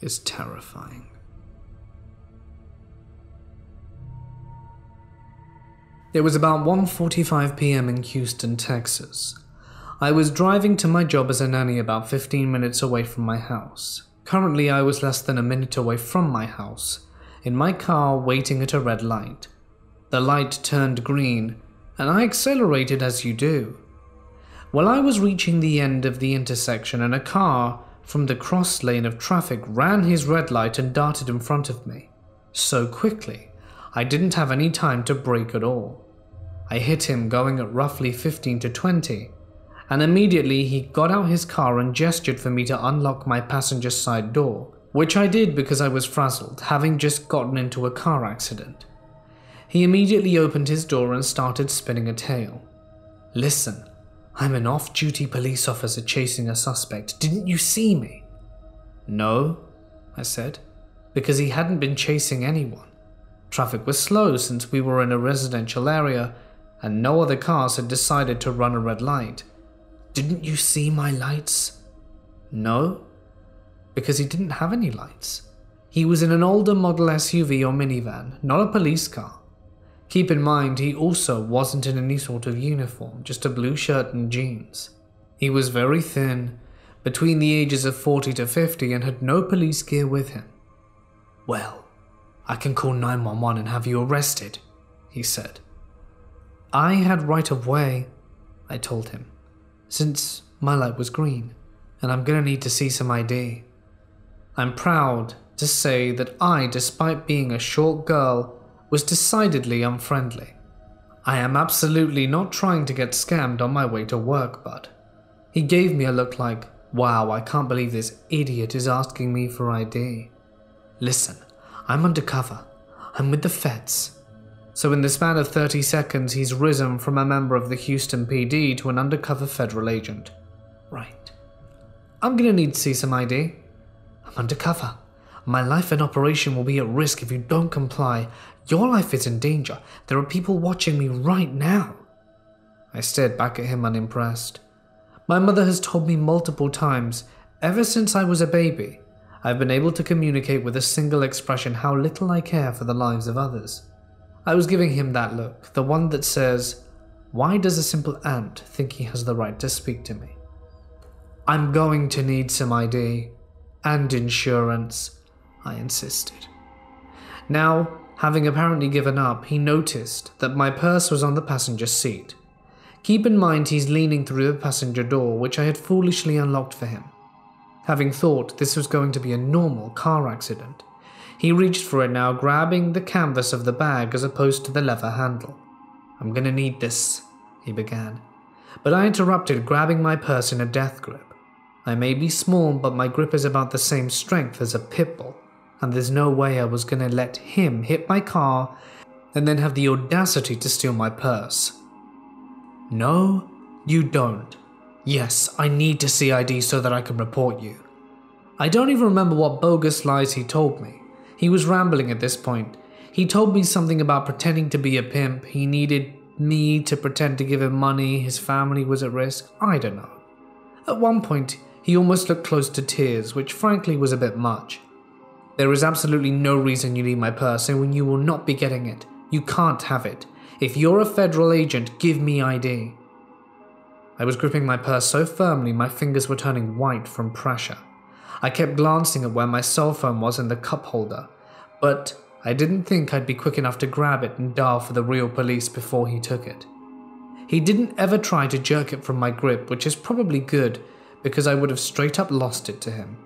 is terrifying. It was about 1:45 p.m. in Houston, Texas. I was driving to my job as a nanny about 15 minutes away from my house. Currently, I was less than a minute away from my house, in my car waiting at a red light. The light turned green, and I accelerated as you do. While I was reaching the end of the intersection, and a car from the cross lane of traffic ran his red light and darted in front of me. So quickly, I didn't have any time to brake at all. I hit him going at roughly 15 to 20, and immediately he got out his car and gestured for me to unlock my passenger side door, which I did because I was frazzled, having just gotten into a car accident. He immediately opened his door and started spinning a tale. Listen, I'm an off duty police officer chasing a suspect. Didn't you see me? No, I said, because he hadn't been chasing anyone. Traffic was slow since we were in a residential area and no other cars had decided to run a red light. Didn't you see my lights? No, because he didn't have any lights. He was in an older model SUV or minivan, not a police car. Keep in mind, he also wasn't in any sort of uniform, just a blue shirt and jeans. He was very thin, between the ages of 40 to 50, and had no police gear with him. Well, I can call 911 and have you arrested, he said. I had right of way, I told him since my light was green, and I'm gonna need to see some ID. I'm proud to say that I, despite being a short girl, was decidedly unfriendly. I am absolutely not trying to get scammed on my way to work, bud. He gave me a look like, wow, I can't believe this idiot is asking me for ID. Listen, I'm undercover. I'm with the feds. So, in the span of 30 seconds, he's risen from a member of the Houston PD to an undercover federal agent. Right. I'm gonna need to see some ID. I'm undercover. My life and operation will be at risk if you don't comply. Your life is in danger. There are people watching me right now. I stared back at him unimpressed. My mother has told me multiple times, ever since I was a baby, I've been able to communicate with a single expression how little I care for the lives of others. I was giving him that look, the one that says, Why does a simple ant think he has the right to speak to me? I'm going to need some ID and insurance, I insisted. Now, having apparently given up, he noticed that my purse was on the passenger seat. Keep in mind he's leaning through the passenger door, which I had foolishly unlocked for him. Having thought this was going to be a normal car accident, he reached for it now, grabbing the canvas of the bag as opposed to the leather handle. I'm gonna need this, he began. But I interrupted, grabbing my purse in a death grip. I may be small, but my grip is about the same strength as a pit bull, and there's no way I was gonna let him hit my car and then have the audacity to steal my purse. No, you don't. Yes, I need to see ID so that I can report you. I don't even remember what bogus lies he told me, he was rambling at this point. He told me something about pretending to be a pimp. He needed me to pretend to give him money. His family was at risk. I don't know. At one point, he almost looked close to tears, which frankly was a bit much. There is absolutely no reason you need my purse, and you will not be getting it. You can't have it. If you're a federal agent, give me ID. I was gripping my purse so firmly my fingers were turning white from pressure. I kept glancing at where my cell phone was in the cup holder, but I didn't think I'd be quick enough to grab it and dial for the real police before he took it. He didn't ever try to jerk it from my grip, which is probably good because I would have straight up lost it to him.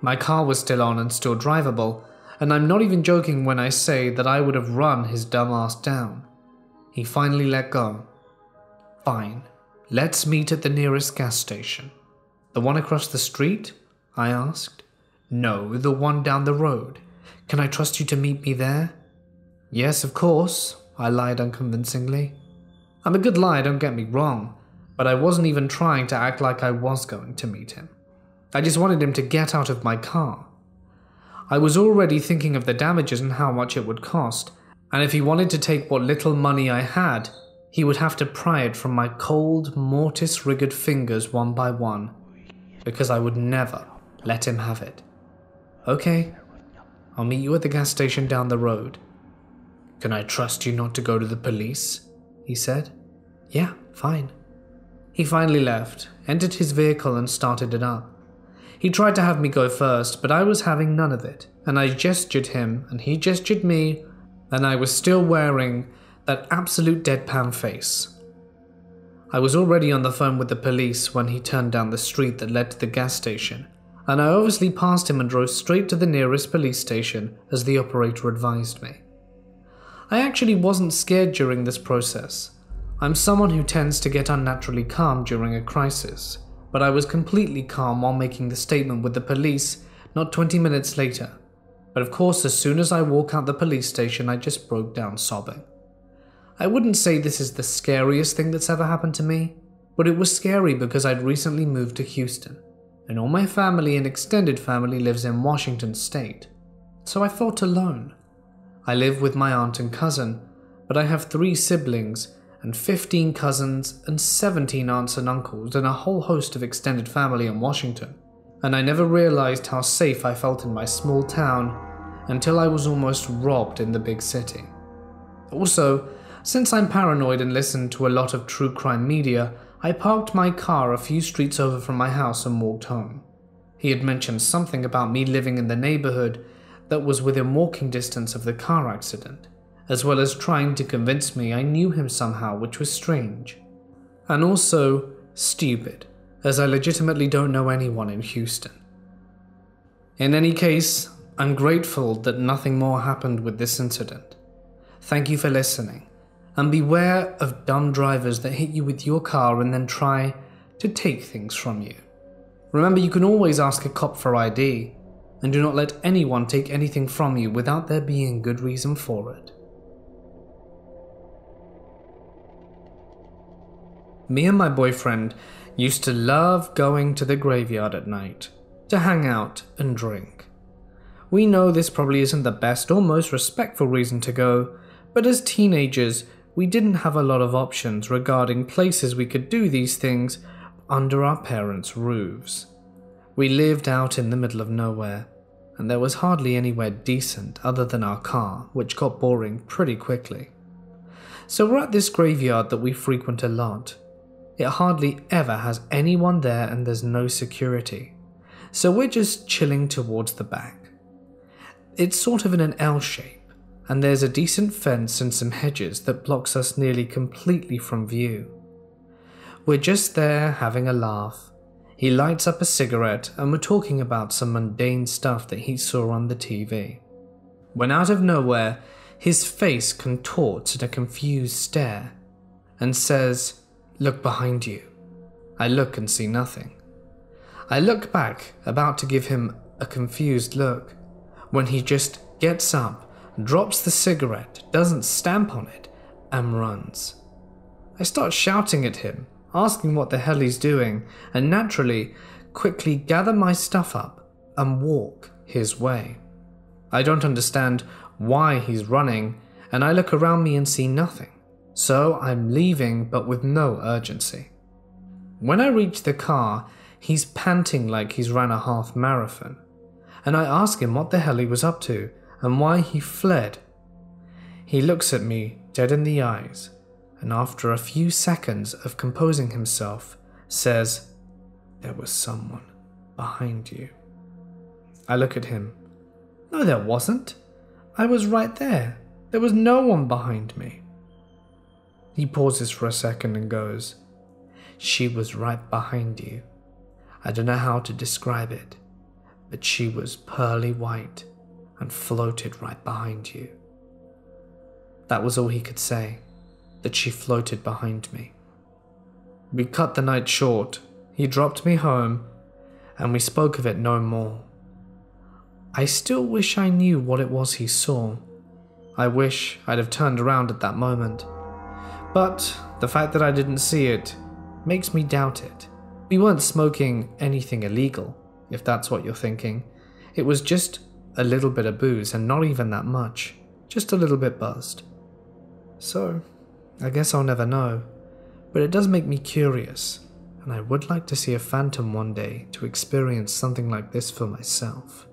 My car was still on and still drivable, and I'm not even joking when I say that I would have run his dumb ass down. He finally let go. Fine, let's meet at the nearest gas station. The one across the street? I asked. No, the one down the road. Can I trust you to meet me there? Yes, of course, I lied unconvincingly. I'm a good liar, don't get me wrong, but I wasn't even trying to act like I was going to meet him. I just wanted him to get out of my car. I was already thinking of the damages and how much it would cost, and if he wanted to take what little money I had, he would have to pry it from my cold, mortis rigged fingers one by one, because I would never let him have it. Okay, I'll meet you at the gas station down the road. Can I trust you not to go to the police? He said. Yeah, fine. He finally left, entered his vehicle, and started it up. He tried to have me go first, but I was having none of it, and I gestured him, and he gestured me, and I was still wearing that absolute deadpan face. I was already on the phone with the police when he turned down the street that led to the gas station, and I obviously passed him and drove straight to the nearest police station as the operator advised me. I actually wasn't scared during this process. I'm someone who tends to get unnaturally calm during a crisis, but I was completely calm while making the statement with the police not 20 minutes later. But of course, as soon as I walk out the police station, I just broke down sobbing. I wouldn't say this is the scariest thing that's ever happened to me, but it was scary because I'd recently moved to Houston, and all my family and extended family lives in Washington state, so I felt alone. I live with my aunt and cousin, but I have three siblings and 15 cousins and 17 aunts and uncles and a whole host of extended family in Washington, and I never realized how safe I felt in my small town until I was almost robbed in the big city. Also, since I'm paranoid and listen to a lot of true crime media, I parked my car a few streets over from my house and walked home. He had mentioned something about me living in the neighborhood that was within walking distance of the car accident, as well as trying to convince me I knew him somehow, which was strange. And also stupid, as I legitimately don't know anyone in Houston. In any case, I'm grateful that nothing more happened with this incident. Thank you for listening and beware of dumb drivers that hit you with your car and then try to take things from you. Remember, you can always ask a cop for ID, and do not let anyone take anything from you without there being good reason for it. Me and my boyfriend used to love going to the graveyard at night to hang out and drink. We know this probably isn't the best or most respectful reason to go, but as teenagers, we didn't have a lot of options regarding places we could do these things under our parents' roofs. We lived out in the middle of nowhere, and there was hardly anywhere decent other than our car, which got boring pretty quickly. So we're at this graveyard that we frequent a lot. It hardly ever has anyone there and there's no security. So we're just chilling towards the back. It's sort of in an L shape and there's a decent fence and some hedges that blocks us nearly completely from view. We're just there having a laugh. He lights up a cigarette and we're talking about some mundane stuff that he saw on the TV. When out of nowhere, his face contorts in a confused stare and says, Look behind you. I look and see nothing. I look back, about to give him a confused look, when he just gets up drops the cigarette, doesn't stamp on it, and runs. I start shouting at him, asking what the hell he's doing, and naturally, quickly gather my stuff up and walk his way. I don't understand why he's running, and I look around me and see nothing, so I'm leaving but with no urgency. When I reach the car, he's panting like he's ran a half marathon, and I ask him what the hell he was up to, and why he fled. He looks at me dead in the eyes, and after a few seconds of composing himself, says, There was someone behind you. I look at him. No, there wasn't. I was right there. There was no one behind me. He pauses for a second and goes, She was right behind you. I don't know how to describe it, but she was pearly white and floated right behind you. That was all he could say, that she floated behind me. We cut the night short. He dropped me home, and we spoke of it no more. I still wish I knew what it was he saw. I wish I'd have turned around at that moment. But the fact that I didn't see it makes me doubt it. We weren't smoking anything illegal, if that's what you're thinking. It was just a little bit of booze and not even that much, just a little bit buzzed. So, I guess I'll never know, but it does make me curious, and I would like to see a phantom one day to experience something like this for myself.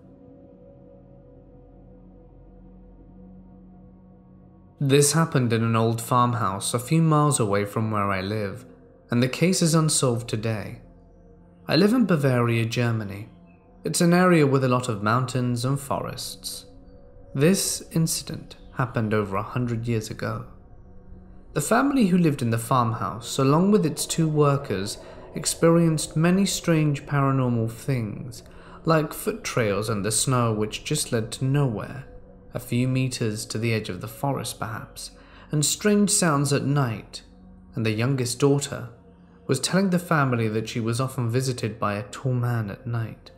This happened in an old farmhouse a few miles away from where I live, and the case is unsolved today. I live in Bavaria, Germany, It's an area with a lot of mountains and forests. This incident happened over a hundred years ago. The family who lived in the farmhouse, along with its two workers, experienced many strange paranormal things, like foot trails in the snow which just led to nowhere, a few meters to the edge of the forest perhaps, and strange sounds at night. And the youngest daughter was telling the family that she was often visited by a tall man at night.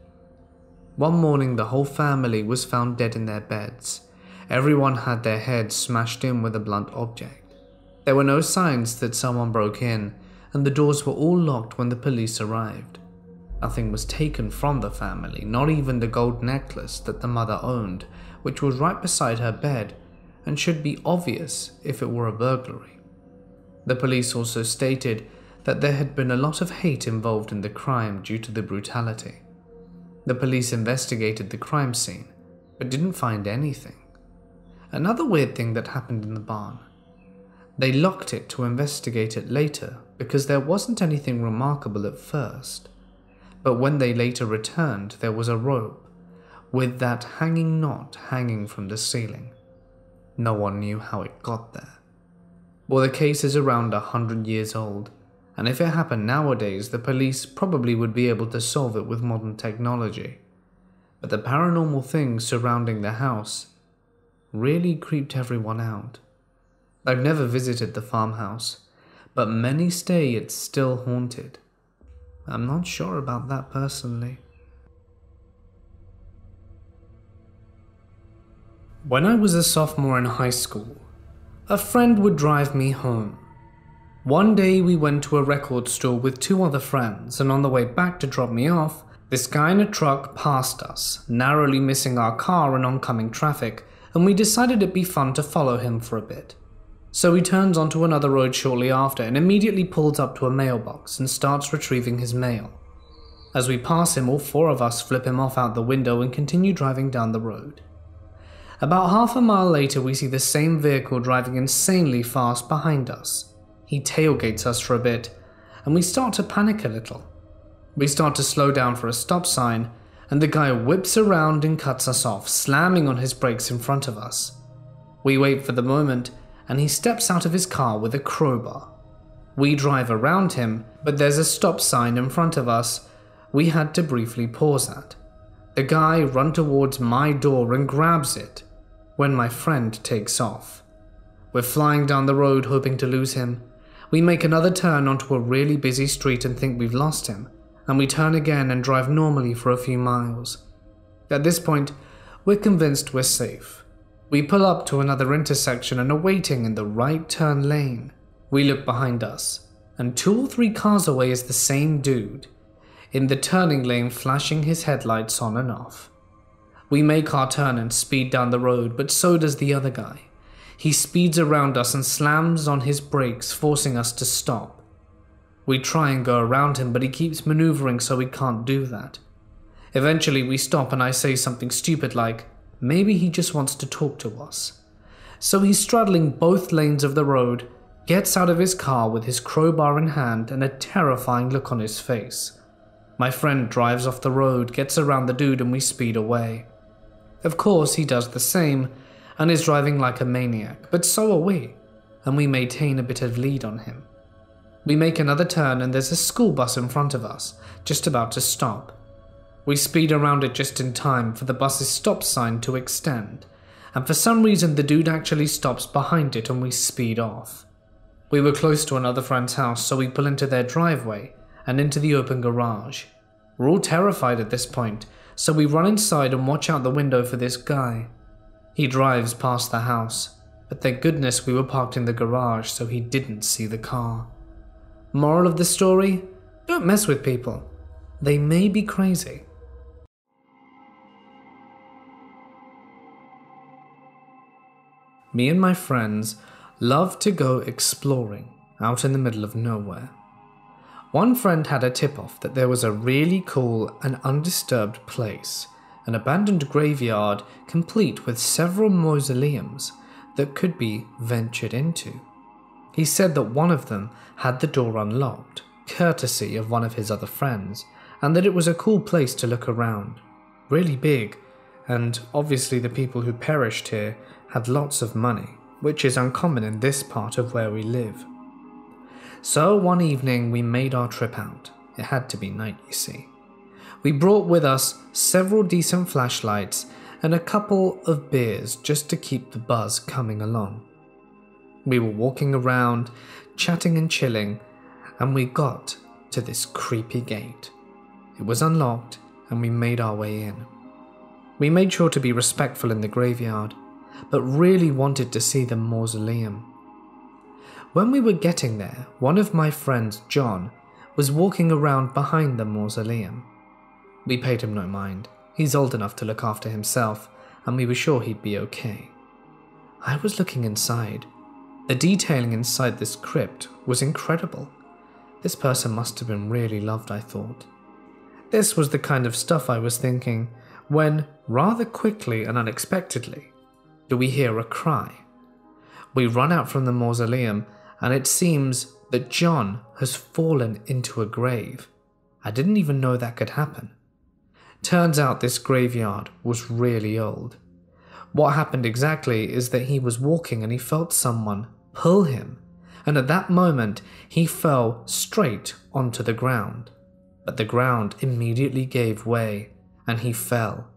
One morning, the whole family was found dead in their beds. Everyone had their heads smashed in with a blunt object. There were no signs that someone broke in, and the doors were all locked when the police arrived. Nothing was taken from the family, not even the gold necklace that the mother owned, which was right beside her bed and should be obvious if it were a burglary. The police also stated that there had been a lot of hate involved in the crime due to the brutality. The police investigated the crime scene, but didn't find anything. Another weird thing that happened in the barn. They locked it to investigate it later because there wasn't anything remarkable at first. But when they later returned, there was a rope with that hanging knot hanging from the ceiling. No one knew how it got there. Well, the case is around a hundred years old, and if it happened nowadays, the police probably would be able to solve it with modern technology. But the paranormal things surrounding the house really creeped everyone out. I've never visited the farmhouse, but many say it's still haunted. I'm not sure about that personally. When I was a sophomore in high school, a friend would drive me home. One day we went to a record store with two other friends, and on the way back to drop me off, this guy in a truck passed us, narrowly missing our car and oncoming traffic, and we decided it'd be fun to follow him for a bit. So he turns onto another road shortly after and immediately pulls up to a mailbox and starts retrieving his mail. As we pass him, all four of us flip him off out the window and continue driving down the road. About half a mile later, we see the same vehicle driving insanely fast behind us. He tailgates us for a bit, and we start to panic a little. We start to slow down for a stop sign, and the guy whips around and cuts us off, slamming on his brakes in front of us. We wait for the moment, and he steps out of his car with a crowbar. We drive around him, but there's a stop sign in front of us we had to briefly pause at. The guy runs towards my door and grabs it when my friend takes off. We're flying down the road hoping to lose him, we make another turn onto a really busy street and think we've lost him, and we turn again and drive normally for a few miles. At this point, we're convinced we're safe. We pull up to another intersection and are waiting in the right turn lane. We look behind us, and two or three cars away is the same dude, in the turning lane flashing his headlights on and off. We make our turn and speed down the road, but so does the other guy. He speeds around us and slams on his brakes, forcing us to stop. We try and go around him, but he keeps maneuvering so we can't do that. Eventually, we stop and I say something stupid like, maybe he just wants to talk to us. So he's straddling both lanes of the road, gets out of his car with his crowbar in hand and a terrifying look on his face. My friend drives off the road, gets around the dude, and we speed away. Of course, he does the same, and is driving like a maniac, but so are we, and we maintain a bit of lead on him. We make another turn and there's a school bus in front of us, just about to stop. We speed around it just in time for the bus's stop sign to extend, and for some reason the dude actually stops behind it and we speed off. We were close to another friend's house, so we pull into their driveway and into the open garage. We're all terrified at this point, so we run inside and watch out the window for this guy. He drives past the house, but thank goodness we were parked in the garage so he didn't see the car. Moral of the story? Don't mess with people. They may be crazy. Me and my friends love to go exploring out in the middle of nowhere. One friend had a tip off that there was a really cool and undisturbed place an abandoned graveyard complete with several mausoleums that could be ventured into. He said that one of them had the door unlocked, courtesy of one of his other friends, and that it was a cool place to look around. really big, and obviously the people who perished here had lots of money, which is uncommon in this part of where we live. So one evening we made our trip out. It had to be night, you see. We brought with us several decent flashlights and a couple of beers just to keep the buzz coming along. We were walking around, chatting and chilling, and we got to this creepy gate. It was unlocked, and we made our way in. We made sure to be respectful in the graveyard, but really wanted to see the mausoleum. When we were getting there, one of my friends, John, was walking around behind the mausoleum. We paid him no mind. He's old enough to look after himself, and we were sure he'd be okay. I was looking inside. The detailing inside this crypt was incredible. This person must have been really loved, I thought. This was the kind of stuff I was thinking when, rather quickly and unexpectedly, do we hear a cry. We run out from the mausoleum, and it seems that John has fallen into a grave. I didn't even know that could happen. Turns out this graveyard was really old. What happened exactly is that he was walking and he felt someone pull him, and at that moment he fell straight onto the ground. But the ground immediately gave way and he fell.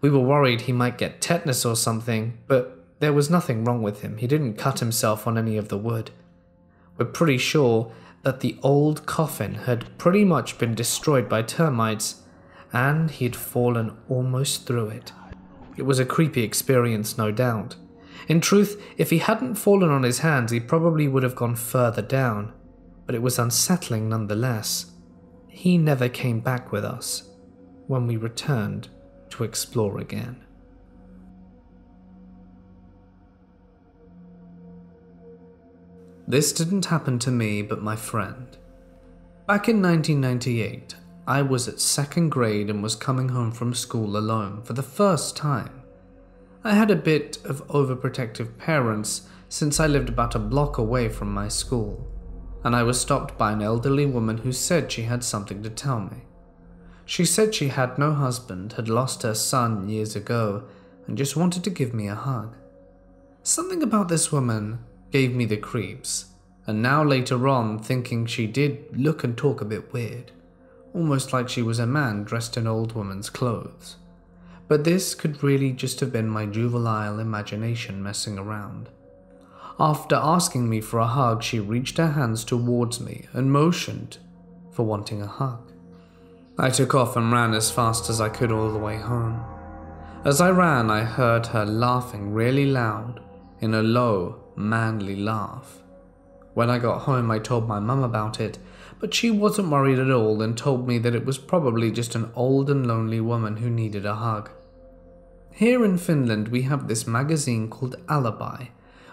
We were worried he might get tetanus or something, but there was nothing wrong with him. He didn't cut himself on any of the wood. We're pretty sure that the old coffin had pretty much been destroyed by termites and he'd fallen almost through it. It was a creepy experience, no doubt. In truth, if he hadn't fallen on his hands, he probably would have gone further down, but it was unsettling nonetheless. He never came back with us when we returned to explore again. This didn't happen to me, but my friend. Back in 1998, I was at second grade and was coming home from school alone for the first time. I had a bit of overprotective parents since I lived about a block away from my school, and I was stopped by an elderly woman who said she had something to tell me. She said she had no husband, had lost her son years ago, and just wanted to give me a hug. Something about this woman gave me the creeps, and now later on, thinking she did look and talk a bit weird almost like she was a man dressed in old woman's clothes. But this could really just have been my juvenile imagination messing around. After asking me for a hug, she reached her hands towards me and motioned for wanting a hug. I took off and ran as fast as I could all the way home. As I ran, I heard her laughing really loud in a low, manly laugh. When I got home, I told my mum about it, but she wasn't worried at all and told me that it was probably just an old and lonely woman who needed a hug. Here in Finland, we have this magazine called Alibi,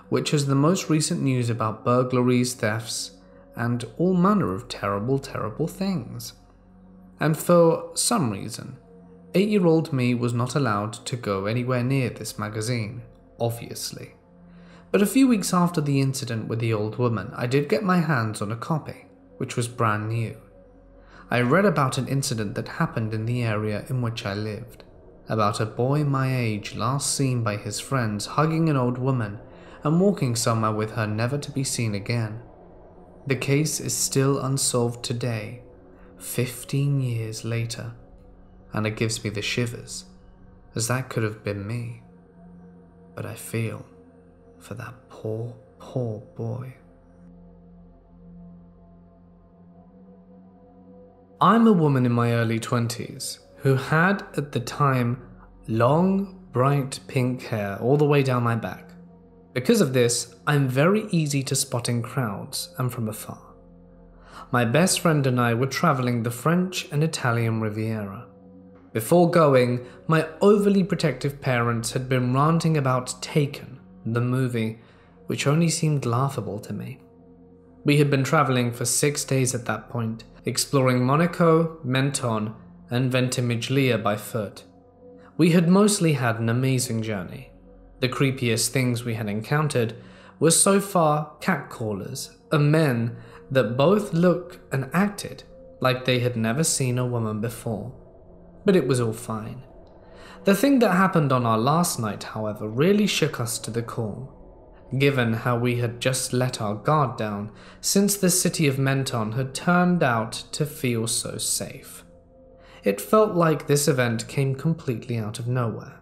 which has the most recent news about burglaries, thefts, and all manner of terrible, terrible things. And for some reason, eight year old me was not allowed to go anywhere near this magazine, obviously. But a few weeks after the incident with the old woman, I did get my hands on a copy which was brand new. I read about an incident that happened in the area in which I lived, about a boy my age last seen by his friends hugging an old woman and walking somewhere with her never to be seen again. The case is still unsolved today, 15 years later, and it gives me the shivers, as that could have been me. But I feel for that poor, poor boy. I'm a woman in my early 20s who had at the time long, bright pink hair all the way down my back. Because of this, I'm very easy to spot in crowds and from afar. My best friend and I were traveling the French and Italian Riviera. Before going, my overly protective parents had been ranting about Taken, the movie, which only seemed laughable to me. We had been traveling for six days at that point, exploring Monaco, Menton, and Ventimiglia by foot. We had mostly had an amazing journey. The creepiest things we had encountered were so far catcallers and men that both looked and acted like they had never seen a woman before. but it was all fine. The thing that happened on our last night, however, really shook us to the core. Given how we had just let our guard down since the city of Menton had turned out to feel so safe. It felt like this event came completely out of nowhere.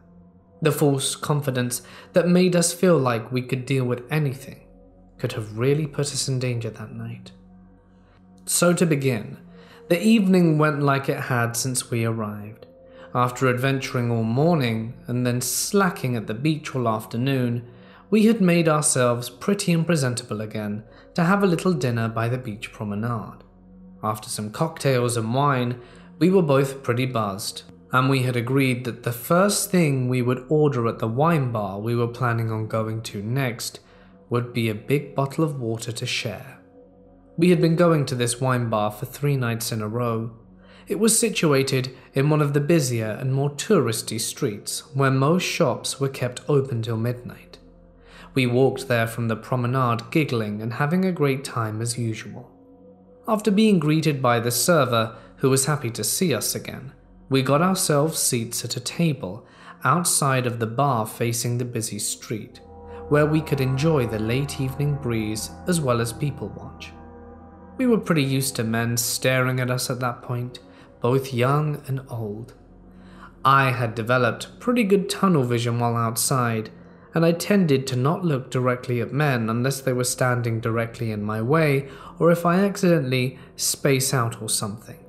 The false confidence that made us feel like we could deal with anything could have really put us in danger that night. So, to begin, the evening went like it had since we arrived. After adventuring all morning and then slacking at the beach all afternoon, we had made ourselves pretty and presentable again to have a little dinner by the beach promenade. After some cocktails and wine, we were both pretty buzzed, and we had agreed that the first thing we would order at the wine bar we were planning on going to next would be a big bottle of water to share. We had been going to this wine bar for three nights in a row. It was situated in one of the busier and more touristy streets where most shops were kept open till midnight. We walked there from the promenade giggling and having a great time as usual. After being greeted by the server, who was happy to see us again, we got ourselves seats at a table outside of the bar facing the busy street, where we could enjoy the late evening breeze as well as people watch. We were pretty used to men staring at us at that point, both young and old. I had developed pretty good tunnel vision while outside, and I tended to not look directly at men unless they were standing directly in my way or if I accidentally space out or something.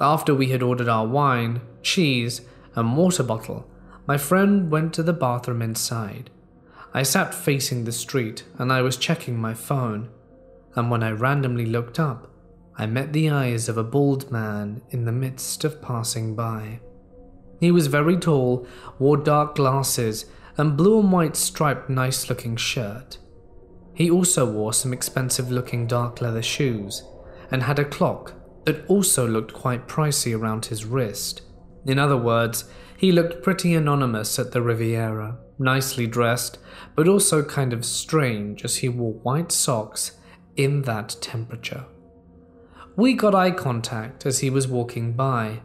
After we had ordered our wine, cheese, and water bottle, my friend went to the bathroom inside. I sat facing the street and I was checking my phone, and when I randomly looked up, I met the eyes of a bald man in the midst of passing by. He was very tall, wore dark glasses, and blue and white striped nice looking shirt. He also wore some expensive looking dark leather shoes and had a clock that also looked quite pricey around his wrist. In other words, he looked pretty anonymous at the Riviera, nicely dressed, but also kind of strange as he wore white socks in that temperature. We got eye contact as he was walking by,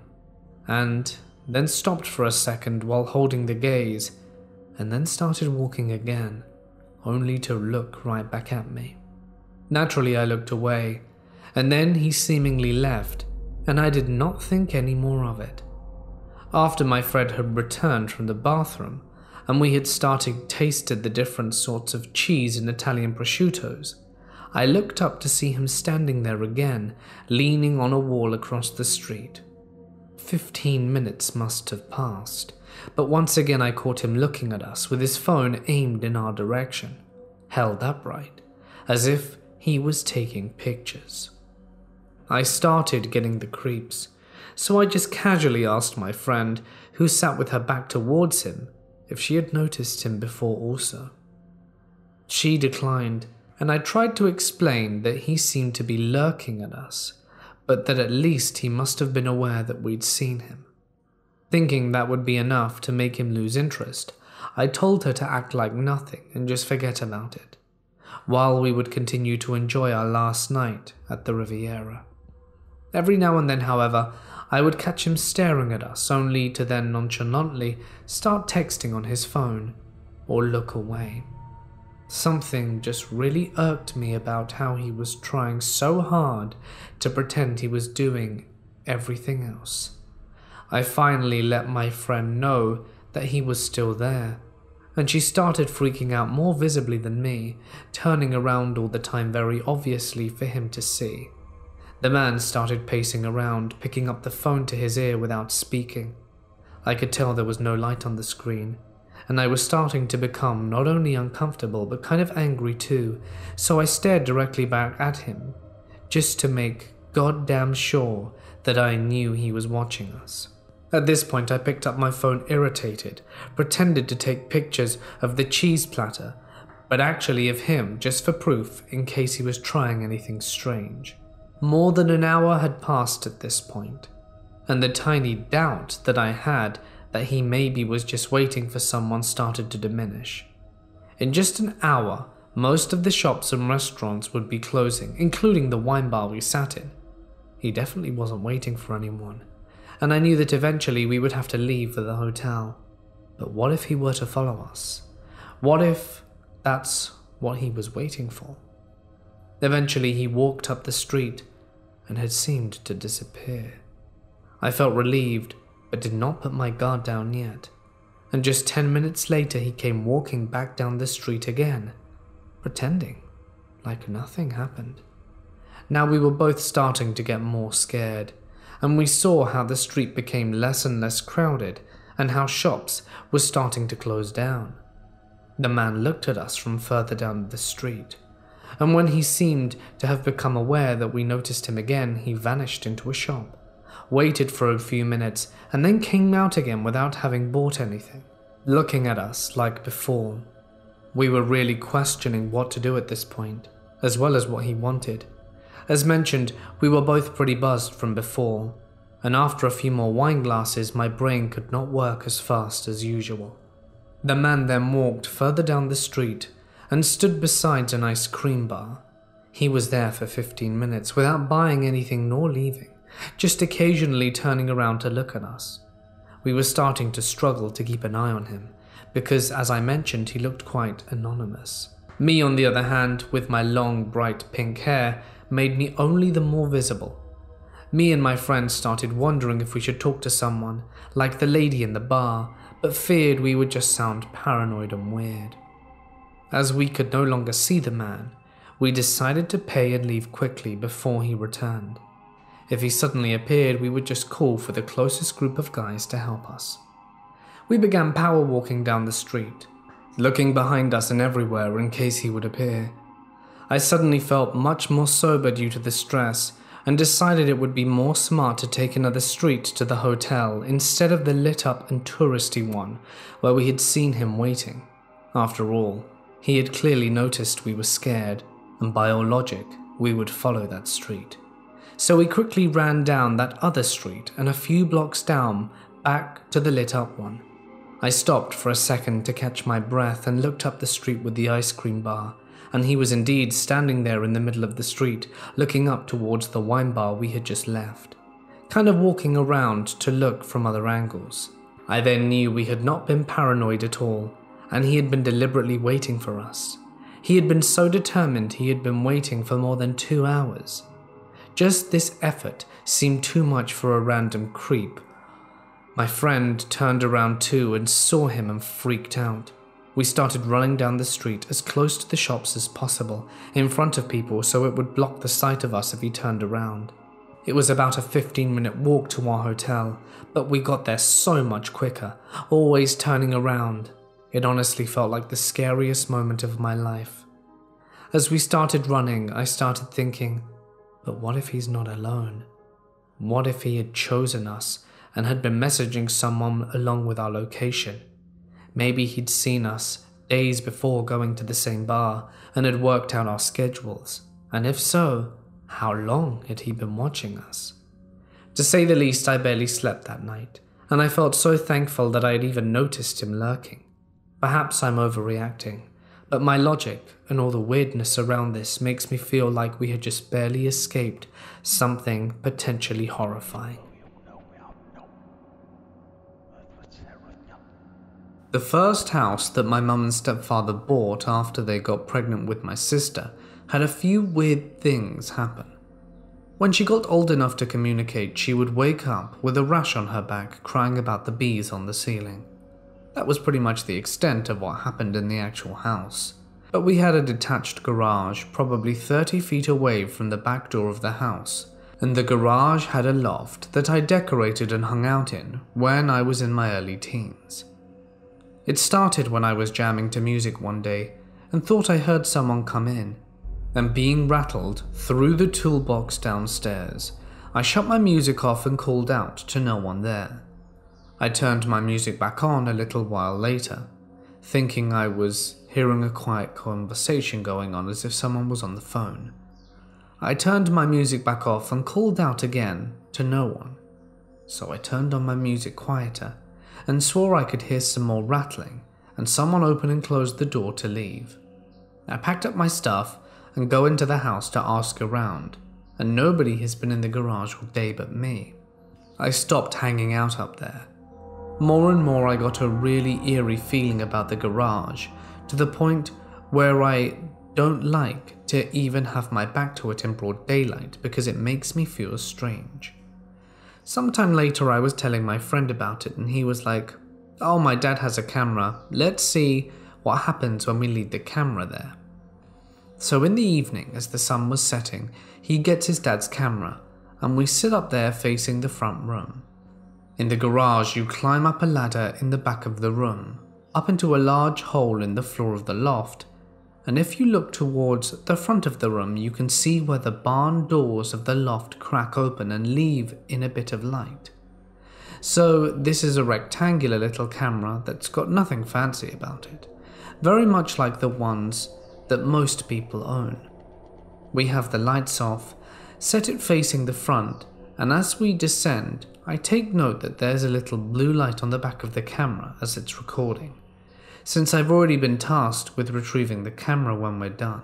and then stopped for a second while holding the gaze and then started walking again, only to look right back at me. Naturally, I looked away, and then he seemingly left, and I did not think any more of it. After my friend had returned from the bathroom, and we had started tasted the different sorts of cheese and Italian prosciuttos, I looked up to see him standing there again, leaning on a wall across the street. Fifteen minutes must have passed, but once again I caught him looking at us with his phone aimed in our direction, held upright, as if he was taking pictures. I started getting the creeps, so I just casually asked my friend, who sat with her back towards him, if she had noticed him before also. She declined, and I tried to explain that he seemed to be lurking at us, but that at least he must have been aware that we'd seen him. Thinking that would be enough to make him lose interest, I told her to act like nothing and just forget about it, while we would continue to enjoy our last night at the Riviera. Every now and then, however, I would catch him staring at us, only to then nonchalantly start texting on his phone or look away. Something just really irked me about how he was trying so hard to pretend he was doing everything else. I finally let my friend know that he was still there, and she started freaking out more visibly than me, turning around all the time very obviously for him to see. The man started pacing around, picking up the phone to his ear without speaking. I could tell there was no light on the screen, and I was starting to become not only uncomfortable but kind of angry too, so I stared directly back at him, just to make goddamn sure that I knew he was watching us. At this point, I picked up my phone irritated, pretended to take pictures of the cheese platter, but actually of him just for proof in case he was trying anything strange. More than an hour had passed at this point, and the tiny doubt that I had that he maybe was just waiting for someone started to diminish. In just an hour, most of the shops and restaurants would be closing, including the wine bar we sat in. He definitely wasn't waiting for anyone and I knew that eventually we would have to leave for the hotel. But what if he were to follow us? What if that's what he was waiting for? Eventually, he walked up the street and had seemed to disappear. I felt relieved, but did not put my guard down yet. And just ten minutes later, he came walking back down the street again, pretending like nothing happened. Now we were both starting to get more scared, and we saw how the street became less and less crowded and how shops were starting to close down. The man looked at us from further down the street, and when he seemed to have become aware that we noticed him again, he vanished into a shop, waited for a few minutes, and then came out again without having bought anything, looking at us like before. We were really questioning what to do at this point, as well as what he wanted. As mentioned, we were both pretty buzzed from before, and after a few more wine glasses, my brain could not work as fast as usual. The man then walked further down the street and stood beside an ice cream bar. He was there for 15 minutes without buying anything nor leaving, just occasionally turning around to look at us. We were starting to struggle to keep an eye on him, because as I mentioned, he looked quite anonymous. Me, on the other hand, with my long, bright pink hair, made me only the more visible me and my friends started wondering if we should talk to someone, like the lady in the bar, but feared we would just sound paranoid and weird. As we could no longer see the man, we decided to pay and leave quickly before he returned. If he suddenly appeared, we would just call for the closest group of guys to help us. We began power walking down the street, looking behind us and everywhere in case he would appear. I suddenly felt much more sober due to the stress and decided it would be more smart to take another street to the hotel instead of the lit up and touristy one where we had seen him waiting. After all, he had clearly noticed we were scared, and by all logic, we would follow that street. So we quickly ran down that other street and a few blocks down back to the lit up one. I stopped for a second to catch my breath and looked up the street with the ice cream bar and he was indeed standing there in the middle of the street, looking up towards the wine bar we had just left, kind of walking around to look from other angles. I then knew we had not been paranoid at all, and he had been deliberately waiting for us. He had been so determined he had been waiting for more than two hours. Just this effort seemed too much for a random creep. My friend turned around too and saw him and freaked out. We started running down the street as close to the shops as possible, in front of people so it would block the sight of us if he turned around. It was about a 15 minute walk to our hotel, but we got there so much quicker, always turning around. It honestly felt like the scariest moment of my life. As we started running, I started thinking, but what if he's not alone? What if he had chosen us and had been messaging someone along with our location? Maybe he'd seen us days before going to the same bar and had worked out our schedules. And if so, how long had he been watching us? To say the least, I barely slept that night, and I felt so thankful that I had even noticed him lurking. Perhaps I'm overreacting, but my logic and all the weirdness around this makes me feel like we had just barely escaped something potentially horrifying. The first house that my mum and stepfather bought after they got pregnant with my sister had a few weird things happen. When she got old enough to communicate, she would wake up with a rash on her back crying about the bees on the ceiling. That was pretty much the extent of what happened in the actual house. But we had a detached garage probably 30 feet away from the back door of the house, and the garage had a loft that I decorated and hung out in when I was in my early teens. It started when I was jamming to music one day and thought I heard someone come in. And being rattled through the toolbox downstairs, I shut my music off and called out to no one there. I turned my music back on a little while later, thinking I was hearing a quiet conversation going on as if someone was on the phone. I turned my music back off and called out again to no one. So I turned on my music quieter and swore I could hear some more rattling and someone open and close the door to leave. I packed up my stuff and go into the house to ask around, and nobody has been in the garage all day but me. I stopped hanging out up there. More and more, I got a really eerie feeling about the garage, to the point where I don't like to even have my back to it in broad daylight because it makes me feel strange. Sometime later, I was telling my friend about it, and he was like, Oh, my dad has a camera. Let's see what happens when we leave the camera there. So, in the evening, as the sun was setting, he gets his dad's camera, and we sit up there facing the front room. In the garage, you climb up a ladder in the back of the room, up into a large hole in the floor of the loft, and if you look towards the front of the room, you can see where the barn doors of the loft crack open and leave in a bit of light. So, this is a rectangular little camera that's got nothing fancy about it, very much like the ones that most people own. We have the lights off, set it facing the front, and as we descend, I take note that there's a little blue light on the back of the camera as it's recording since I've already been tasked with retrieving the camera when we're done,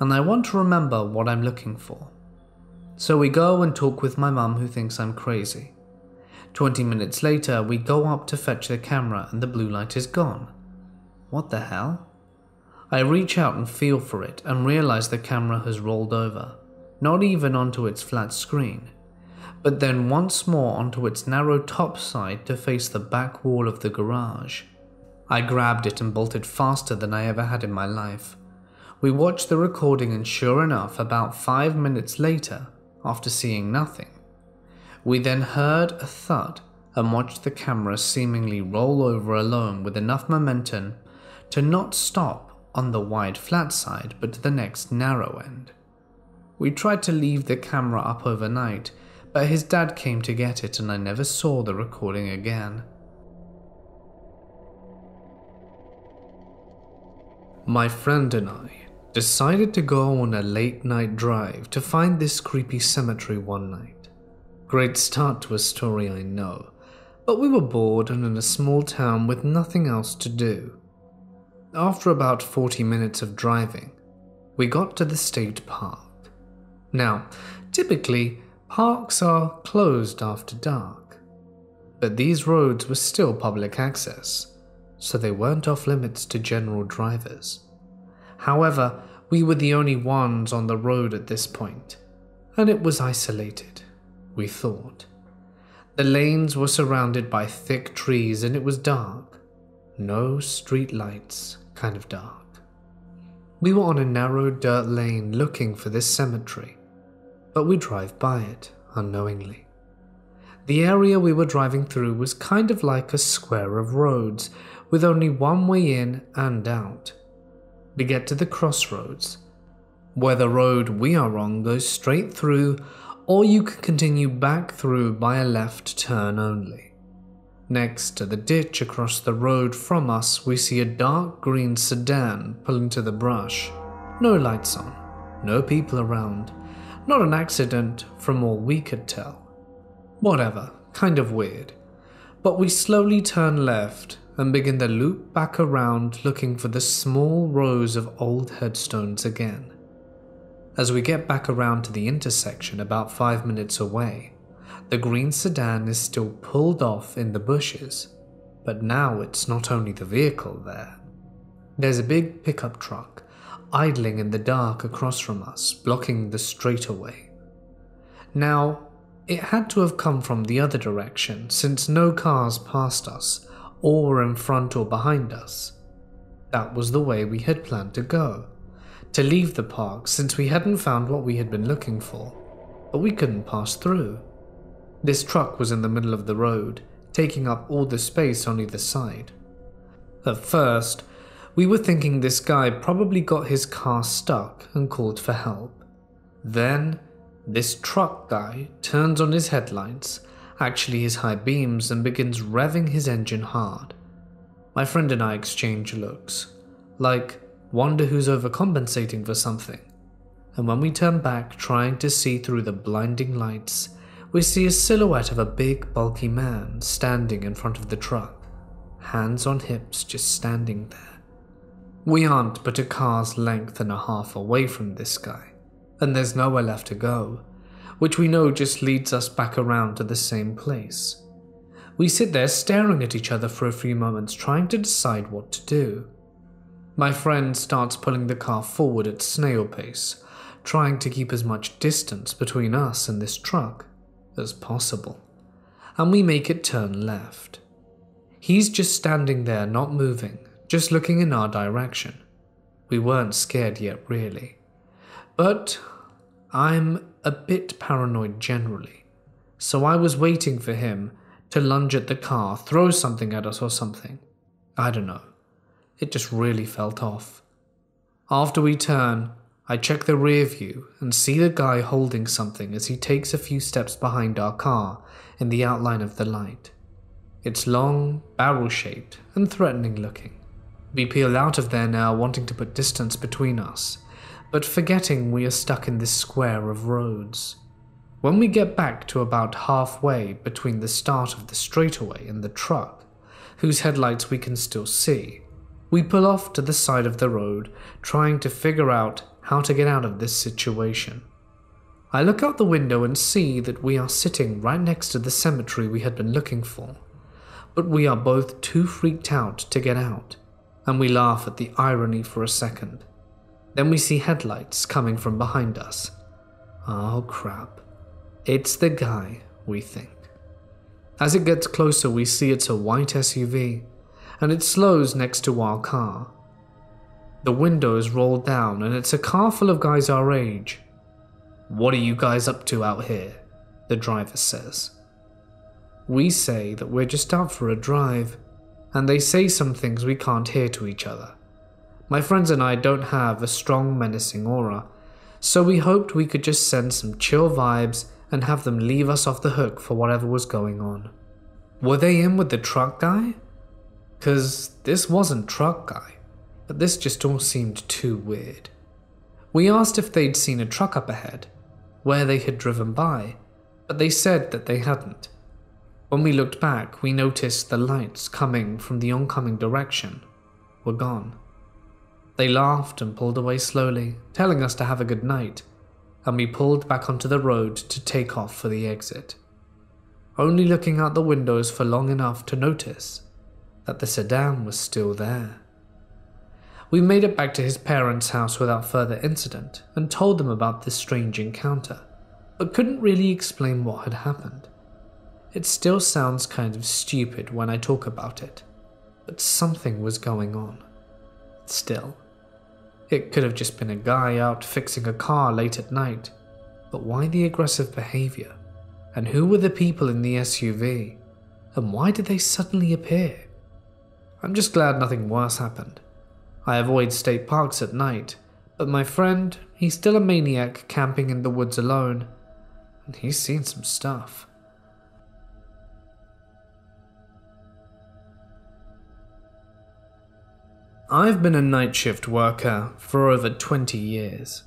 and I want to remember what I'm looking for. So we go and talk with my mum, who thinks I'm crazy. 20 minutes later, we go up to fetch the camera, and the blue light is gone. What the hell? I reach out and feel for it and realize the camera has rolled over, not even onto its flat screen, but then once more onto its narrow top side to face the back wall of the garage. I grabbed it and bolted faster than I ever had in my life. We watched the recording, and sure enough, about five minutes later, after seeing nothing, we then heard a thud and watched the camera seemingly roll over alone with enough momentum to not stop on the wide flat side but to the next narrow end. We tried to leave the camera up overnight, but his dad came to get it and I never saw the recording again. My friend and I decided to go on a late night drive to find this creepy cemetery one night. Great start to a story, I know, but we were bored and in a small town with nothing else to do. After about 40 minutes of driving, we got to the state park. Now, typically, parks are closed after dark, but these roads were still public access so they weren't off limits to general drivers. However, we were the only ones on the road at this point, and it was isolated, we thought. The lanes were surrounded by thick trees and it was dark. No street lights, kind of dark. We were on a narrow dirt lane looking for this cemetery, but we drive by it unknowingly. The area we were driving through was kind of like a square of roads with only one way in and out. We get to the crossroads, where the road we are on goes straight through, or you can continue back through by a left turn only. Next to the ditch across the road from us, we see a dark green sedan pull into the brush. No lights on, no people around, not an accident from all we could tell. Whatever, kind of weird. But we slowly turn left and begin the loop back around looking for the small rows of old headstones again. As we get back around to the intersection about five minutes away, the green sedan is still pulled off in the bushes, but now it's not only the vehicle there. There's a big pickup truck idling in the dark across from us, blocking the straightaway. Now, it had to have come from the other direction since no cars passed us or in front or behind us. That was the way we had planned to go. To leave the park since we hadn't found what we had been looking for, but we couldn't pass through. This truck was in the middle of the road, taking up all the space on either side. At first, we were thinking this guy probably got his car stuck and called for help. Then, this truck guy turns on his headlights actually his high beams, and begins revving his engine hard. My friend and I exchange looks, like wonder who's overcompensating for something. And when we turn back, trying to see through the blinding lights, we see a silhouette of a big, bulky man standing in front of the truck, hands on hips, just standing there. We aren't but a car's length and a half away from this guy, and there's nowhere left to go which we know just leads us back around to the same place. We sit there staring at each other for a few moments, trying to decide what to do. My friend starts pulling the car forward at snail pace, trying to keep as much distance between us and this truck as possible, and we make it turn left. He's just standing there, not moving, just looking in our direction. We weren't scared yet, really. But I'm a bit paranoid generally, so I was waiting for him to lunge at the car, throw something at us or something. I don't know. It just really felt off. After we turn, I check the rear view and see the guy holding something as he takes a few steps behind our car in the outline of the light. It's long, barrel shaped, and threatening looking. We peel out of there now, wanting to put distance between us, but forgetting we are stuck in this square of roads. When we get back to about halfway between the start of the straightaway and the truck, whose headlights we can still see, we pull off to the side of the road, trying to figure out how to get out of this situation. I look out the window and see that we are sitting right next to the cemetery we had been looking for, but we are both too freaked out to get out and we laugh at the irony for a second. Then we see headlights coming from behind us. Oh crap. It's the guy, we think. As it gets closer, we see it's a white SUV, and it slows next to our car. The windows roll down, and it's a car full of guys our age. What are you guys up to out here? The driver says. We say that we're just out for a drive and they say some things we can't hear to each other. My friends and I don't have a strong menacing aura, so we hoped we could just send some chill vibes and have them leave us off the hook for whatever was going on. Were they in with the truck guy? Cause this wasn't truck guy, but this just all seemed too weird. We asked if they'd seen a truck up ahead, where they had driven by, but they said that they hadn't. When we looked back, we noticed the lights coming from the oncoming direction were gone. They laughed and pulled away slowly, telling us to have a good night, and we pulled back onto the road to take off for the exit. Only looking out the windows for long enough to notice that the sedan was still there. We made it back to his parents' house without further incident and told them about this strange encounter, but couldn't really explain what had happened. It still sounds kind of stupid when I talk about it, but something was going on. Still, it could have just been a guy out fixing a car late at night, but why the aggressive behavior? And who were the people in the SUV? And why did they suddenly appear? I'm just glad nothing worse happened. I avoid state parks at night, but my friend, he's still a maniac camping in the woods alone, and he's seen some stuff. I've been a night shift worker for over 20 years.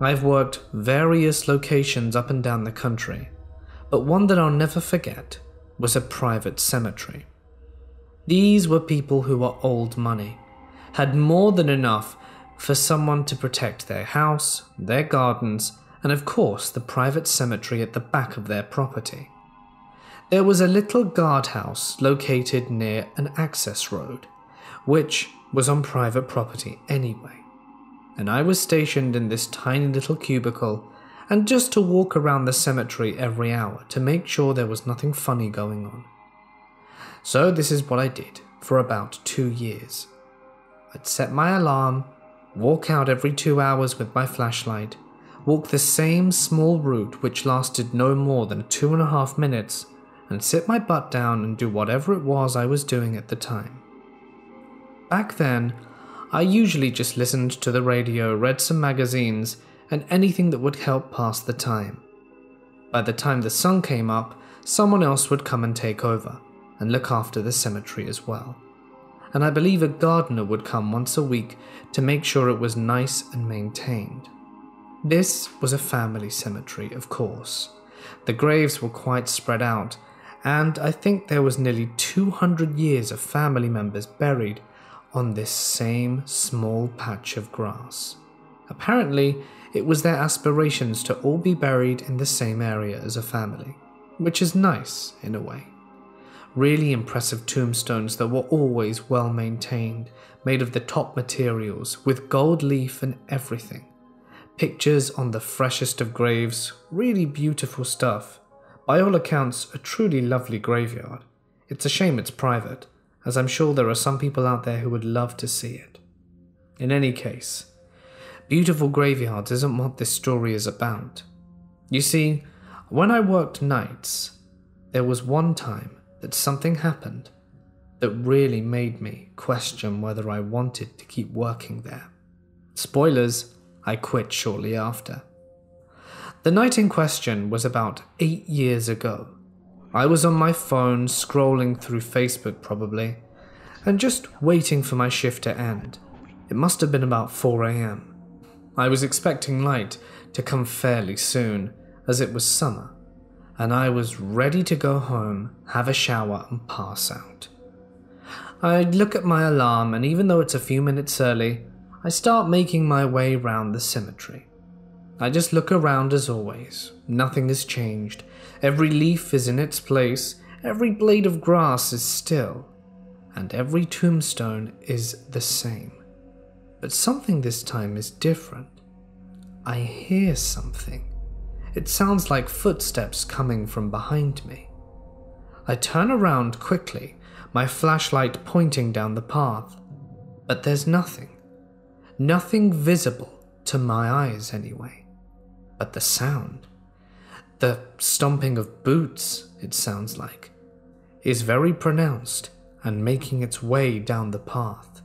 I've worked various locations up and down the country, but one that I'll never forget was a private cemetery. These were people who were old money, had more than enough for someone to protect their house, their gardens, and of course the private cemetery at the back of their property. There was a little guardhouse located near an access road, which was on private property anyway, and I was stationed in this tiny little cubicle and just to walk around the cemetery every hour to make sure there was nothing funny going on. So, this is what I did for about two years. I'd set my alarm, walk out every two hours with my flashlight, walk the same small route which lasted no more than two and a half minutes, and sit my butt down and do whatever it was I was doing at the time. Back then, I usually just listened to the radio, read some magazines, and anything that would help pass the time. By the time the sun came up, someone else would come and take over and look after the cemetery as well. And I believe a gardener would come once a week to make sure it was nice and maintained. This was a family cemetery, of course. The graves were quite spread out, and I think there was nearly 200 years of family members buried on this same small patch of grass. Apparently, it was their aspirations to all be buried in the same area as a family, which is nice in a way. Really impressive tombstones that were always well maintained, made of the top materials, with gold leaf and everything. Pictures on the freshest of graves, really beautiful stuff. By all accounts, a truly lovely graveyard. It's a shame it's private, as I'm sure there are some people out there who would love to see it. In any case, beautiful graveyards isn't what this story is about. You see, when I worked nights, there was one time that something happened that really made me question whether I wanted to keep working there. Spoilers, I quit shortly after. The night in question was about eight years ago. I was on my phone scrolling through Facebook probably, and just waiting for my shift to end. It must have been about 4 am. I was expecting light to come fairly soon, as it was summer, and I was ready to go home, have a shower, and pass out. I look at my alarm, and even though it's a few minutes early, I start making my way round the cemetery. I just look around as always. Nothing has changed. Every leaf is in its place, every blade of grass is still, and every tombstone is the same. But something this time is different. I hear something. It sounds like footsteps coming from behind me. I turn around quickly, my flashlight pointing down the path. But there's nothing. Nothing visible to my eyes, anyway. But the sound, the stomping of boots, it sounds like, is very pronounced and making its way down the path.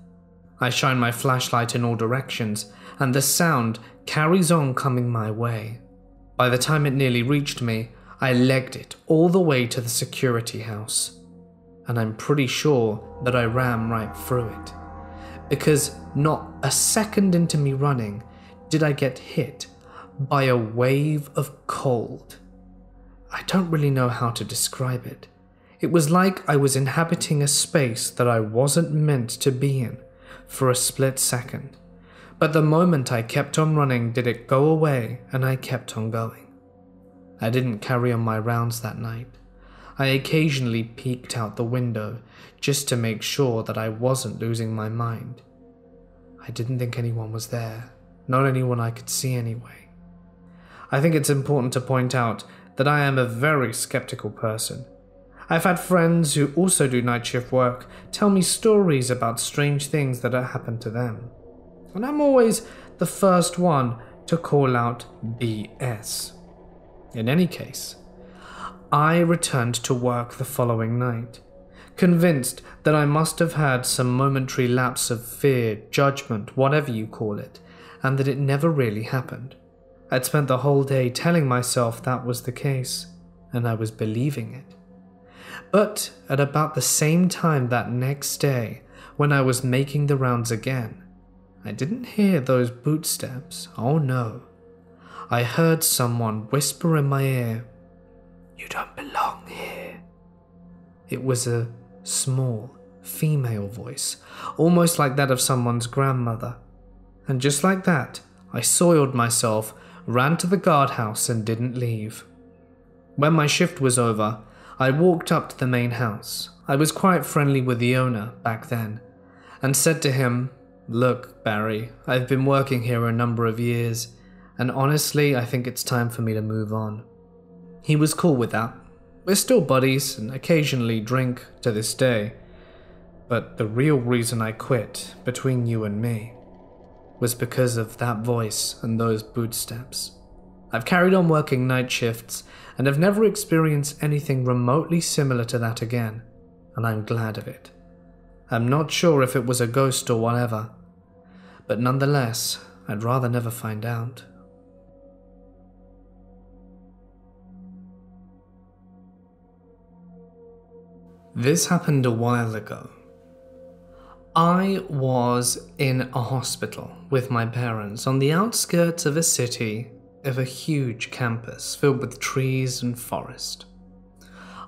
I shine my flashlight in all directions, and the sound carries on coming my way. By the time it nearly reached me, I legged it all the way to the security house. And I'm pretty sure that I ran right through it. Because not a second into me running did I get hit by a wave of cold. I don't really know how to describe it. It was like I was inhabiting a space that I wasn't meant to be in for a split second. But the moment I kept on running, did it go away, and I kept on going. I didn't carry on my rounds that night. I occasionally peeked out the window just to make sure that I wasn't losing my mind. I didn't think anyone was there, not anyone I could see anyway. I think it's important to point out that I am a very skeptical person, I've had friends who also do night shift work tell me stories about strange things that have happened to them. And I'm always the first one to call out BS. In any case, I returned to work the following night, convinced that I must have had some momentary lapse of fear, judgment, whatever you call it, and that it never really happened. I'd spent the whole day telling myself that was the case, and I was believing it. But at about the same time that next day, when I was making the rounds again, I didn't hear those bootsteps, oh no. I heard someone whisper in my ear, You don't belong here. It was a small, female voice, almost like that of someone's grandmother. And just like that, I soiled myself, ran to the guardhouse, and didn't leave. When my shift was over, I walked up to the main house. I was quite friendly with the owner back then, and said to him, Look, Barry, I've been working here a number of years, and honestly, I think it's time for me to move on. He was cool with that. We're still buddies and occasionally drink to this day. But the real reason I quit, between you and me, was because of that voice and those bootsteps. I've carried on working night shifts and have never experienced anything remotely similar to that again, and I'm glad of it. I'm not sure if it was a ghost or whatever, but nonetheless, I'd rather never find out. This happened a while ago. I was in a hospital with my parents on the outskirts of a city of a huge campus filled with trees and forest.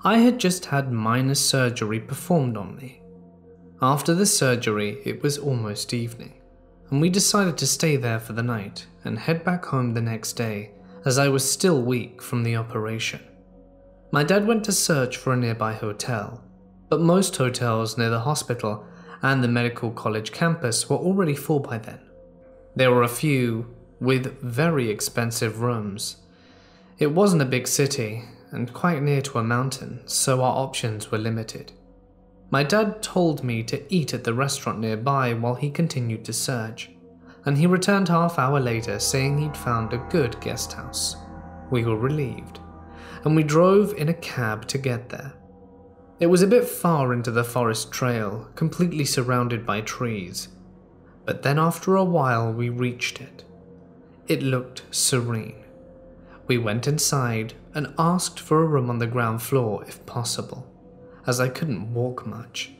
I had just had minor surgery performed on me. After the surgery, it was almost evening, and we decided to stay there for the night and head back home the next day as I was still weak from the operation. My dad went to search for a nearby hotel, but most hotels near the hospital and the medical college campus were already full by then. There were a few with very expensive rooms. It wasn't a big city and quite near to a mountain, so our options were limited. My dad told me to eat at the restaurant nearby while he continued to search, and he returned half hour later saying he'd found a good guest house. We were relieved, and we drove in a cab to get there. It was a bit far into the forest trail, completely surrounded by trees, but then after a while we reached it. It looked serene. We went inside and asked for a room on the ground floor if possible, as I couldn't walk much.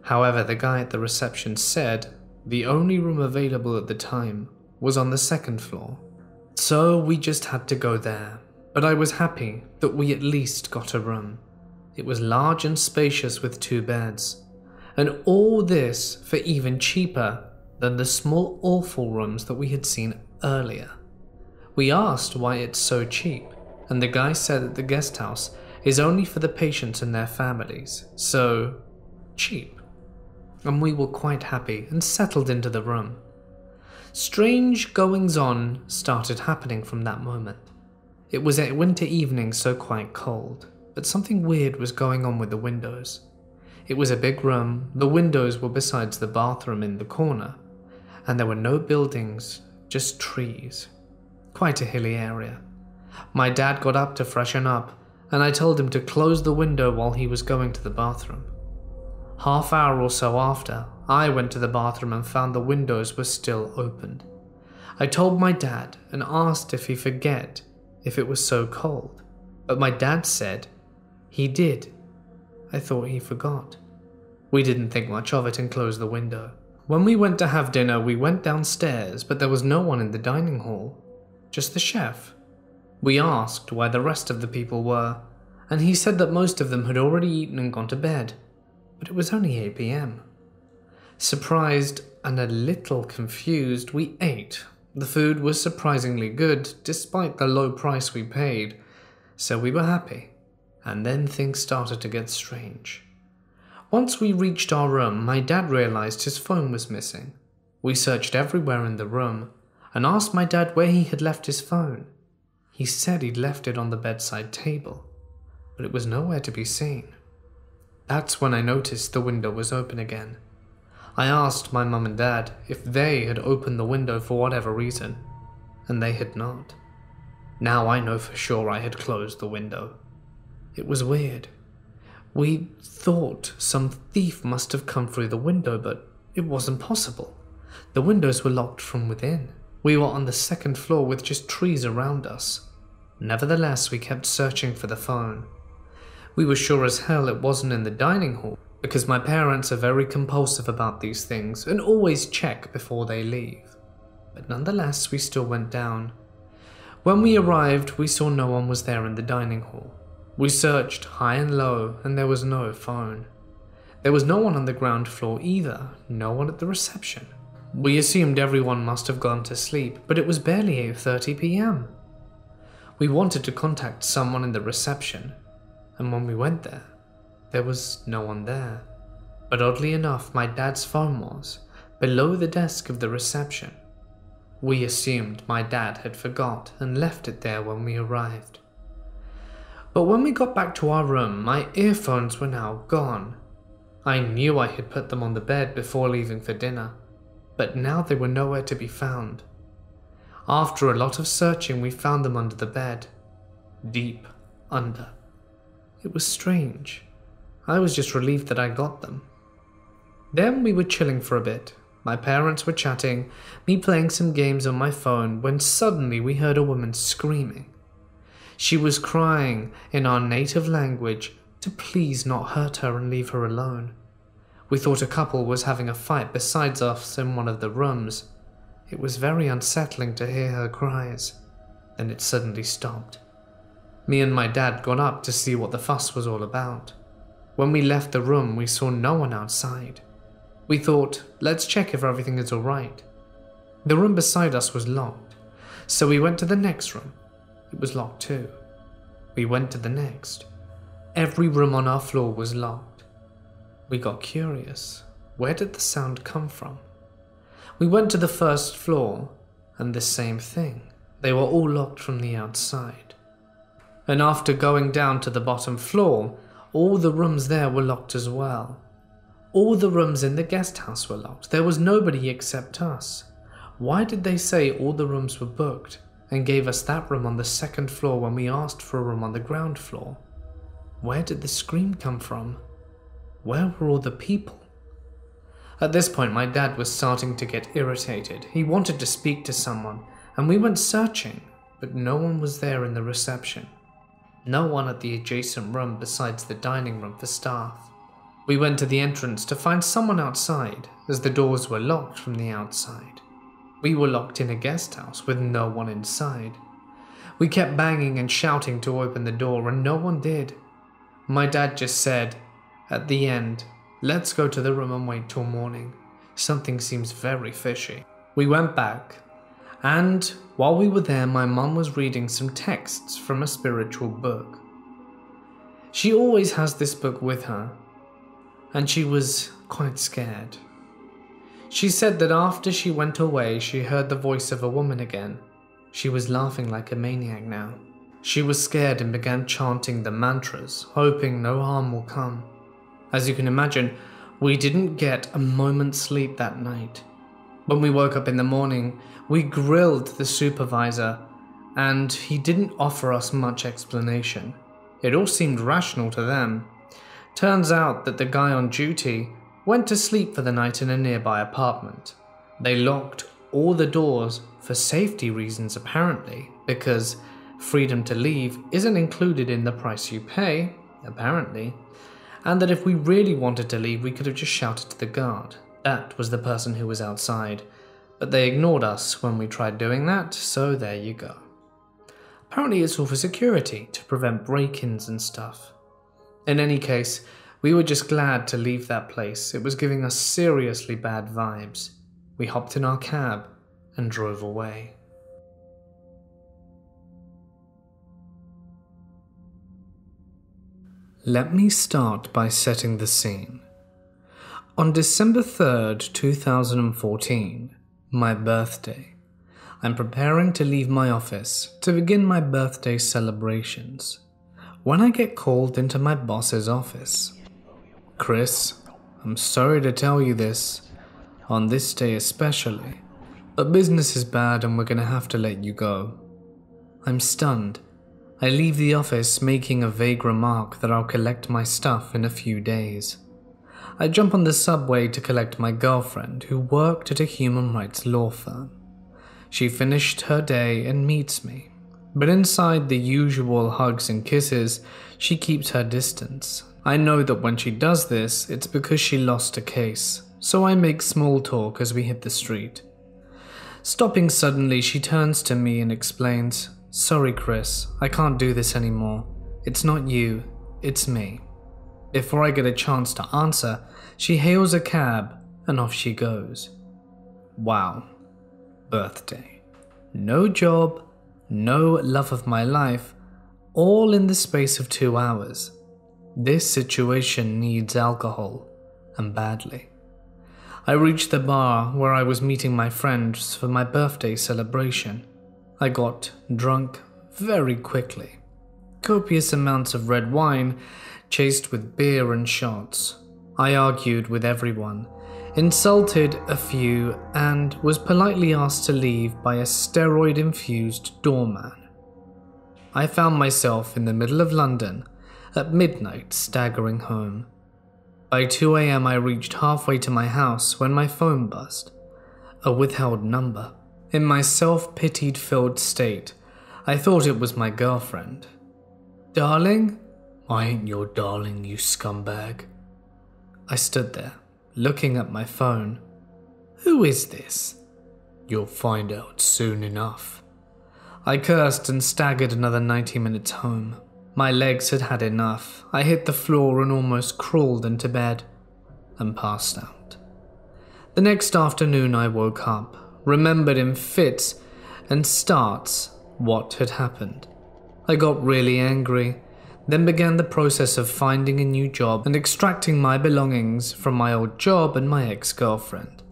However, the guy at the reception said the only room available at the time was on the second floor. So we just had to go there, but I was happy that we at least got a room. It was large and spacious with two beds, and all this for even cheaper than the small awful rooms that we had seen earlier. We asked why it's so cheap, and the guy said that the guest house is only for the patients and their families, so cheap. And we were quite happy and settled into the room. Strange goings on started happening from that moment. It was a winter evening, so quite cold, but something weird was going on with the windows. It was a big room, the windows were besides the bathroom in the corner, and there were no buildings, just trees. Quite a hilly area. My dad got up to freshen up, and I told him to close the window while he was going to the bathroom. Half hour or so after, I went to the bathroom and found the windows were still opened. I told my dad and asked if he forget if it was so cold, but my dad said he did. I thought he forgot. We didn't think much of it and closed the window. When we went to have dinner, we went downstairs, but there was no one in the dining hall, just the chef. We asked where the rest of the people were, and he said that most of them had already eaten and gone to bed, but it was only 8 pm. Surprised and a little confused, we ate. The food was surprisingly good, despite the low price we paid, so we were happy. And then things started to get strange. Once we reached our room, my dad realized his phone was missing. We searched everywhere in the room and asked my dad where he had left his phone. He said he'd left it on the bedside table, but it was nowhere to be seen. That's when I noticed the window was open again. I asked my mum and dad if they had opened the window for whatever reason, and they had not. Now I know for sure I had closed the window. It was weird. We thought some thief must have come through the window, but it wasn't possible. The windows were locked from within. We were on the second floor with just trees around us. Nevertheless, we kept searching for the phone. We were sure as hell it wasn't in the dining hall, because my parents are very compulsive about these things and always check before they leave. But nonetheless, we still went down. When we arrived, we saw no one was there in the dining hall. We searched high and low, and there was no phone. There was no one on the ground floor either, no one at the reception. We assumed everyone must have gone to sleep, but it was barely 8:30 p.m. We wanted to contact someone in the reception, and when we went there, there was no one there. But oddly enough, my dad's phone was below the desk of the reception. We assumed my dad had forgot and left it there when we arrived. But when we got back to our room, my earphones were now gone. I knew I had put them on the bed before leaving for dinner, but now they were nowhere to be found. After a lot of searching, we found them under the bed, deep under. It was strange. I was just relieved that I got them. Then we were chilling for a bit. My parents were chatting, me playing some games on my phone, when suddenly we heard a woman screaming. She was crying in our native language to please not hurt her and leave her alone. We thought a couple was having a fight besides us in one of the rooms. It was very unsettling to hear her cries. Then it suddenly stopped. Me and my dad got up to see what the fuss was all about. When we left the room, we saw no one outside. We thought, let's check if everything is alright. The room beside us was locked, so we went to the next room. It was locked too. We went to the next. Every room on our floor was locked. We got curious. Where did the sound come from? We went to the first floor, and the same thing. They were all locked from the outside. And after going down to the bottom floor, all the rooms there were locked as well. All the rooms in the guest house were locked. There was nobody except us. Why did they say all the rooms were booked and gave us that room on the second floor when we asked for a room on the ground floor? Where did the scream come from? Where were all the people? At this point, my dad was starting to get irritated. He wanted to speak to someone, and we went searching, but no one was there in the reception. No one at the adjacent room besides the dining room for staff. We went to the entrance to find someone outside, as the doors were locked from the outside. We were locked in a guest house with no one inside. We kept banging and shouting to open the door, and no one did. My dad just said, at the end, let's go to the room and wait till morning. Something seems very fishy. We went back, and while we were there, my mum was reading some texts from a spiritual book. She always has this book with her, and she was quite scared. She said that after she went away, she heard the voice of a woman again. She was laughing like a maniac now. She was scared and began chanting the mantras, hoping no harm will come. As you can imagine, we didn't get a moment's sleep that night. When we woke up in the morning, we grilled the supervisor, and he didn't offer us much explanation. It all seemed rational to them. Turns out that the guy on duty went to sleep for the night in a nearby apartment. They locked all the doors for safety reasons, apparently, because freedom to leave isn't included in the price you pay, apparently, and that if we really wanted to leave, we could have just shouted to the guard. That was the person who was outside, but they ignored us when we tried doing that, so there you go. Apparently, it's all for security to prevent break ins and stuff. In any case, we were just glad to leave that place. It was giving us seriously bad vibes. We hopped in our cab and drove away. Let me start by setting the scene. On December 3rd, 2014, my birthday, I'm preparing to leave my office to begin my birthday celebrations when I get called into my boss's office. Chris, I'm sorry to tell you this, on this day especially, but business is bad and we're gonna have to let you go. I'm stunned. I leave the office making a vague remark that I'll collect my stuff in a few days. I jump on the subway to collect my girlfriend, who worked at a human rights law firm. She finished her day and meets me, but inside the usual hugs and kisses, she keeps her distance I know that when she does this, it's because she lost a case, so I make small talk as we hit the street. Stopping suddenly, she turns to me and explains, Sorry, Chris, I can't do this anymore. It's not you, it's me. Before I get a chance to answer, she hails a cab and off she goes. Wow. Birthday. No job, no love of my life, all in the space of two hours. This situation needs alcohol, and badly. I reached the bar where I was meeting my friends for my birthday celebration. I got drunk very quickly. Copious amounts of red wine, chased with beer and shots. I argued with everyone, insulted a few, and was politely asked to leave by a steroid infused doorman. I found myself in the middle of London at midnight, staggering home. By 2 am, I reached halfway to my house when my phone buzzed. A withheld number. In my self pitied filled state, I thought it was my girlfriend. Darling? I ain't your darling, you scumbag. I stood there, looking at my phone. Who is this? You'll find out soon enough. I cursed and staggered another 90 minutes home. My legs had had enough. I hit the floor and almost crawled into bed and passed out. The next afternoon, I woke up, remembered in fits and starts what had happened. I got really angry, then began the process of finding a new job and extracting my belongings from my old job and my ex girlfriend.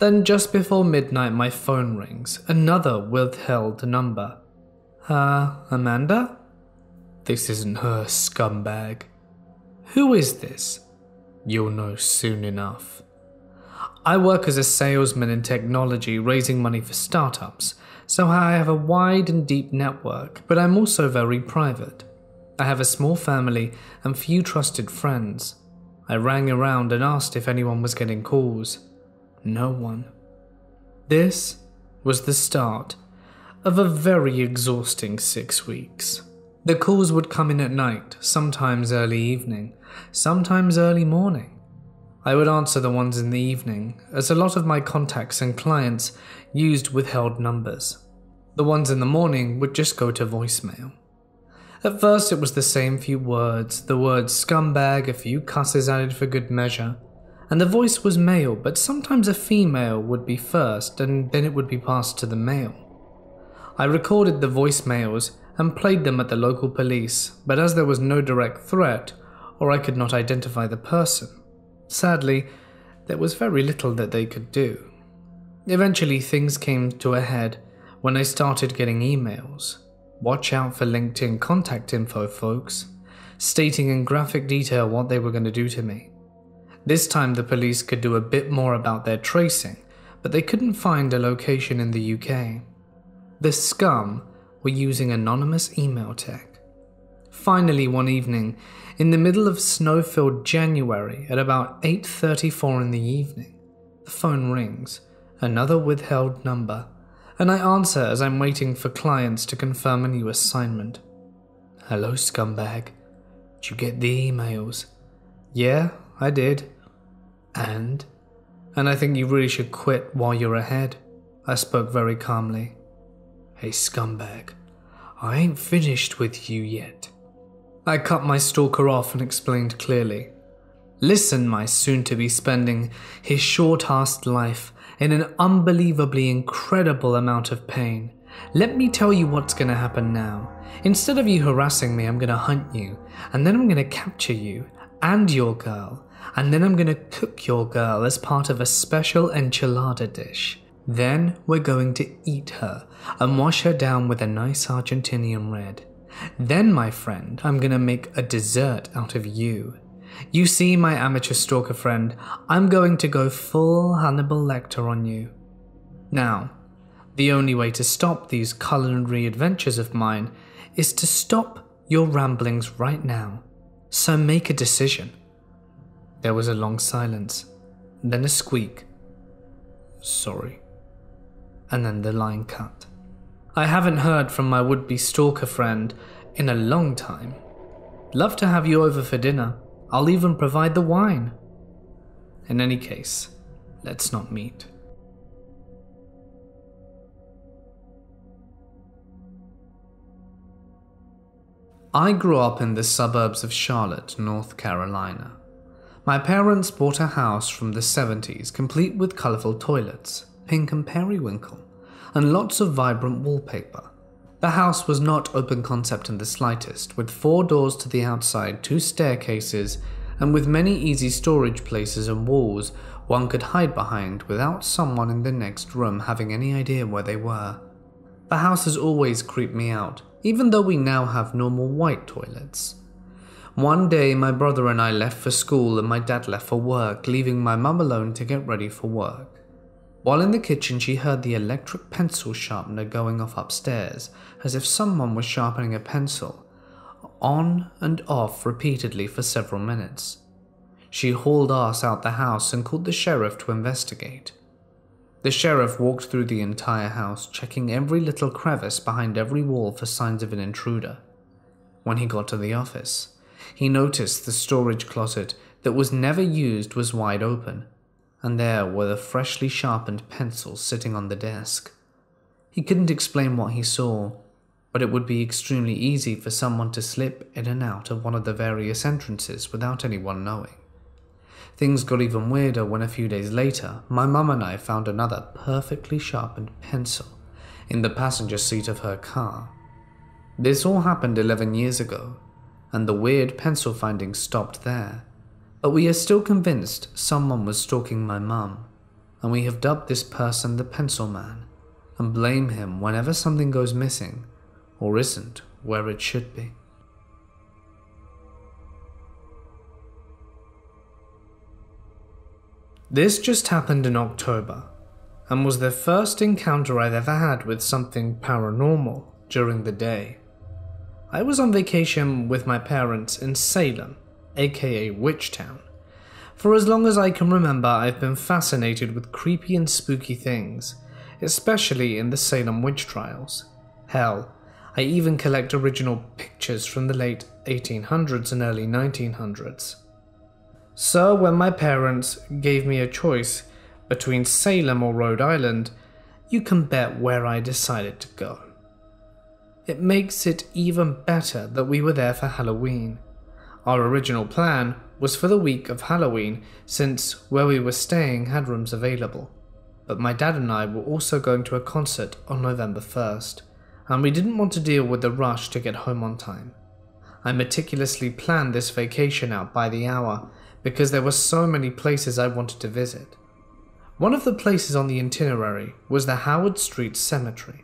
Then, just before midnight, my phone rings, another withheld number. Uh, Amanda? This isn't her, scumbag. Who is this? You'll know soon enough. I work as a salesman in technology, raising money for startups, so I have a wide and deep network, but I'm also very private. I have a small family and few trusted friends. I rang around and asked if anyone was getting calls. No one. This was the start of a very exhausting six weeks. The calls would come in at night, sometimes early evening, sometimes early morning. I would answer the ones in the evening, as a lot of my contacts and clients used withheld numbers. The ones in the morning would just go to voicemail. At first, it was the same few words, the word scumbag, a few cusses added for good measure, and the voice was male, but sometimes a female would be first, and then it would be passed to the male. I recorded the voicemails and played them at the local police, but as there was no direct threat, or I could not identify the person, sadly, there was very little that they could do. Eventually, things came to a head when I started getting emails. Watch out for LinkedIn contact info, folks, stating in graphic detail what they were going to do to me. This time, the police could do a bit more about their tracing, but they couldn't find a location in the UK. The scum were using anonymous email tech. Finally, one evening, in the middle of snow-filled January at about 8:34 in the evening, the phone rings, another withheld number and I answer as I'm waiting for clients to confirm a new assignment. Hello, scumbag. Did you get the emails? Yeah, I did. And? And I think you really should quit while you're ahead. I spoke very calmly. Hey, scumbag. I ain't finished with you yet. I cut my stalker off and explained clearly. Listen, my soon to be spending his short ass life in an unbelievably incredible amount of pain. Let me tell you what's going to happen now. Instead of you harassing me, I'm going to hunt you, and then I'm going to capture you and your girl, and then I'm going to cook your girl as part of a special enchilada dish. Then we're going to eat her and wash her down with a nice Argentinian red. Then, my friend, I'm going to make a dessert out of you. You see, my amateur stalker friend, I'm going to go full Hannibal Lecter on you. Now, the only way to stop these culinary adventures of mine is to stop your ramblings right now. So make a decision. There was a long silence, then a squeak. Sorry. And then the line cut. I haven't heard from my would be stalker friend in a long time. Love to have you over for dinner. I'll even provide the wine. In any case, let's not meet. I grew up in the suburbs of Charlotte, North Carolina. My parents bought a house from the 70s complete with colourful toilets, pink and periwinkle, and lots of vibrant wallpaper. The house was not open concept in the slightest, with four doors to the outside, two staircases, and with many easy storage places and walls one could hide behind without someone in the next room having any idea where they were. The house has always creeped me out, even though we now have normal white toilets. One day, my brother and I left for school and my dad left for work, leaving my mum alone to get ready for work. While in the kitchen, she heard the electric pencil sharpener going off upstairs, as if someone was sharpening a pencil, on and off repeatedly for several minutes. She hauled us out the house and called the sheriff to investigate. The sheriff walked through the entire house, checking every little crevice behind every wall for signs of an intruder. When he got to the office, he noticed the storage closet that was never used was wide open and there were the freshly sharpened pencils sitting on the desk. He couldn't explain what he saw, but it would be extremely easy for someone to slip in and out of one of the various entrances without anyone knowing. Things got even weirder when a few days later, my mum and I found another perfectly sharpened pencil in the passenger seat of her car. This all happened 11 years ago, and the weird pencil finding stopped there. But we are still convinced someone was stalking my mum, and we have dubbed this person the Pencil Man and blame him whenever something goes missing or isn't where it should be. This just happened in October and was the first encounter I've ever had with something paranormal during the day. I was on vacation with my parents in Salem, aka Witchtown. For as long as I can remember, I've been fascinated with creepy and spooky things, especially in the Salem witch trials. Hell, I even collect original pictures from the late 1800s and early 1900s. So, when my parents gave me a choice between Salem or Rhode Island, you can bet where I decided to go. It makes it even better that we were there for Halloween. Our original plan was for the week of Halloween, since where we were staying had rooms available. But my dad and I were also going to a concert on November 1st, and we didn't want to deal with the rush to get home on time. I meticulously planned this vacation out by the hour because there were so many places I wanted to visit. One of the places on the itinerary was the Howard Street Cemetery.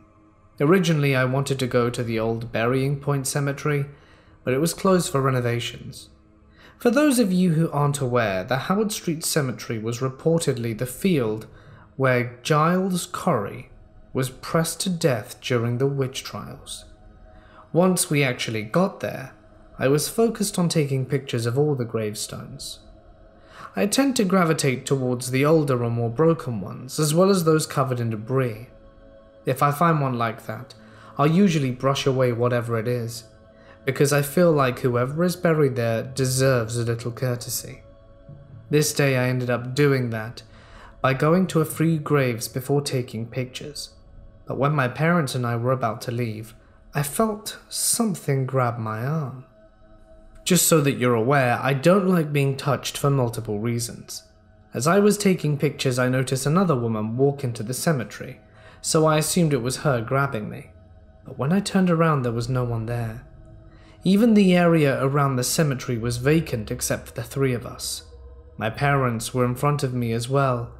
Originally, I wanted to go to the old Burying Point Cemetery, but it was closed for renovations. For those of you who aren't aware, the Howard Street Cemetery was reportedly the field where Giles Corey was pressed to death during the witch trials. Once we actually got there, I was focused on taking pictures of all the gravestones. I tend to gravitate towards the older or more broken ones, as well as those covered in debris. If I find one like that, I'll usually brush away whatever it is, because I feel like whoever is buried there deserves a little courtesy. This day I ended up doing that by going to a few graves before taking pictures. But when my parents and I were about to leave, I felt something grab my arm. Just so that you're aware, I don't like being touched for multiple reasons. As I was taking pictures, I noticed another woman walk into the cemetery, so I assumed it was her grabbing me. But when I turned around, there was no one there. Even the area around the cemetery was vacant except for the three of us. My parents were in front of me as well,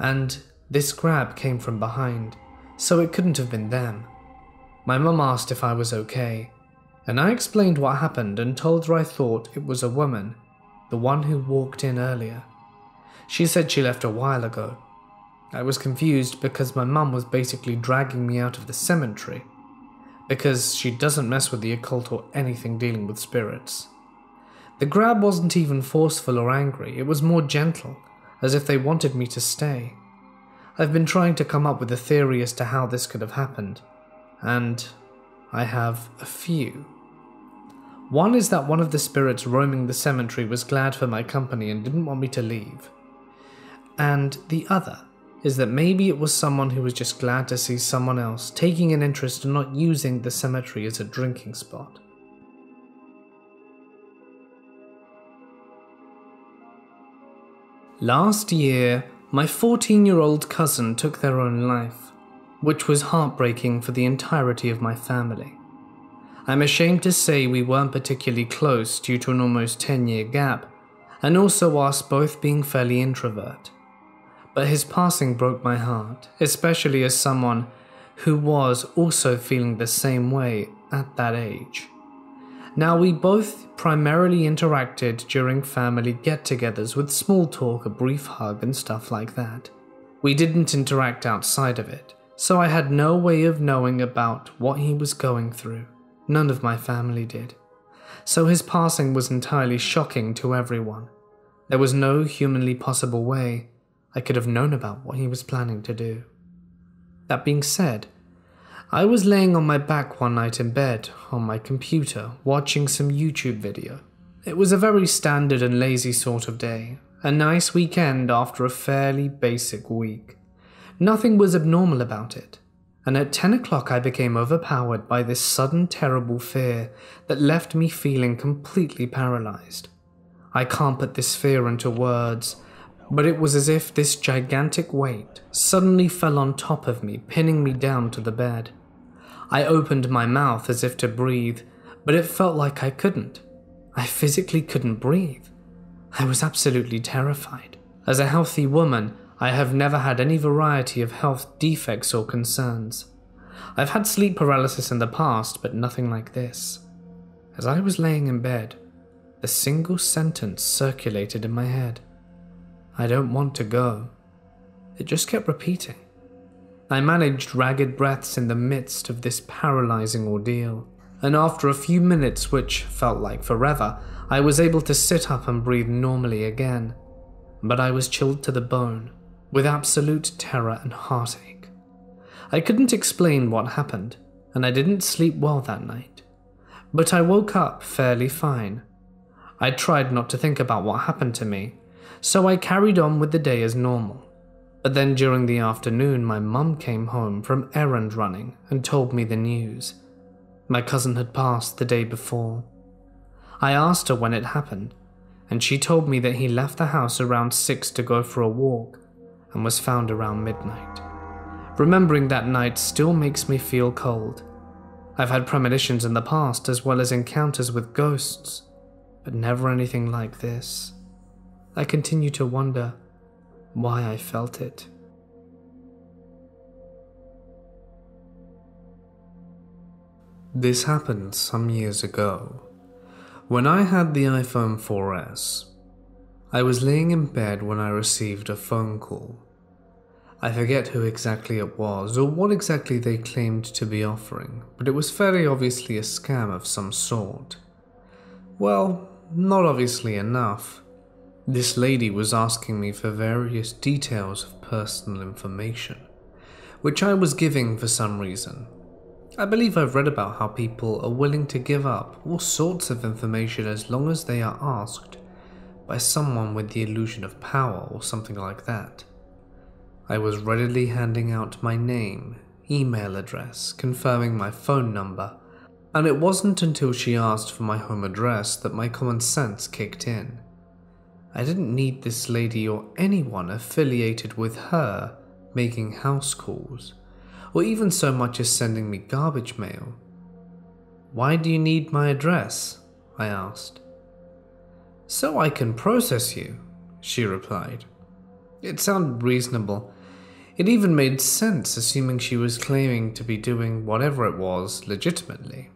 and this grab came from behind, so it couldn't have been them. My mum asked if I was okay, and I explained what happened and told her I thought it was a woman, the one who walked in earlier. She said she left a while ago. I was confused because my mum was basically dragging me out of the cemetery, because she doesn't mess with the occult or anything dealing with spirits. The grab wasn't even forceful or angry, it was more gentle, as if they wanted me to stay. I've been trying to come up with a theory as to how this could have happened, and I have a few. One is that one of the spirits roaming the cemetery was glad for my company and didn't want me to leave. And the other is that maybe it was someone who was just glad to see someone else taking an interest in not using the cemetery as a drinking spot. Last year, my 14 year old cousin took their own life which was heartbreaking for the entirety of my family. I'm ashamed to say we weren't particularly close due to an almost 10 year gap, and also us both being fairly introvert. But his passing broke my heart, especially as someone who was also feeling the same way at that age. Now, we both primarily interacted during family get togethers with small talk, a brief hug, and stuff like that. We didn't interact outside of it, so I had no way of knowing about what he was going through. None of my family did. So his passing was entirely shocking to everyone. There was no humanly possible way I could have known about what he was planning to do. That being said, I was laying on my back one night in bed on my computer watching some YouTube video. It was a very standard and lazy sort of day, a nice weekend after a fairly basic week. Nothing was abnormal about it, and at 10 o'clock I became overpowered by this sudden terrible fear that left me feeling completely paralyzed. I can't put this fear into words, but it was as if this gigantic weight suddenly fell on top of me, pinning me down to the bed. I opened my mouth as if to breathe, but it felt like I couldn't. I physically couldn't breathe. I was absolutely terrified. As a healthy woman, I have never had any variety of health defects or concerns. I've had sleep paralysis in the past, but nothing like this. As I was laying in bed, a single sentence circulated in my head I don't want to go. It just kept repeating. I managed ragged breaths in the midst of this paralyzing ordeal, and after a few minutes, which felt like forever, I was able to sit up and breathe normally again. But I was chilled to the bone, with absolute terror and heartache. I couldn't explain what happened, and I didn't sleep well that night. But I woke up fairly fine. I tried not to think about what happened to me, so I carried on with the day as normal. But then during the afternoon, my mum came home from errand running and told me the news. My cousin had passed the day before. I asked her when it happened, and she told me that he left the house around 6 to go for a walk and was found around midnight. Remembering that night still makes me feel cold. I've had premonitions in the past as well as encounters with ghosts, but never anything like this. I continue to wonder why I felt it. This happened some years ago. When I had the iPhone 4S, I was laying in bed when I received a phone call. I forget who exactly it was or what exactly they claimed to be offering, but it was very obviously a scam of some sort. Well, not obviously enough. This lady was asking me for various details of personal information, which I was giving for some reason. I believe I've read about how people are willing to give up all sorts of information as long as they are asked by someone with the illusion of power or something like that. I was readily handing out my name, email address, confirming my phone number, and it wasn't until she asked for my home address that my common sense kicked in. I didn't need this lady or anyone affiliated with her making house calls, or even so much as sending me garbage mail. Why do you need my address? I asked. So I can process you, she replied. It sounded reasonable. It even made sense, assuming she was claiming to be doing whatever it was legitimately.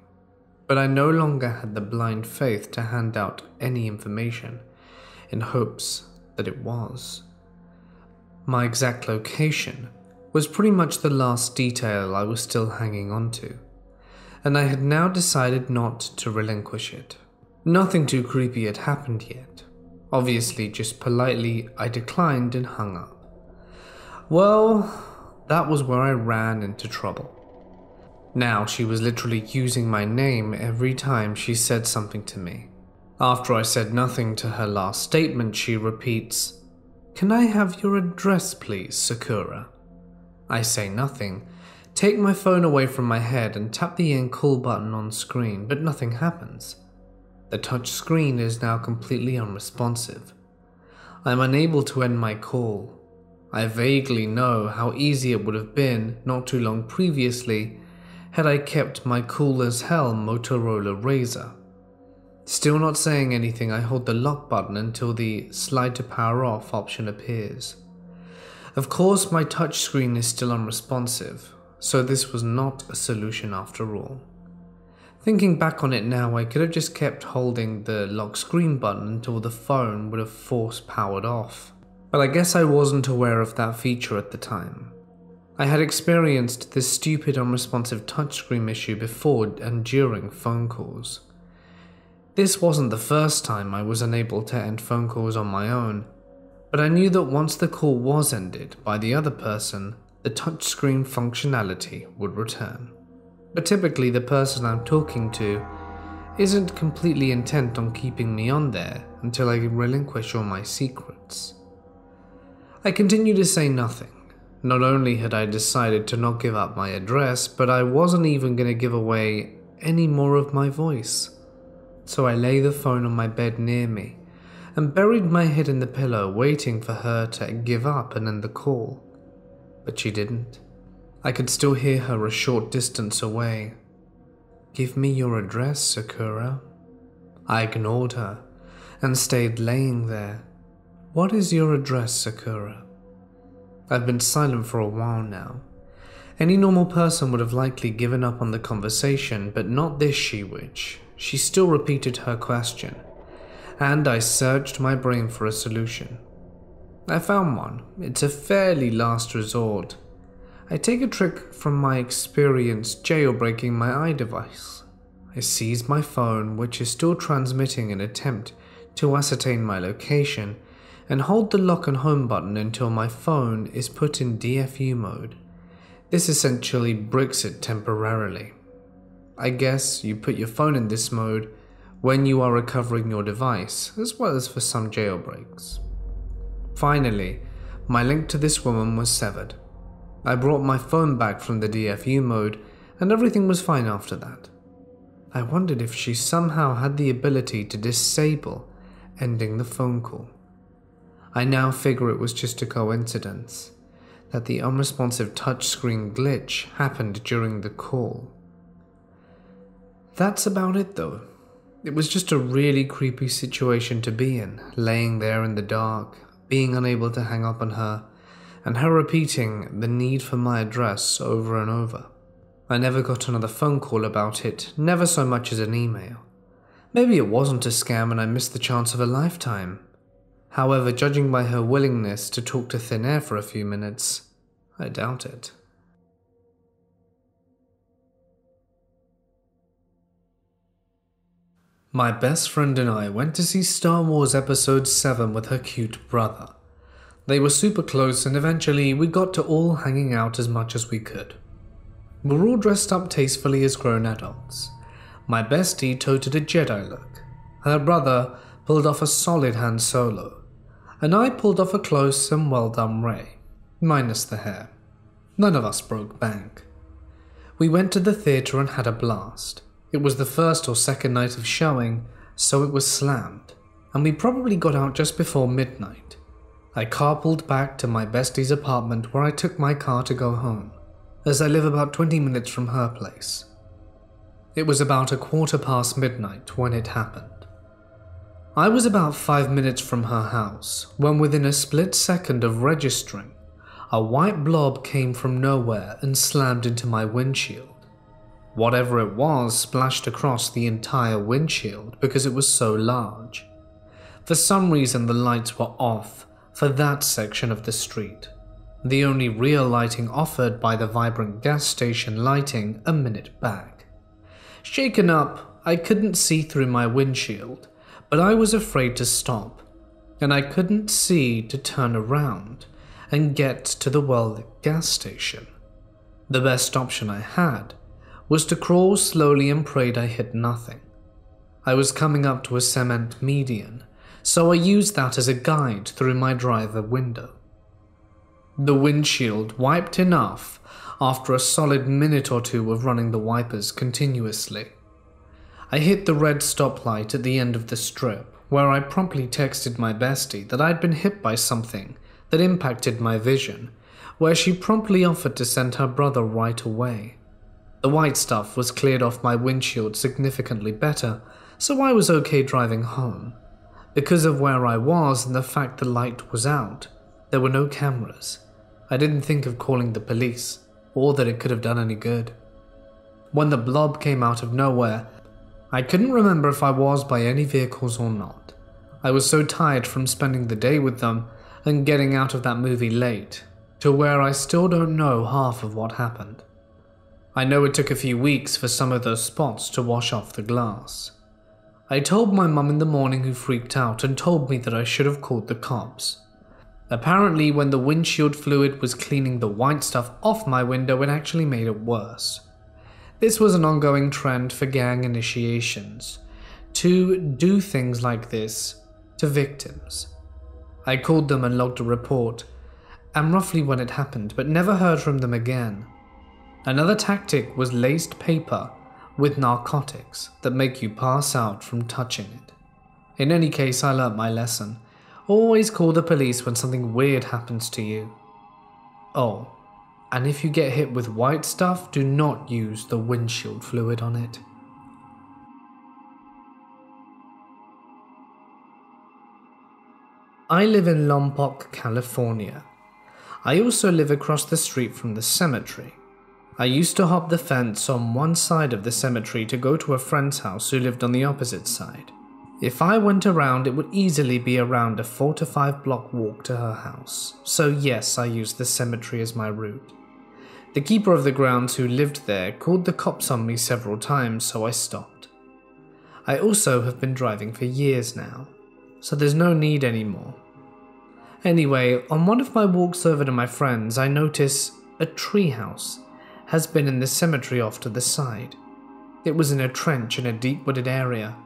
But I no longer had the blind faith to hand out any information in hopes that it was. My exact location was pretty much the last detail I was still hanging on to, and I had now decided not to relinquish it. Nothing too creepy had happened yet. Obviously, just politely, I declined and hung up. Well, that was where I ran into trouble. Now she was literally using my name every time she said something to me. After I said nothing to her last statement, she repeats, Can I have your address, please, Sakura? I say nothing, take my phone away from my head and tap the end call button on screen, but nothing happens. The touch screen is now completely unresponsive. I am unable to end my call. I vaguely know how easy it would have been not too long previously had I kept my cool as hell Motorola Razr. Still not saying anything, I hold the lock button until the slide to power off option appears. Of course, my touchscreen is still unresponsive, so this was not a solution after all. Thinking back on it now, I could have just kept holding the lock screen button until the phone would have force powered off. But I guess I wasn't aware of that feature at the time. I had experienced this stupid unresponsive touchscreen issue before and during phone calls. This wasn't the first time I was unable to end phone calls on my own, but I knew that once the call was ended by the other person, the touchscreen functionality would return. But typically, the person I'm talking to isn't completely intent on keeping me on there until I relinquish all my secrets. I continue to say nothing. Not only had I decided to not give up my address, but I wasn't even going to give away any more of my voice so I lay the phone on my bed near me and buried my head in the pillow, waiting for her to give up and end the call. But she didn't. I could still hear her a short distance away. Give me your address, Sakura. I ignored her and stayed laying there. What is your address, Sakura? I've been silent for a while now. Any normal person would have likely given up on the conversation, but not this she witch. She still repeated her question, and I searched my brain for a solution. I found one. It's a fairly last resort. I take a trick from my experience jailbreaking my iDevice. I seize my phone, which is still transmitting an attempt to ascertain my location, and hold the lock and home button until my phone is put in DFU mode. This essentially bricks it temporarily. I guess you put your phone in this mode when you are recovering your device, as well as for some jailbreaks. Finally, my link to this woman was severed. I brought my phone back from the DFU mode, and everything was fine after that. I wondered if she somehow had the ability to disable ending the phone call. I now figure it was just a coincidence that the unresponsive touchscreen glitch happened during the call. That's about it though. It was just a really creepy situation to be in, laying there in the dark, being unable to hang up on her, and her repeating the need for my address over and over. I never got another phone call about it, never so much as an email. Maybe it wasn't a scam and I missed the chance of a lifetime. However, judging by her willingness to talk to thin air for a few minutes, I doubt it. My best friend and I went to see Star Wars Episode 7 with her cute brother. They were super close, and eventually we got to all hanging out as much as we could. We were all dressed up tastefully as grown adults. My bestie toted a Jedi look. Her brother pulled off a solid Han Solo and I pulled off a close and well done Rey, minus the hair. None of us broke bank. We went to the theatre and had a blast. It was the first or second night of showing, so it was slammed, and we probably got out just before midnight. I carpooled back to my bestie's apartment where I took my car to go home, as I live about 20 minutes from her place. It was about a quarter past midnight when it happened. I was about five minutes from her house when, within a split second of registering, a white blob came from nowhere and slammed into my windshield. Whatever it was splashed across the entire windshield because it was so large. For some reason, the lights were off for that section of the street, the only real lighting offered by the vibrant gas station lighting a minute back. Shaken up, I couldn't see through my windshield but I was afraid to stop, and I couldn't see to turn around and get to the well gas station. The best option I had was to crawl slowly and prayed I hit nothing. I was coming up to a cement median, so I used that as a guide through my driver window. The windshield wiped enough after a solid minute or two of running the wipers continuously. I hit the red stoplight at the end of the strip, where I promptly texted my bestie that I'd been hit by something that impacted my vision, where she promptly offered to send her brother right away. The white stuff was cleared off my windshield significantly better, so I was okay driving home. Because of where I was and the fact the light was out, there were no cameras. I didn't think of calling the police, or that it could have done any good. When the blob came out of nowhere, I couldn't remember if I was by any vehicles or not. I was so tired from spending the day with them and getting out of that movie late, to where I still don't know half of what happened. I know it took a few weeks for some of those spots to wash off the glass. I told my mum in the morning who freaked out and told me that I should have called the cops. Apparently, when the windshield fluid was cleaning the white stuff off my window, it actually made it worse. This was an ongoing trend for gang initiations to do things like this to victims. I called them and logged a report, and roughly when it happened, but never heard from them again. Another tactic was laced paper with narcotics that make you pass out from touching it. In any case, I learnt my lesson. Always call the police when something weird happens to you. Oh, and if you get hit with white stuff, do not use the windshield fluid on it. I live in Lompoc, California. I also live across the street from the cemetery. I used to hop the fence on one side of the cemetery to go to a friend's house who lived on the opposite side. If I went around, it would easily be around a 4 to 5 block walk to her house, so yes, I used the cemetery as my route. The keeper of the grounds who lived there called the cops on me several times, so I stopped. I also have been driving for years now, so there's no need anymore. Anyway, on one of my walks over to my friends, I notice a treehouse has been in the cemetery off to the side. It was in a trench in a deep wooded area.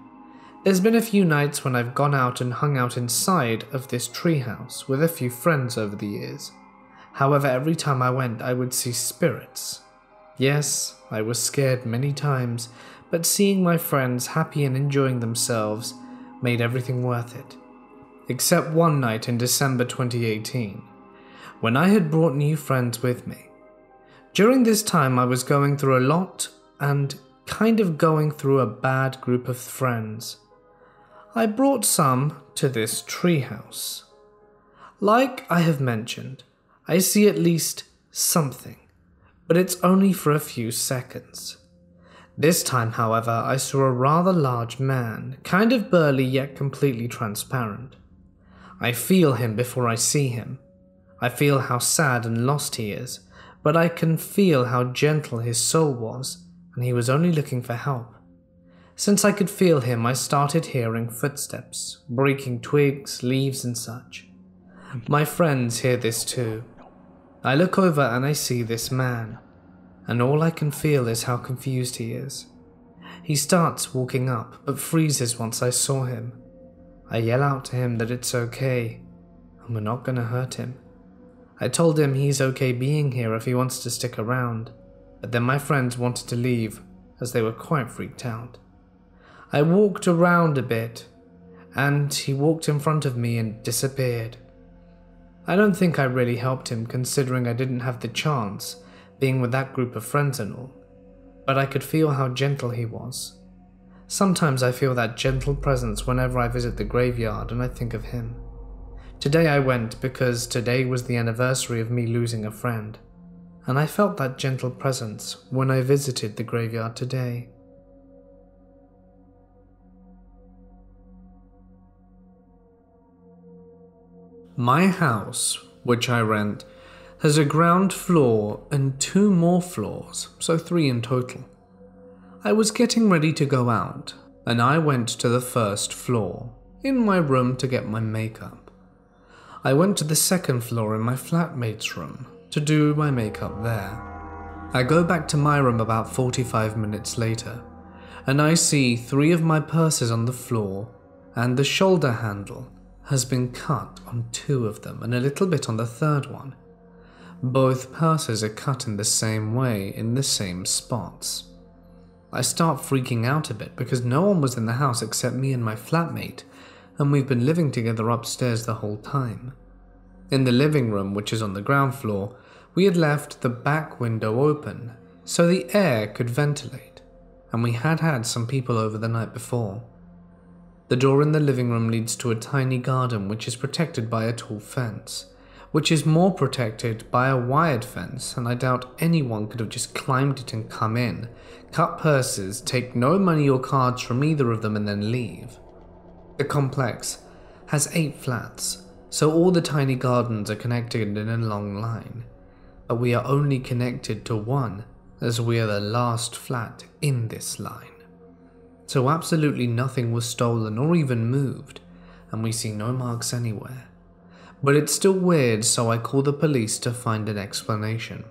There's been a few nights when I've gone out and hung out inside of this treehouse with a few friends over the years. However, every time I went, I would see spirits. Yes, I was scared many times, but seeing my friends happy and enjoying themselves made everything worth it. Except one night in December 2018, when I had brought new friends with me. During this time, I was going through a lot and kind of going through a bad group of friends. I brought some to this treehouse. Like I have mentioned, I see at least something, but it's only for a few seconds. This time, however, I saw a rather large man, kind of burly yet completely transparent. I feel him before I see him. I feel how sad and lost he is, but I can feel how gentle his soul was, and he was only looking for help. Since I could feel him, I started hearing footsteps, breaking twigs, leaves, and such. My friends hear this too. I look over and I see this man and all I can feel is how confused he is. He starts walking up, but freezes once I saw him. I yell out to him that it's okay, and we're not gonna hurt him. I told him he's okay being here if he wants to stick around, but then my friends wanted to leave as they were quite freaked out. I walked around a bit, and he walked in front of me and disappeared. I don't think I really helped him considering I didn't have the chance being with that group of friends and all, but I could feel how gentle he was. Sometimes I feel that gentle presence whenever I visit the graveyard and I think of him. Today I went because today was the anniversary of me losing a friend, and I felt that gentle presence when I visited the graveyard today. My house, which I rent, has a ground floor and two more floors, so three in total. I was getting ready to go out, and I went to the first floor, in my room to get my makeup. I went to the second floor in my flatmate's room to do my makeup there. I go back to my room about 45 minutes later, and I see three of my purses on the floor, and the shoulder handle has been cut on two of them and a little bit on the third one. Both purses are cut in the same way, in the same spots. I start freaking out a bit because no one was in the house except me and my flatmate, and we've been living together upstairs the whole time. In the living room, which is on the ground floor, we had left the back window open so the air could ventilate, and we had had some people over the night before. The door in the living room leads to a tiny garden which is protected by a tall fence which is more protected by a wired fence, and I doubt anyone could have just climbed it and come in, cut purses, take no money or cards from either of them, and then leave. The complex has eight flats, so all the tiny gardens are connected in a long line, but we are only connected to one as we are the last flat in this line. So absolutely nothing was stolen or even moved, and we see no marks anywhere. But it's still weird, so I call the police to find an explanation.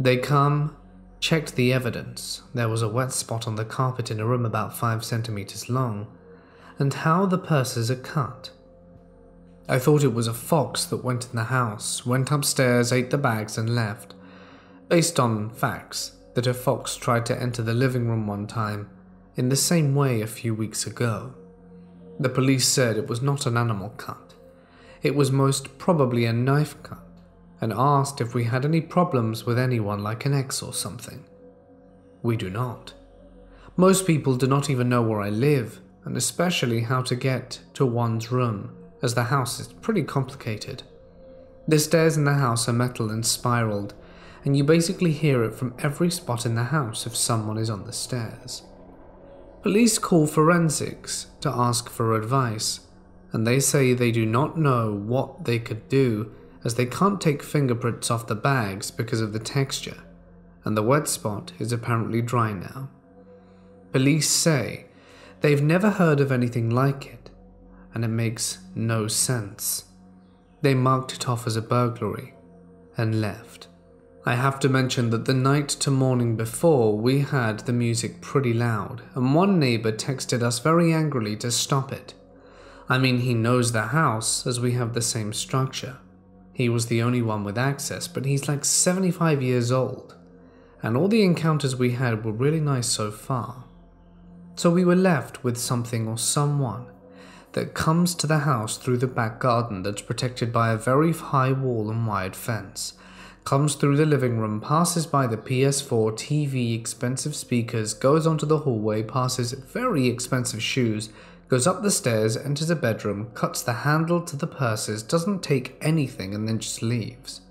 They come, checked the evidence. There was a wet spot on the carpet in a room about 5 centimeters long, and how the purses are cut. I thought it was a fox that went in the house, went upstairs, ate the bags, and left, based on facts that a fox tried to enter the living room one time in the same way a few weeks ago. The police said it was not an animal cut. It was most probably a knife cut and asked if we had any problems with anyone like an ex or something. We do not. Most people do not even know where I live, and especially how to get to one's room, as the house is pretty complicated. The stairs in the house are metal and spiraled, and you basically hear it from every spot in the house if someone is on the stairs. Police call forensics to ask for advice, and they say they do not know what they could do as they can't take fingerprints off the bags because of the texture, and the wet spot is apparently dry now. Police say they've never heard of anything like it, and it makes no sense. They marked it off as a burglary and left. I have to mention that the night to morning before, we had the music pretty loud, and one neighbor texted us very angrily to stop it. I mean, he knows the house, as we have the same structure. He was the only one with access, but he's like 75 years old, and all the encounters we had were really nice so far. So we were left with something or someone that comes to the house through the back garden that's protected by a very high wall and wide fence. Comes through the living room, passes by the PS4, TV, expensive speakers, goes onto the hallway, passes very expensive shoes, goes up the stairs, enters a bedroom, cuts the handle to the purses, doesn't take anything, and then just leaves.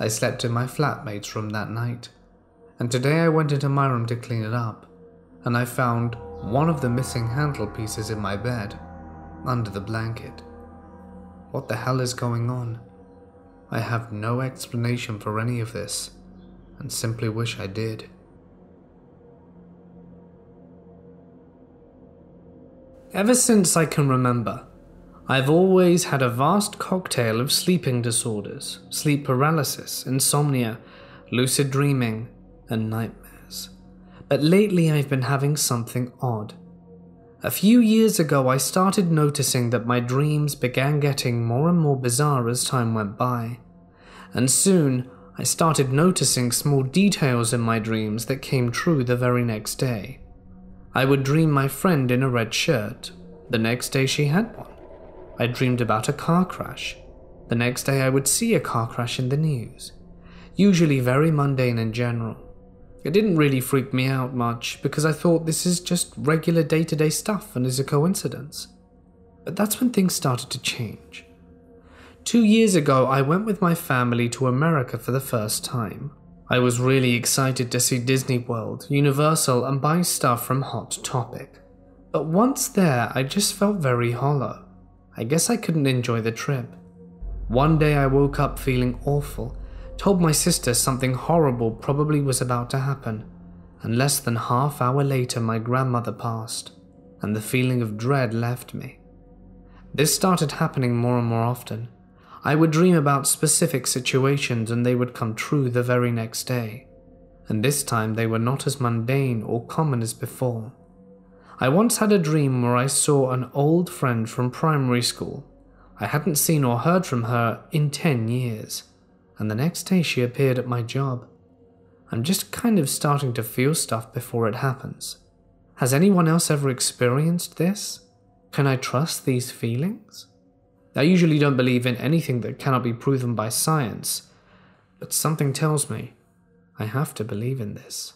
I slept in my flatmate's room that night, and today I went into my room to clean it up, and I found one of the missing handle pieces in my bed, under the blanket. What the hell is going on? I have no explanation for any of this, and simply wish I did. Ever since I can remember, I've always had a vast cocktail of sleeping disorders, sleep paralysis, insomnia, lucid dreaming, and nightmares. But lately I've been having something odd. A few years ago, I started noticing that my dreams began getting more and more bizarre as time went by and soon I started noticing small details in my dreams that came true the very next day. I would dream my friend in a red shirt. The next day she had one. I dreamed about a car crash. The next day I would see a car crash in the news. Usually very mundane in general. It didn't really freak me out much because I thought this is just regular day to day stuff and is a coincidence. But that's when things started to change. Two years ago, I went with my family to America for the first time. I was really excited to see Disney World, Universal, and buy stuff from Hot Topic. But once there, I just felt very hollow. I guess I couldn't enjoy the trip. One day I woke up feeling awful, told my sister something horrible probably was about to happen, and less than half hour later my grandmother passed, and the feeling of dread left me. This started happening more and more often. I would dream about specific situations and they would come true the very next day. And this time they were not as mundane or common as before. I once had a dream where I saw an old friend from primary school. I hadn't seen or heard from her in 10 years, and the next day she appeared at my job. I'm just kind of starting to feel stuff before it happens. Has anyone else ever experienced this? Can I trust these feelings? I usually don't believe in anything that cannot be proven by science, but something tells me I have to believe in this.